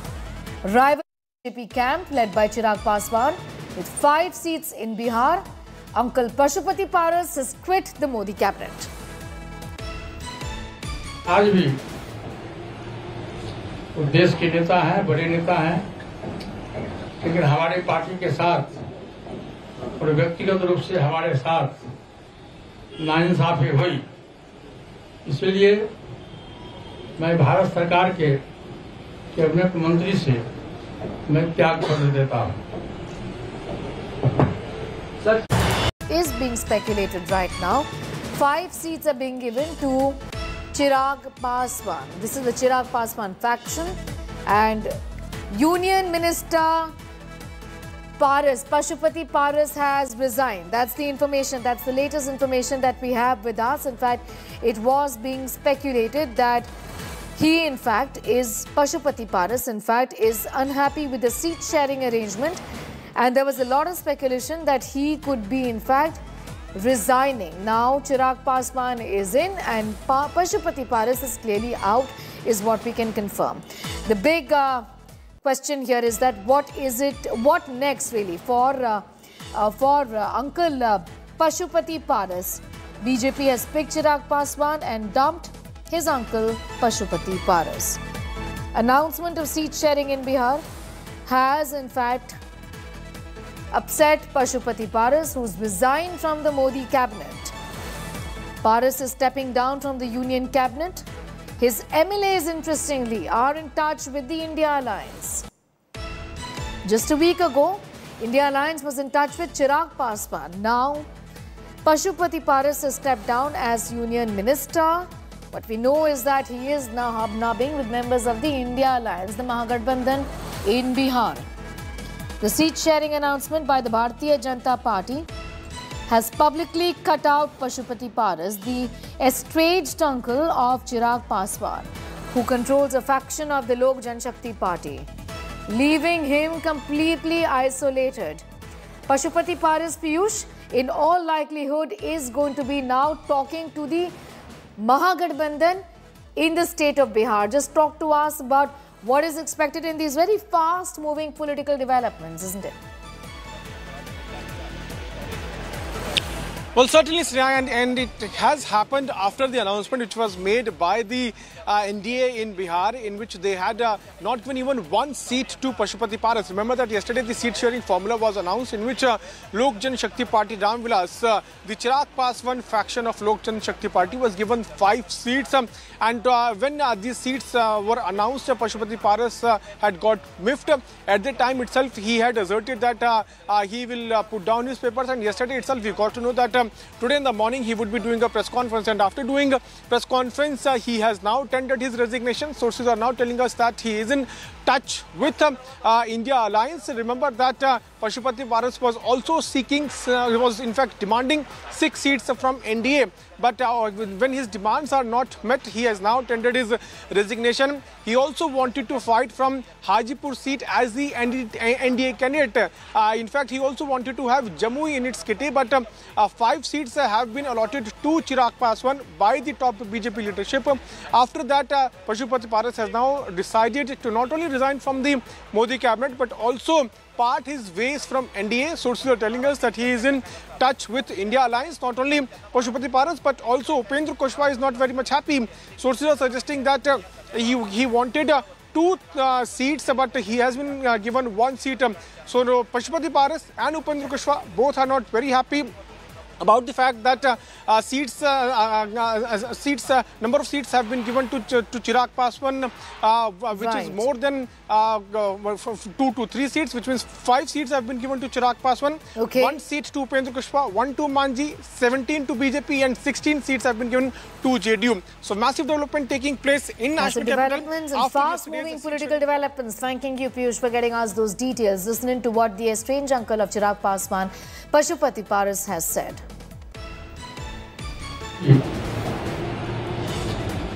H: Rival BJP camp led by Chirag Paswan with five seats in Bihar. Uncle Pashupati Paras has quit the Modi cabinet.
J: आज भी वो देश के नेता हैं बड़े नेता हैं लेकिन हमारी पार्टी के साथ और व्यक्तिगत रूप से हमारे साथ नाइंसाफी हुई इसलिए मैं भारत सरकार के कैबिनेट मंत्री से मैं त्याग पत्र देता हूँ
K: sir
H: is being speculated right now. Five seats are being given to Chirag Paswan. This is the Chirag Paswan faction. And Union Minister Paras, Pashupati Paras has resigned. That's the information, that's the latest information that we have with us. In fact, it was being speculated that he, in fact, is Pashupati Paras, in fact, is unhappy with the seat sharing arrangement. And there was a lot of speculation that he could be, in fact, resigning. Now, Chirag Paswan is in and pa Pashupati Paras is clearly out, is what we can confirm. The big uh, question here is that what is it, what next really for, uh, uh, for uh, Uncle uh, Pashupati Paras? BJP has picked Chirag Paswan and dumped his uncle Pashupati Paras. Announcement of seat sharing in Bihar has in fact upset Pashupati Paras, who's resigned from the Modi cabinet. Paras is stepping down from the Union cabinet. His MLAs, interestingly, are in touch with the India Alliance. Just a week ago, India Alliance was in touch with Chirag Paswan. Now, Pashupati Paras has stepped down as Union Minister. What we know is that he is now hobnobbing with members of the India Alliance, the Mahagathbandhan in Bihar. The seat sharing announcement by the Bharatiya Janata Party has publicly cut out Pashupati Paras, the estranged uncle of Chirag Paswan, who controls a faction of the Lok Janshakti Party, leaving him completely isolated. Pashupati Paras Piyush, in all likelihood, is going to be now talking to the Mahagathbandhan in the state of Bihar. Just talk to us about what is expected in these very fast moving political developments, isn't it?
I: Well, certainly, Sriya, and, and it has happened after the announcement which was made by the uh, NDA in Bihar, in which they had uh, not given even one seat to Pashupati Paras. Remember that yesterday the seat sharing formula was announced, in which uh, Lok Jan Shakti Party Ram Vilas, uh, the Chirag Paswan faction of Lok Jan Shakti Party, was given five seats. Um, and uh, when uh, these seats uh, were announced, Pashupati Paras had got miffed. At the time itself, he had asserted that he will put down his papers. And yesterday itself, we got to know that um, today in the morning he would be doing a press conference. And after doing a press conference, uh, he has now tendered his resignation. Sources are now telling us that he is in touch with um, India Alliance. Remember that uh, Pashupati Paras was also seeking, uh, was in fact demanding six seats from NDA. But uh, when his demands are not met, he has now tendered his resignation. He also wanted to fight from Hajipur seat as the NDA candidate. Uh, in fact, he also wanted to have Jamui in its kitty, but um, five seats have been allotted to Chirag Paswan by the top BJP leadership. After that, Pashupati Paras has now decided to not only from the Modi cabinet, but also part his ways from NDA. Sources are telling us that he is in touch with India Alliance. Not only Pashupati Paras, but also Upendra Kushwaha is not very much happy. Sources are suggesting that uh, he, he wanted uh, two uh, seats, but he has been uh, given one seat. Um, so no, Pashupati Paras and Upendra Kushwaha both are not very happy about the fact that uh, uh, seats, uh, uh, uh, seats, uh, number of seats have been given to Ch- to Chirag Paswan, uh, which is more than uh, uh, two to three seats, which means five seats have been given to Chirag Paswan.
H: Okay.
I: One seat to Upendra Kushwaha, one to Manjhi, 17 to BJP, and 16 seats have been given to JDU. So massive development taking place in capital.
H: developments and
I: fast-moving
H: political developments. Thanking you, Piyush, for getting us those details. Listening to what the estranged uncle of Chirag Paswan, Pashupati Paras, has said.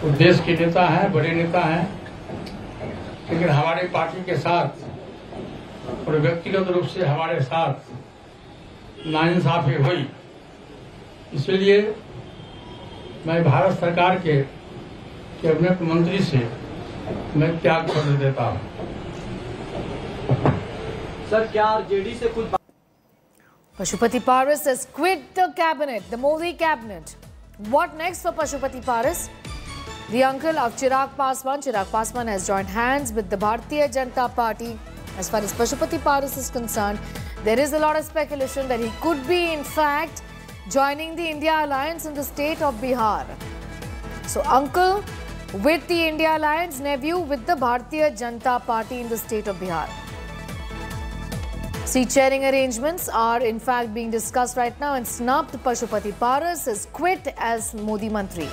J: वो देश के नेता हैं बड़े नेता हैं लेकिन हमारी पार्टी के साथ और व्यक्तिगत रूप से हमारे साथ नाइंसाफी हुई इसलिए मैं भारत सरकार के कैबिनेट मंत्री से मैं त्याग पत्र देता हूँ
K: सर क्या आरजेडी से कुछ
H: Pashupati Paras has quit the cabinet, the Modi cabinet. What next for Pashupati Paras? The uncle of Chirag Paswan, Chirag Paswan has joined hands with the Bharatiya Janata Party. As far as Pashupati Paras is concerned, there is a lot of speculation that he could be, in fact, joining the India Alliance in the state of Bihar. So, uncle with the India Alliance, Nephew with the Bharatiya Janata Party in the state of Bihar. Seat sharing arrangements are in fact being discussed right now and snubbed Pashupati Paras has quit as Modi Mantri.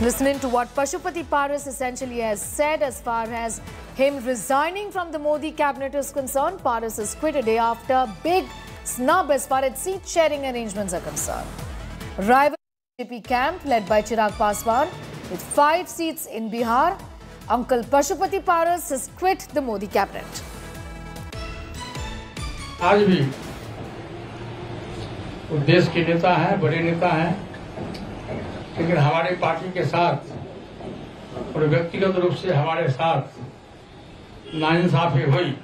H: Listening to what Pashupati Paras essentially has said as far as him resigning from the Modi cabinet is concerned. Paras has quit a day after big snub as far as seat sharing arrangements are concerned. Rival BJP camp led by Chirag Paswan with five seats in Bihar. Uncle Pashupati Paras has quit the Modi cabinet.
J: आज भी वो देश के नेता हैं बड़े नेता हैं लेकिन हमारे पार्टी के साथ और व्यक्तिगत रूप से हमारे साथ नाइंसाफी हुई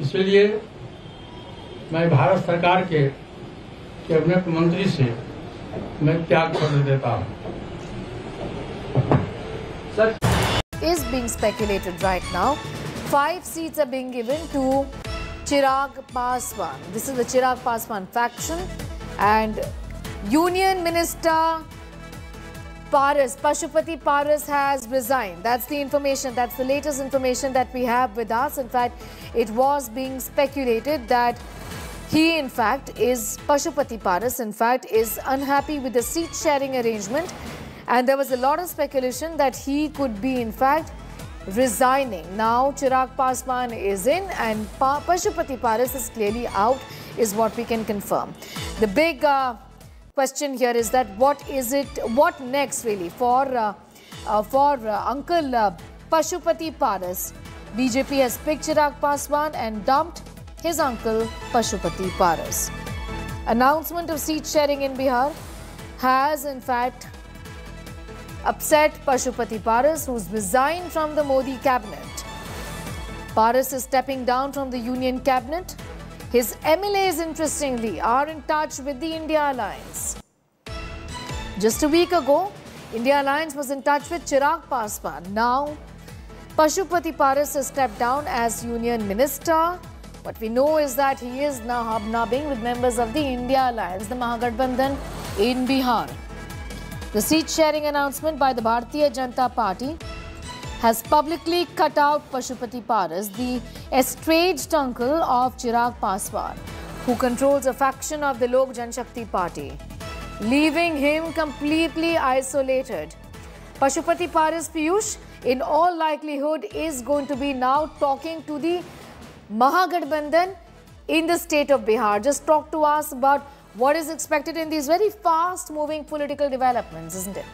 J: इसलिए मैं भारत सरकार के कैबिनेट मंत्री से मैं त्याग पत्र देता हूँ
K: sir
H: is being speculated right now. Five seats are being given to Chirag Paswan. This is the Chirag Paswan faction and Union Minister Paras, Pashupati Paras has resigned. That's the information, that's the latest information that we have with us. In fact, it was being speculated that he, in fact, is Pashupati Paras, in fact, is unhappy with the seat sharing arrangement. And there was a lot of speculation that he could be, in fact, resigning. Now, Chirag Paswan is in and pa Pashupati Paras is clearly out, is what we can confirm. The big uh, question here is that what is it, what next really for, uh, uh, for uh, Uncle uh, Pashupati Paras? BJP has picked Chirag Paswan and dumped his uncle Pashupati Paras. Announcement of seat sharing in Bihar has in fact upset Pashupati Paras, who's resigned from the Modi cabinet. Paras is stepping down from the Union cabinet. His MLAs, interestingly, are in touch with the India Alliance. Just a week ago, India Alliance was in touch with Chirag Paswan. Now, Pashupati Paras has stepped down as Union Minister. What we know is that he is now hobnobbing with members of the India Alliance, the Mahagathbandhan in Bihar. The seat sharing announcement by the Bharatiya Janata Party has publicly cut out Pashupati Paras, the estranged uncle of Chirag Paswan, who controls a faction of the Lok Janshakti Party, leaving him completely isolated. Pashupati Paras Piyush, in all likelihood, is going to be now talking to the Mahagathbandhan in the state of Bihar. Just talk to us about what is expected in these very fast moving political developments, isn't it?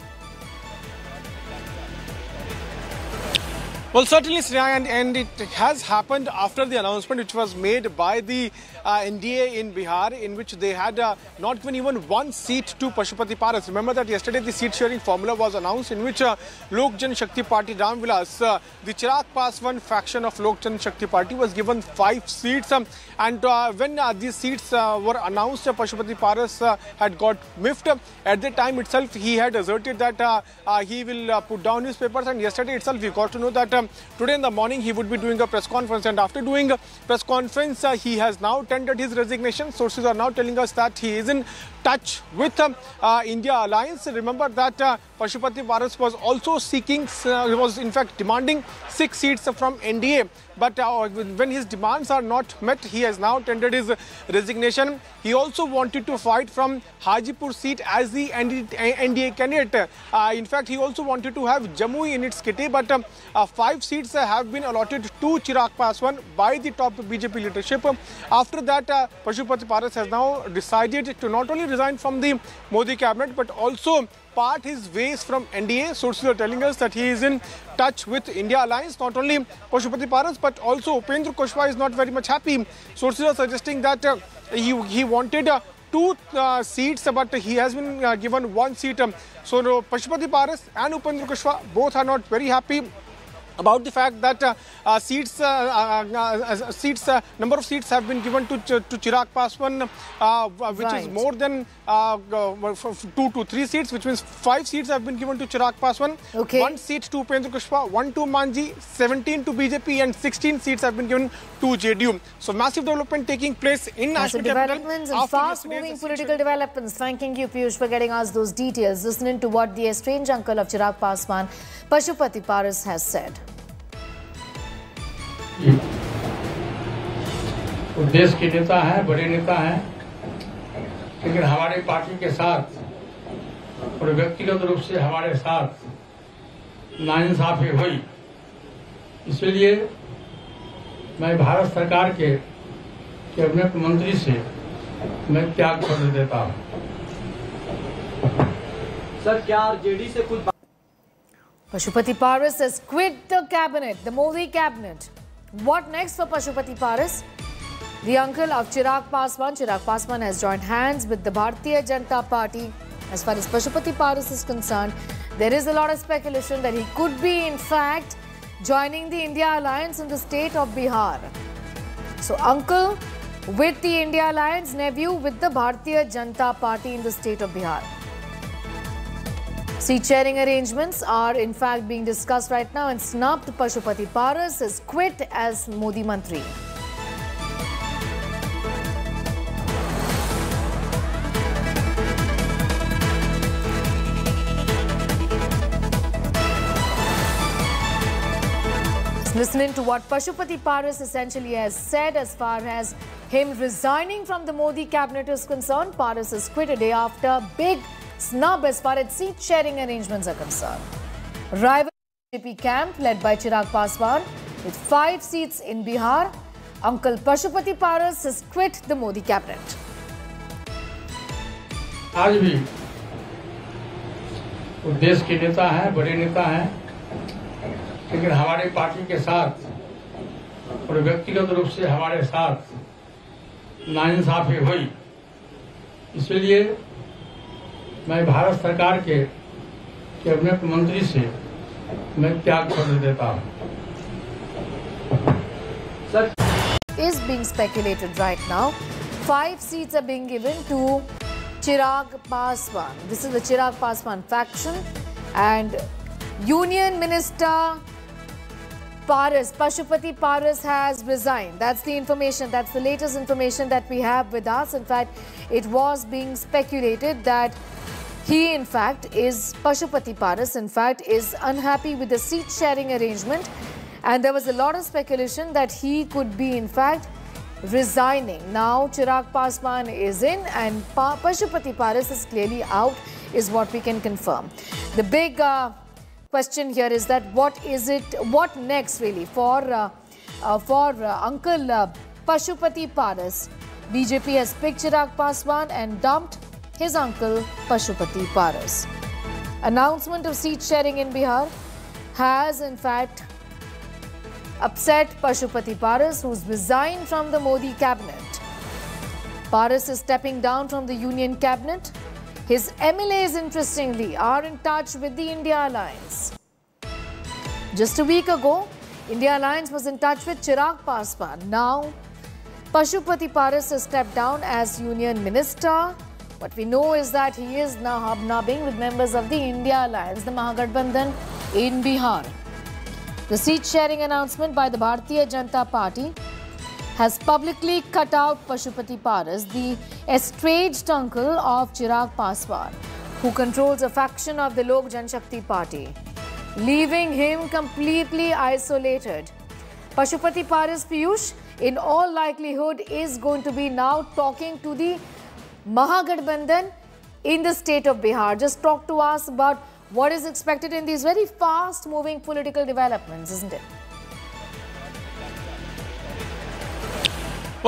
I: Well, certainly, Sneha, and, and it has happened after the announcement which was made by the uh, NDA in Bihar, in which they had uh, not given even one seat to Pashupati Paras. Remember that yesterday the seat sharing formula was announced, in which uh, Lok Jan Shakti Party Ram Vilas, uh, the Chirag Paswan faction of Lok Jan Shakti Party, was given five seats. Um, and uh, when uh, these seats uh, were announced, Pashupati Paras had got miffed. At the time itself, he had asserted that he will put down his papers. And yesterday itself, we got to know that um, today in the morning he would be doing a press conference. And after doing a press conference, he has now tendered his resignation. Sources are now telling us that he is in touch with um, uh, India Alliance. Remember that uh, Pashupati was also seeking, uh, was in fact demanding six seats from NDA. But uh, when his demands are not met, he has now tendered his resignation. He also wanted to fight from Hajipur seat as the NDA candidate. Uh, in fact, he also wanted to have Jamui in its kitty, but um, uh, five seats have been allotted to Chirag Paswan by the top BJP leadership. After that, uh, Pashupati Paras has now decided to not only resign from the Modi cabinet, but also part his ways from NDA. Sources are telling us that he is in touch with India Alliance. Not only Pashupati Paras, but also Upendra Kushwaha is not very much happy. Sources are suggesting that uh, he, he wanted uh, two uh, seats, but he has been uh, given one seat. Um, so no, Pashupati Paras and Upendra Kushwaha both are not very happy. About the fact that uh, uh, seats, uh, uh, uh, seats, uh, number of seats have been given to Ch- to Chirag Paswan, uh, which is more than two to three seats, which means five seats have been given to Chirag Paswan.
H: Okay.
I: One seat to Kushwaha, one to Manjhi, 17 to BJP, and 16 seats have been given to JDU. So massive development taking place in national
H: developments and fast-moving political developments. Thanking you, Piyush, for getting us those details. Listening to what the estranged uncle of Chirag Paswan, Pashupati Paras, has said.
J: वो देश के नेता हैं बड़े नेता हैं लेकिन हमारी पार्टी के साथ और व्यक्तिगत रूप से हमारे साथ नाइंसाफी हुई इसलिए मैं भारत सरकार के कैबिनेट मंत्री से मैं त्याग पत्र देता हूँ
K: सर क्या आरजेडी से कुछ
H: Pashupati Paras has quit the cabinet, the Modi cabinet. What next for Pashupati Paras? The uncle of Chirag Paswan, Chirag Paswan has joined hands with the Bharatiya Janata Party. As far as Pashupati Paras is concerned, there is a lot of speculation that he could be, in fact, joining the India Alliance in the state of Bihar. So, uncle with the India Alliance, nephew with the Bharatiya Janata Party in the state of Bihar. Seat sharing arrangements are in fact being discussed right now and snubbed Pashupati Paras has quit as Modi Mantri. Listening to what Pashupati Paras essentially has said as far as him resigning from the Modi cabinet is concerned, Paras has quit a day after big snub as far as seat sharing arrangements are concerned. Rival BJP camp led by Chirag Paswan with five seats in Bihar. Uncle Pashupati Paras has quit the Modi cabinet.
J: आज भी वो देश के नेता हैं बड़े नेता हैं लेकिन हमारी पार्टी के साथ और व्यक्तिगत रूप से हमारे साथ नाइंसाफी हुई इसलिए मैं भारत सरकार के कैबिनेट मंत्री से मैं त्याग पत्र देता हूँ
K: sir
H: is being speculated right now. Five seats are being given to Chirag Paswan. This is the Chirag Paswan faction. And Union Minister Paras, Pashupati Paras has resigned. That's the information, that's the latest information that we have with us. In fact, it was being speculated that he, in fact, is Pashupati Paras, in fact, is unhappy with the seat sharing arrangement. And there was a lot of speculation that he could be, in fact, resigning. Now, Chirag Paswan is in and pa- Pashupati Paras is clearly out, is what we can confirm. The big uh, question here is that what is it, what next really for, uh, uh, for uh, Uncle uh, Pashupati Paras? BJP has picked Chirag Paswan and dumped his uncle Pashupati Paras. Announcement of seat sharing in Bihar has in fact upset Pashupati Paras, who's resigned from the Modi cabinet. Paras is stepping down from the Union cabinet. His MLAs, interestingly, are in touch with the India Alliance. Just a week ago, India Alliance was in touch with Chirag Paswan. Now, Pashupati Paras has stepped down as Union Minister. What we know is that he is now hobnobbing with members of the India Alliance, the Mahagathbandhan in Bihar. The seat sharing announcement by the Bharatiya Janata Party has publicly cut out Pashupati Paras, the estranged uncle of Chirag Paswan, who controls a faction of the Lok Janshakti Party, leaving him completely isolated. Pashupati Paras Piyush, in all likelihood, is going to be now talking to the Mahagathbandhan in the state of Bihar. Just talk to us about what is expected in these very fast moving political developments, isn't it?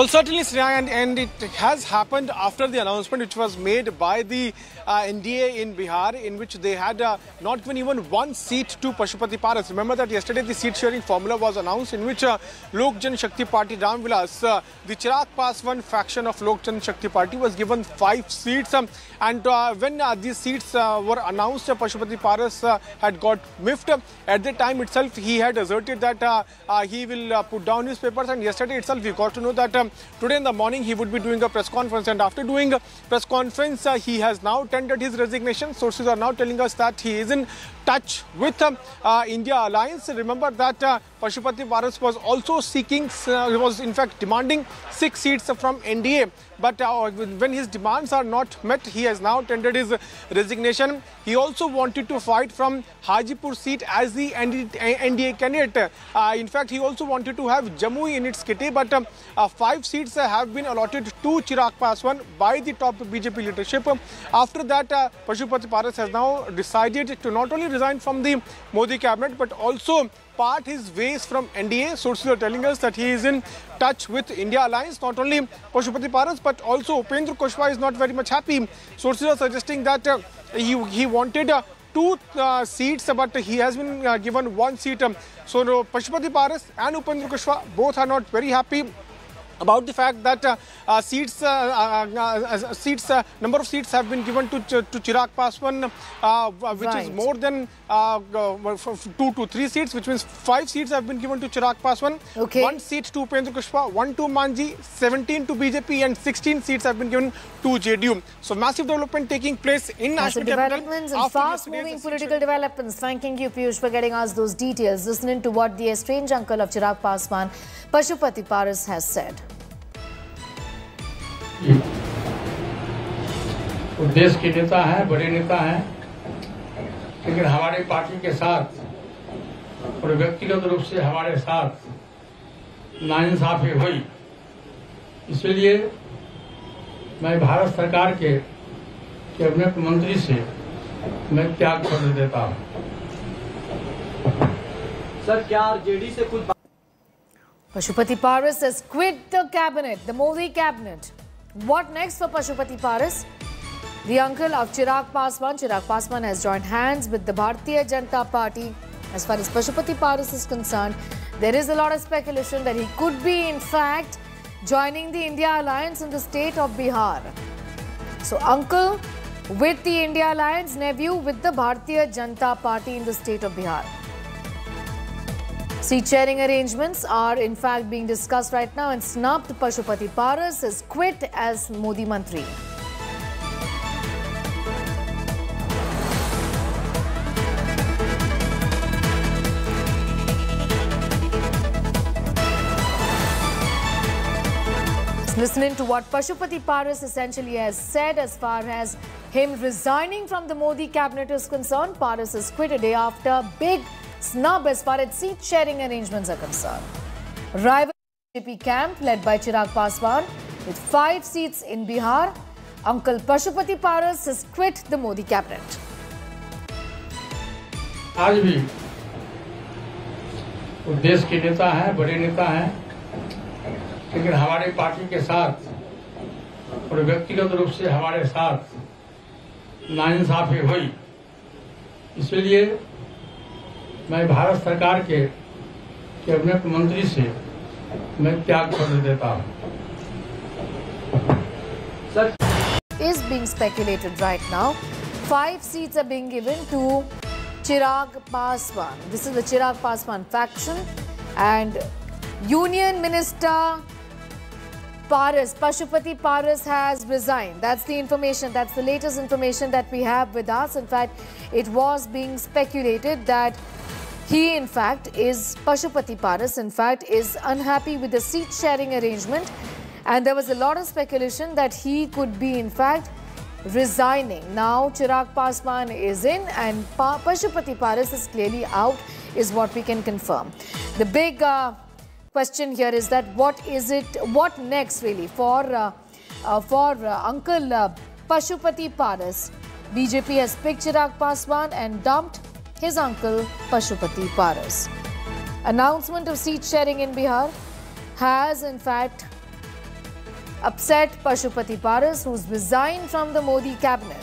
I: Well, certainly, Sneha, and, and it has happened after the announcement which was made by the uh, NDA in Bihar, in which they had uh, not given even one seat to Pashupati Paras. Remember that yesterday the seat sharing formula was announced, in which uh, Lok Jan Shakti Party Ram Vilas, uh, the Chirag Paswan faction of Lok Jan Shakti Party, was given five seats. Um, and uh, when uh, these seats uh, were announced, Pashupati Paras had got miffed. At the time itself, he had asserted that he will put down his papers. And yesterday itself, we got to know that um, today in the morning he would be doing a press conference. And after doing a press conference, uh, he has now tendered his resignation. Sources are now telling us that he is in touch with um, uh, India Alliance. Remember that uh, Pashupati Paras was also seeking, uh, was in fact demanding six seats from NDA. But uh, when his demands are not met, he has now tendered his resignation. He also wanted to fight from Hajipur seat as the NDA candidate. Uh, in fact, he also wanted to have Jamui in its kitty, but uh, five seats have been allotted to Chirag Paswan by the top BJP leadership. After that, uh, Pashupati Paras has now decided to not only resign from the Modi cabinet, but also part his ways from NDA. Sources are telling us that he is in touch with India Alliance. Not only Pashupati Paras, but also Upendra Kushwaha is not very much happy. Sources are suggesting that uh, he, he wanted uh, two uh, seats, but he has been uh, given one seat. Um, so no, Pashupati Paras and Upendra Kushwaha both are not very happy about the fact that uh, uh, seats, uh, uh, uh, seats, uh, number of seats have been given to Ch- to Chirag Paswan, uh, which is more than uh, uh, two to three seats, which means five seats have been given to Chirag Paswan.
H: Okay.
I: One seat to Kushwaha, one to Manjhi, 17 to BJP, and 16 seats have been given to JDU. So massive development taking place in national
H: developments and
I: fast-moving
H: political developments. Thanking you, Piyush, for getting us those details. Listening to what the estranged uncle of Chirag Paswan, Pashupati Paras, has said.
J: वो देश के नेता हैं बड़े नेता हैं लेकिन हमारी पार्टी के साथ और व्यक्तिगत रूप से हमारे साथ नाइंसाफी हुई इसलिए मैं भारत सरकार के कैबिनेट मंत्री से मैं त्याग पत्र देता हूँ
K: सर क्या आरजेडी से कुछ
H: Pashupati Paras has quit the cabinet, the Modi cabinet. What next for Pashupati Paras? The uncle of Chirag Paswan, Chirag Paswan has joined hands with the Bharatiya Janata Party. As far as Pashupati Paras is concerned, there is a lot of speculation that he could be, in fact, joining the India Alliance in the state of Bihar. So, uncle with the India Alliance, nephew with the Bharatiya Janata Party in the state of Bihar. Seat sharing arrangements are in fact being discussed right now and snubbed Pashupati Paras has quit as Modi Mantri. Listening to what Pashupati Paras essentially has said as far as him resigning from the Modi cabinet is concerned. Paras has quit a day after big snub as far as seat sharing arrangements are concerned. Rival BJP camp led by Chirag Paswan with five seats in Bihar. Uncle Pashupati Paras has quit the Modi cabinet.
J: आज भी वो देश के नेता हैं बड़े नेता हैं लेकिन हमारी पार्टी के साथ और व्यक्तिगत रूप से हमारे साथ नाइंसाफी हुई इसलिए मैं भारत सरकार के कैबिनेट मंत्री से मैं त्याग पत्र देता हूँ
H: is being speculated right now. Five seats are being given to Chirag Paswan. This is the Chirag Paswan faction. And Union Minister Paras, Pashupati Paras has resigned. That's the information, that's the latest information that we have with us. In fact, it was being speculated that he, in fact, is Pashupati Paras, in fact, is unhappy with the seat sharing arrangement. And there was a lot of speculation that he could be, in fact, resigning. Now, Chirag Paswan is in and pa- Pashupati Paras is clearly out, is what we can confirm. The big uh, question here is that what is it, what next really for, uh, uh, for uh, Uncle uh, Pashupati Paras? BJP has picked Chirag Paswan and dumped his uncle Pashupati Paras. Announcement of seat sharing in Bihar has in fact upset Pashupati Paras, who's resigned from the Modi cabinet.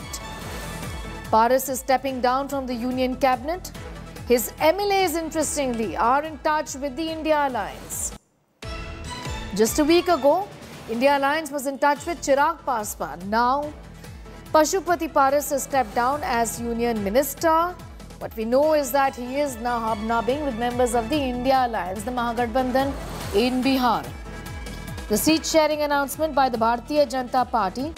H: Paras is stepping down from the Union cabinet. His MLAs, interestingly, are in touch with the India Alliance. Just a week ago, India Alliance was in touch with Chirag Paswan. Now, Pashupati Paras has stepped down as Union Minister. What we know is that he is now hobnobbing with members of the India Alliance, the Mahagathbandhan in Bihar. The seat sharing announcement by the Bharatiya Janata Party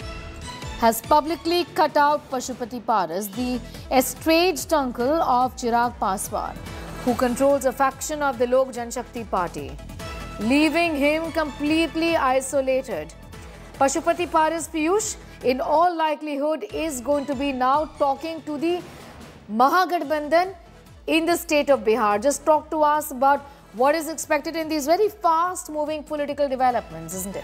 H: has publicly cut out Pashupati Paras, the estranged uncle of Chirag Paswan, who controls a faction of the Lok Janshakti Party, leaving him completely isolated. Pashupati Paras Piyush, in all likelihood, is going to be now talking to the Mahagathbandhan in the state of Bihar. Just talk to us about what is expected in these very fast moving political developments, isn't it?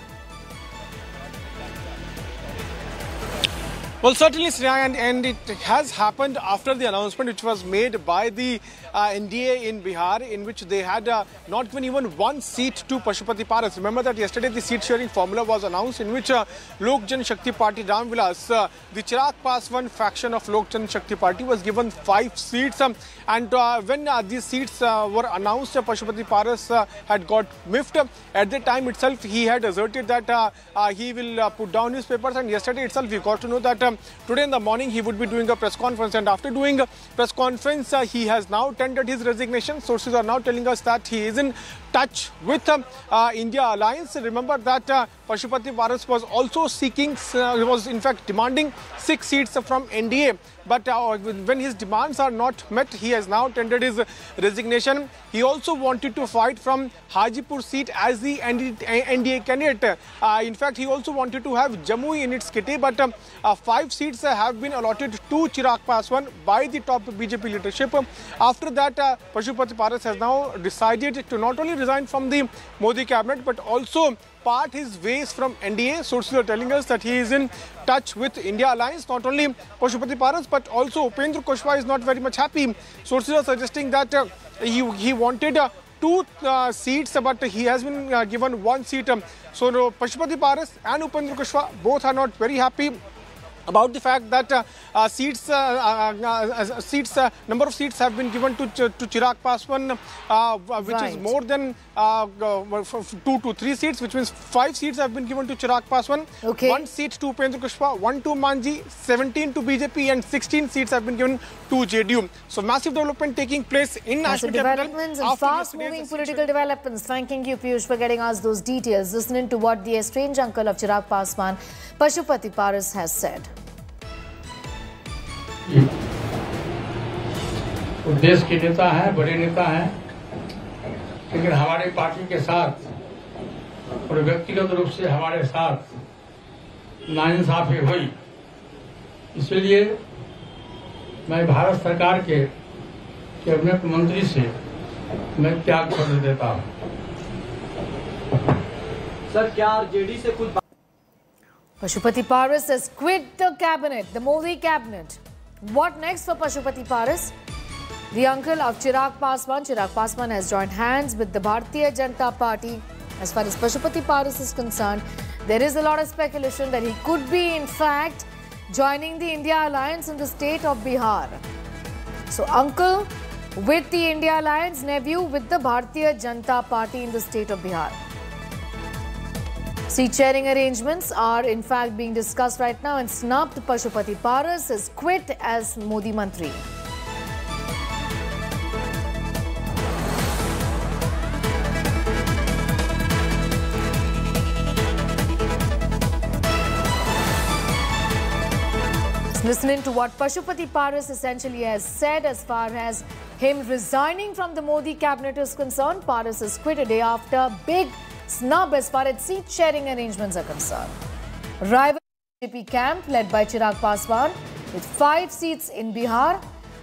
I: Well, certainly, Sneha, and, and it has happened after the announcement which was made by the uh, NDA in Bihar, in which they had uh, not given even one seat to Pashupati Paras. Remember that yesterday the seat sharing formula was announced, in which uh, Lok Jan Shakti Party Ram Vilas, uh, the Chirag Paswan faction of Lok Jan Shakti Party, was given five seats. Um, and uh, when uh, these seats uh, were announced, Pashupati Paras had got miffed. At the time itself, he had asserted that he will put down his papers. And yesterday itself, we got to know that um, today in the morning he would be doing a press conference. And after doing a press conference, uh, he has now tendered his resignation. Sources are now telling us that he is in touch with um, uh, India Alliance. Remember that uh, Pashupati Paras was also seeking, uh, was in fact demanding six seats from NDA. But uh, when his demands are not met, he has now tendered his resignation. He also wanted to fight from Hajipur seat as the NDA candidate. Uh, in fact, he also wanted to have Jamui in its kitty, but um, uh, five seats have been allotted to Chirag Paswan by the top BJP leadership. After that, uh, Pashupati Paras has now decided to not only resign from the Modi cabinet, but also part his ways from NDA. Sources are telling us that he is in touch with India Alliance. Not only Pashupati Paras, but also Upendra Kushwaha is not very much happy. Sources are suggesting that uh, he, he wanted uh, two uh, seats, but he has been uh, given one seat. Um, so no, Pashupati Paras and Upendra Kushwaha both are not very happy about the fact that uh, uh, seats, uh, uh, uh, seats, uh, number of seats have been given to Ch- to Chirag Paswan, uh, which is more than two to three seats, which means five seats have been given to Chirag Paswan.
H: Okay.
I: One seat to Kushwaha, one to Manjhi, 17 to BJP, and 16 seats have been given to JDU. So massive development taking place in capital.
H: developments and
I: fast-moving
H: political developments. Thanking you, Piyush, for getting us those details. Listening to what the estranged uncle of Chirag Paswan, Pashupati Paras, has said.
J: वो देश के नेता हैं बड़े नेता हैं लेकिन हमारी पार्टी के साथ और व्यक्तिगत रूप से हमारे साथ नाइंसाफी हुई इसलिए मैं भारत सरकार के कैबिनेट मंत्री से मैं त्याग पत्र देता हूँ
K: सर क्या आरजेडी से कुछ
H: Pashupati Paras has quit the cabinet, the Modi cabinet. What next for Pashupati Paras? The uncle of Chirag Paswan, Chirag Paswan has joined hands with the Bharatiya Janata Party. As far as Pashupati Paras is concerned, there is a lot of speculation that he could be, in fact, joining the India Alliance in the state of Bihar. So, uncle with the India Alliance, nephew with the Bharatiya Janata Party in the state of Bihar. Seat sharing arrangements are in fact being discussed right now and snubbed Pashupati Paras has quit as Modi Mantri. Listening to what Pashupati Paras essentially has said as far as him resigning from the Modi cabinet is concerned. Paras has quit a day after big snub as far as seat sharing arrangements are concerned. Rival BJP camp led by Chirag Paswan with five seats in Bihar.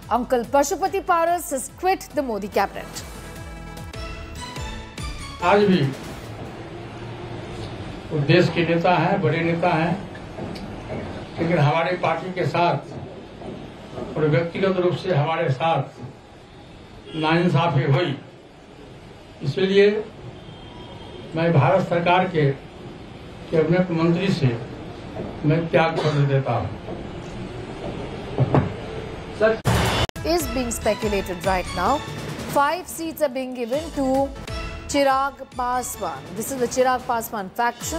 H: Uncle Pashupati Paras has quit the Modi cabinet.
J: आज भी वो देश के नेता हैं बड़े नेता हैं लेकिन हमारी पार्टी के साथ और व्यक्तिगत रूप से हमारे साथ नाइंसाफी हुई इसलिए मैं भारत सरकार के कैबिनेट मंत्री से मैं त्याग पत्र देता हूँ
H: is being speculated right now. Five seats are being given to Chirag Paswan. This is the Chirag Paswan faction.